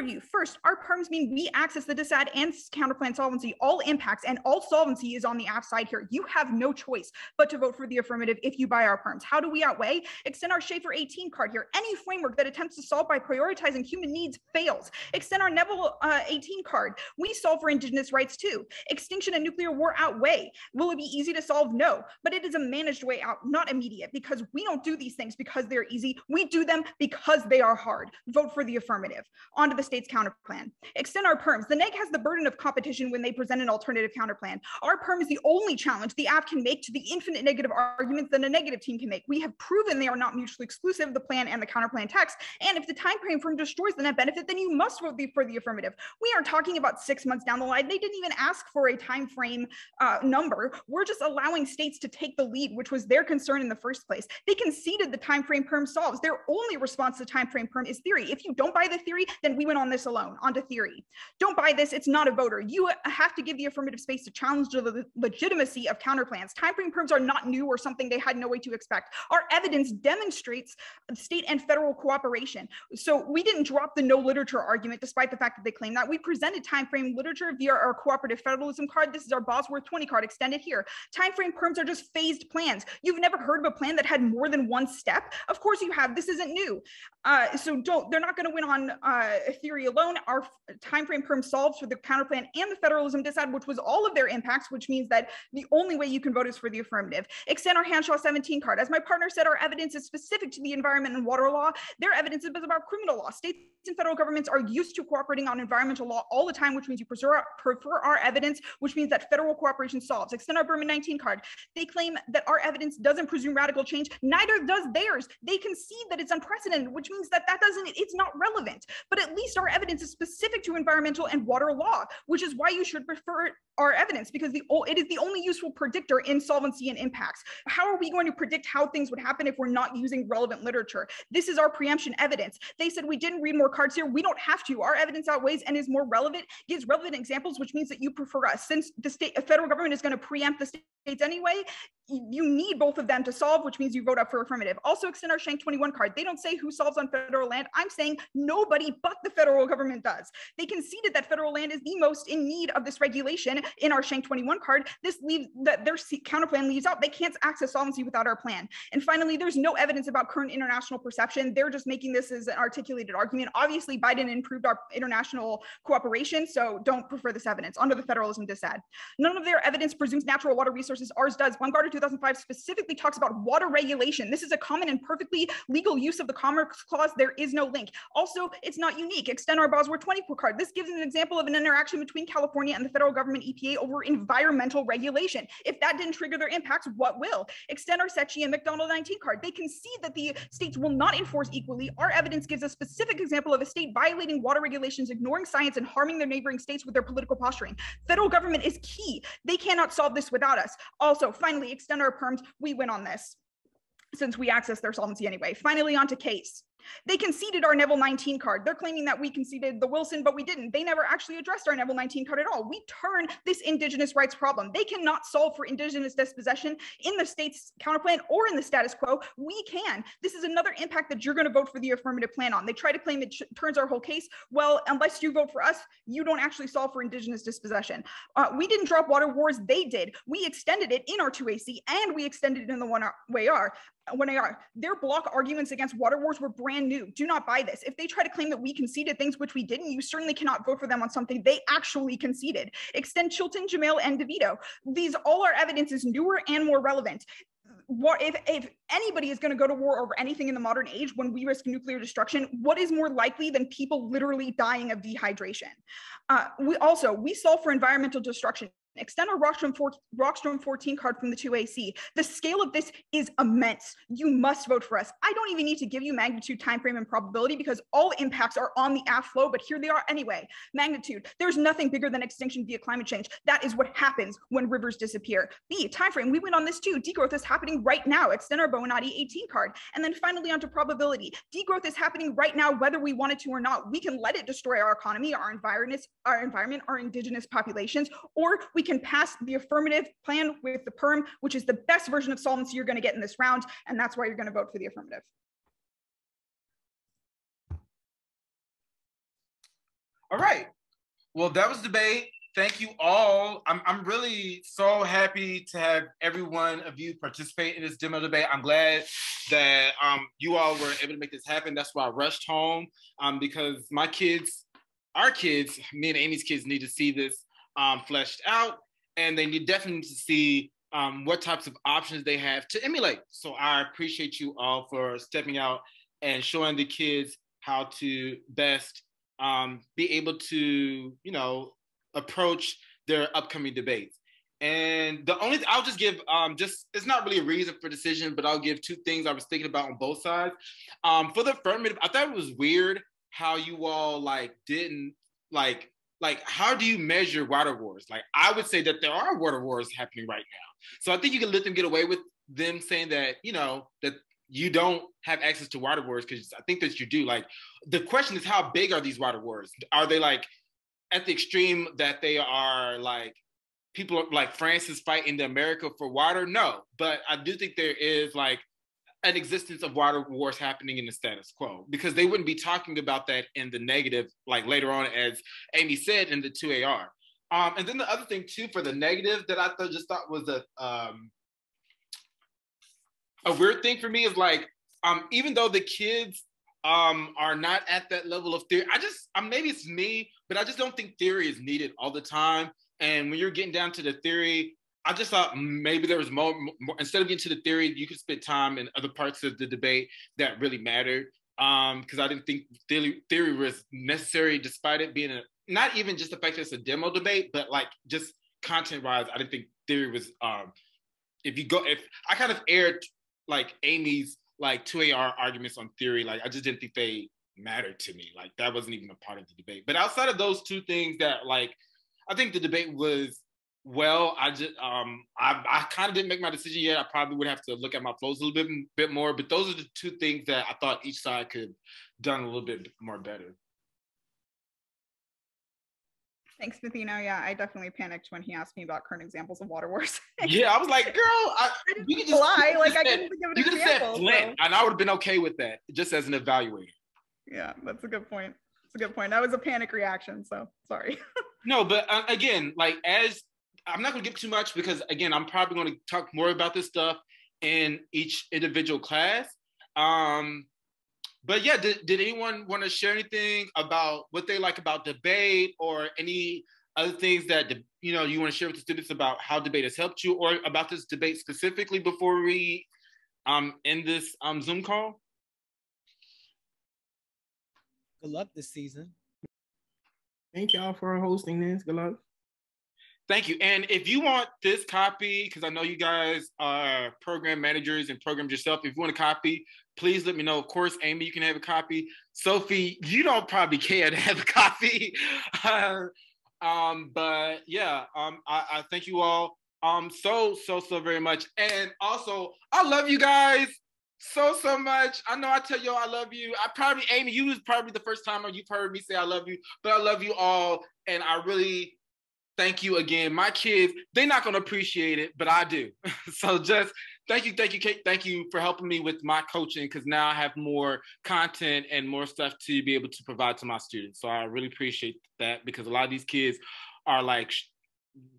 Overview. First, our perms mean we access the disad and counterplan solvency, all impacts, and all solvency is on the AF side here. You have no choice but to vote for the affirmative if you buy our perms. How do we outweigh? Extend our Schaefer 18 card here. Any framework that attempts to solve by prioritizing human needs fails. Extend our Neville uh, 18 card. We solve for indigenous rights too. Extinction and nuclear war outweigh. Will it be easy to solve? No, but it is a managed way out, not immediate, because we don't do these things because they're easy. We do them because they are hard. Vote for the affirmative. On to the state's counterplan. Extend our perms. The neg has the burden of competition when they present an alternative counterplan. Our perm is the only challenge the app can make to the infinite negative arguments that a negative team can make. We have proven they are not mutually exclusive, the plan and the counterplan text. And if the time frame perm destroys the net benefit, then you must vote for the affirmative. We aren't talking about six months down the line. They didn't even ask for a time frame uh, number. We're just allowing states to take the lead, which was their concern in the first place. They conceded the time frame perm solves. Their only response to time frame perm is theory. If you don't buy the theory, then we went on this alone, onto theory. Don't buy this, it's not a voter. You have to give the affirmative space to challenge the legitimacy of counterplans. Timeframe perms are not new or something they had no way to expect. Our evidence demonstrates state and federal cooperation. So we didn't drop the no literature argument despite the fact that they claim that. We presented timeframe literature via our cooperative federalism card. This is our Bosworth 20 card extended here. Timeframe perms are just phased plans. You've never heard of a plan that had more than one step? Of course you have. This isn't new. Uh, so don't, they're not going to win on uh, theory alone. Our time frame perm solves for the counterplan and the federalism disad, which was all of their impacts, which means that the only way you can vote is for the affirmative. Extend our Hanshaw 17 card. As my partner said, our evidence is specific to the environment and water law. Their evidence is about criminal law. States and federal governments are used to cooperating on environmental law all the time, which means you prefer, prefer our evidence, which means that federal cooperation solves. Extend our Berman 19 card. They claim that our evidence doesn't presume radical change. Neither does theirs. They concede that it's unprecedented, which means that that doesn't, it's not relevant. But at least our evidence is specific to environmental and water law, which is why you should prefer our evidence because the it is the only useful predictor in solvency and impacts. How are we going to predict how things would happen if we're not using relevant literature? This is our preemption evidence. They said we didn't read more cards here. We don't have to. Our evidence outweighs and is more relevant, gives relevant examples, which means that you prefer us. Since the state, federal government is going to preempt the states anyway, you need both of them to solve, which means you vote up for affirmative. Also extend our Shank 21 card. They don't say who solves on federal land. I'm saying nobody but the federal government does. They conceded that federal land is the most in need of this regulation in our Shank 21 card. This leaves that their counterplan leaves out. They can't access solvency without our plan. And finally, there's no evidence about current international perception. They're just making this as an articulated argument. Obviously, Biden improved our international cooperation, so don't prefer this evidence. Under the federalism disad. None of their evidence presumes natural water resources. Ours does. Baumgartner 2005 specifically talks about water regulation. This is a common and perfectly legal use of the Commerce Clause. There is no link. Also, it's not unique. Extend our Bosworth 24 card. This gives an example of an interaction between California and the federal government EPA over environmental regulation. If that didn't trigger their impacts, what will? Extend our Secchi and McDonald 19 card. They concede that the states will not enforce equally. Our evidence gives a specific example of a state violating water regulations, ignoring science, and harming their neighboring states with their political posturing. Federal government is key. They cannot solve this without us. Also, finally, extend our perms. We win on this since we access their solvency anyway. Finally, on to case. They conceded our Neville 19 card. They're claiming that we conceded the Wilson, but we didn't. They never actually addressed our Neville 19 card at all. We turn this indigenous rights problem. They cannot solve for indigenous dispossession in the state's counterplan or in the status quo. We can. This is another impact that you're going to vote for the affirmative plan on. They try to claim it turns our whole case. Well, unless you vote for us, you don't actually solve for indigenous dispossession. Uh, we didn't drop water wars. They did. We extended it in our 2AC and we extended it in the one way R when they their block arguments against water wars were brand new. Do not buy this. If they try to claim that we conceded things which we didn't, you certainly cannot vote for them on something they actually conceded. Extend Chilton, Jamil, and DeVito. These all our evidence is newer and more relevant. What if, if anybody is going to go to war over anything in the modern age when we risk nuclear destruction, what is more likely than people literally dying of dehydration? Uh, we also we solve for environmental destruction extend our Rockstrom, 4, Rockstrom 14 card from the 2AC. The scale of this is immense. You must vote for us. I don't even need to give you magnitude, time frame, and probability because all impacts are on the aft flow, but here they are anyway. Magnitude, there's nothing bigger than extinction via climate change. That is what happens when rivers disappear. B, time frame, we went on this too. Degrowth is happening right now. Extend our Bonaiuti 18 card. And then finally onto probability. Degrowth is happening right now, whether we want it to or not. We can let it destroy our economy, our environment, our environment, our indigenous populations, or we can pass the affirmative plan with the perm, which is the best version of solvency you're going to get in this round. And that's why you're going to vote for the affirmative. All right. Well, that was debate. Thank you all. I'm, I'm really so happy to have every one of you participate in this demo debate. I'm glad that um, you all were able to make this happen. That's why I rushed home um, because my kids, our kids, me and Amy's kids need to see this um, fleshed out and they need definitely to see um, what types of options they have to emulate. So I appreciate you all for stepping out and showing the kids how to best um, be able to, you know, approach their upcoming debates. And the only I'll just give um, just it's not really a reason for decision, but I'll give two things I was thinking about on both sides. Um, for the affirmative, I thought it was weird how you all like didn't like like how do you measure water wars? Like I would say that there are water wars happening right now. So I think you can let them get away with them saying that, you know, that you don't have access to water wars because I think that you do. Like the question is how big are these water wars? Are they like at the extreme that they are like people like France is fighting the America for water? No, but I do think there is like an existence of water wars happening in the status quo because they wouldn't be talking about that in the negative like later on as amy said in the 2ar um, and then the other thing too for the negative that i just thought was a um, a weird thing for me is like um, even though the kids um, are not at that level of theory i just um, maybe it's me but i just don't think theory is needed all the time. And when you're getting down to the theory I just thought maybe there was more, more, instead of getting to the theory, you could spend time in other parts of the debate that really mattered. um, because I didn't think theory, theory was necessary, despite it being a not even just the fact that it's a demo debate, but like just content wise, I didn't think theory was. Um, if you go, if I kind of aired like Amy's like two AR arguments on theory, like I just didn't think they mattered to me. Like that wasn't even a part of the debate. But outside of those two things, that like I think the debate was well. I just um I I kind of didn't make my decision yet. I probably would have to look at my flows a little bit bit more. But those are the two things that I thought each side could done a little bit more better. Thanks, Mathino. Yeah, I definitely panicked when he asked me about current examples of water wars. yeah, I was like, girl, I, I you could just lie. Like I couldn't think of an you could have said Flint, so. and I would have been okay with that, just as an evaluator. Yeah, that's a good point. That's a good point. That was a panic reaction, so sorry. no, but uh, again, like as I'm not going to give too much because again, I'm probably going to talk more about this stuff in each individual class. Um, but yeah, did, did anyone want to share anything about what they like about debate or any other things that you know you want to share with the students about how debate has helped you or about this debate specifically before we um end this um Zoom call? Good luck this season. Thank y'all for hosting this. Good luck. Thank you. And if you want this copy, because I know you guys are program managers and programs yourself, if you want a copy, please let me know. Of course, Amy, you can have a copy. Sophie, you don't probably care to have a copy. Uh, um, but yeah, um, I, I thank you all um so so so very much. And also, I love you guys so so much. I know I tell you all I love you. I probably Amy, you was probably the first time you've heard me say I love you, but I love you all, and I really thank you again. My kids, they're not gonna appreciate it, but I do. so just thank you, thank you, Kate. Thank you for helping me with my coaching because now I have more content and more stuff to be able to provide to my students. So I really appreciate that because a lot of these kids are like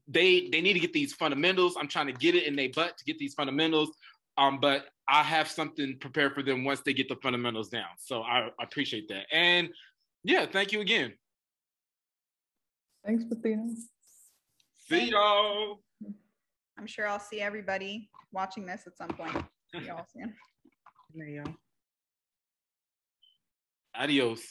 they they need to get these fundamentals. I'm trying to get it in their butt to get these fundamentals. Um, but I have something prepared for them once they get the fundamentals down. So I, I appreciate that. And yeah, thank you again. Thanks, Mathino. See y'all. I'm sure I'll see everybody watching this at some point. See y'all soon. There you go. Adios.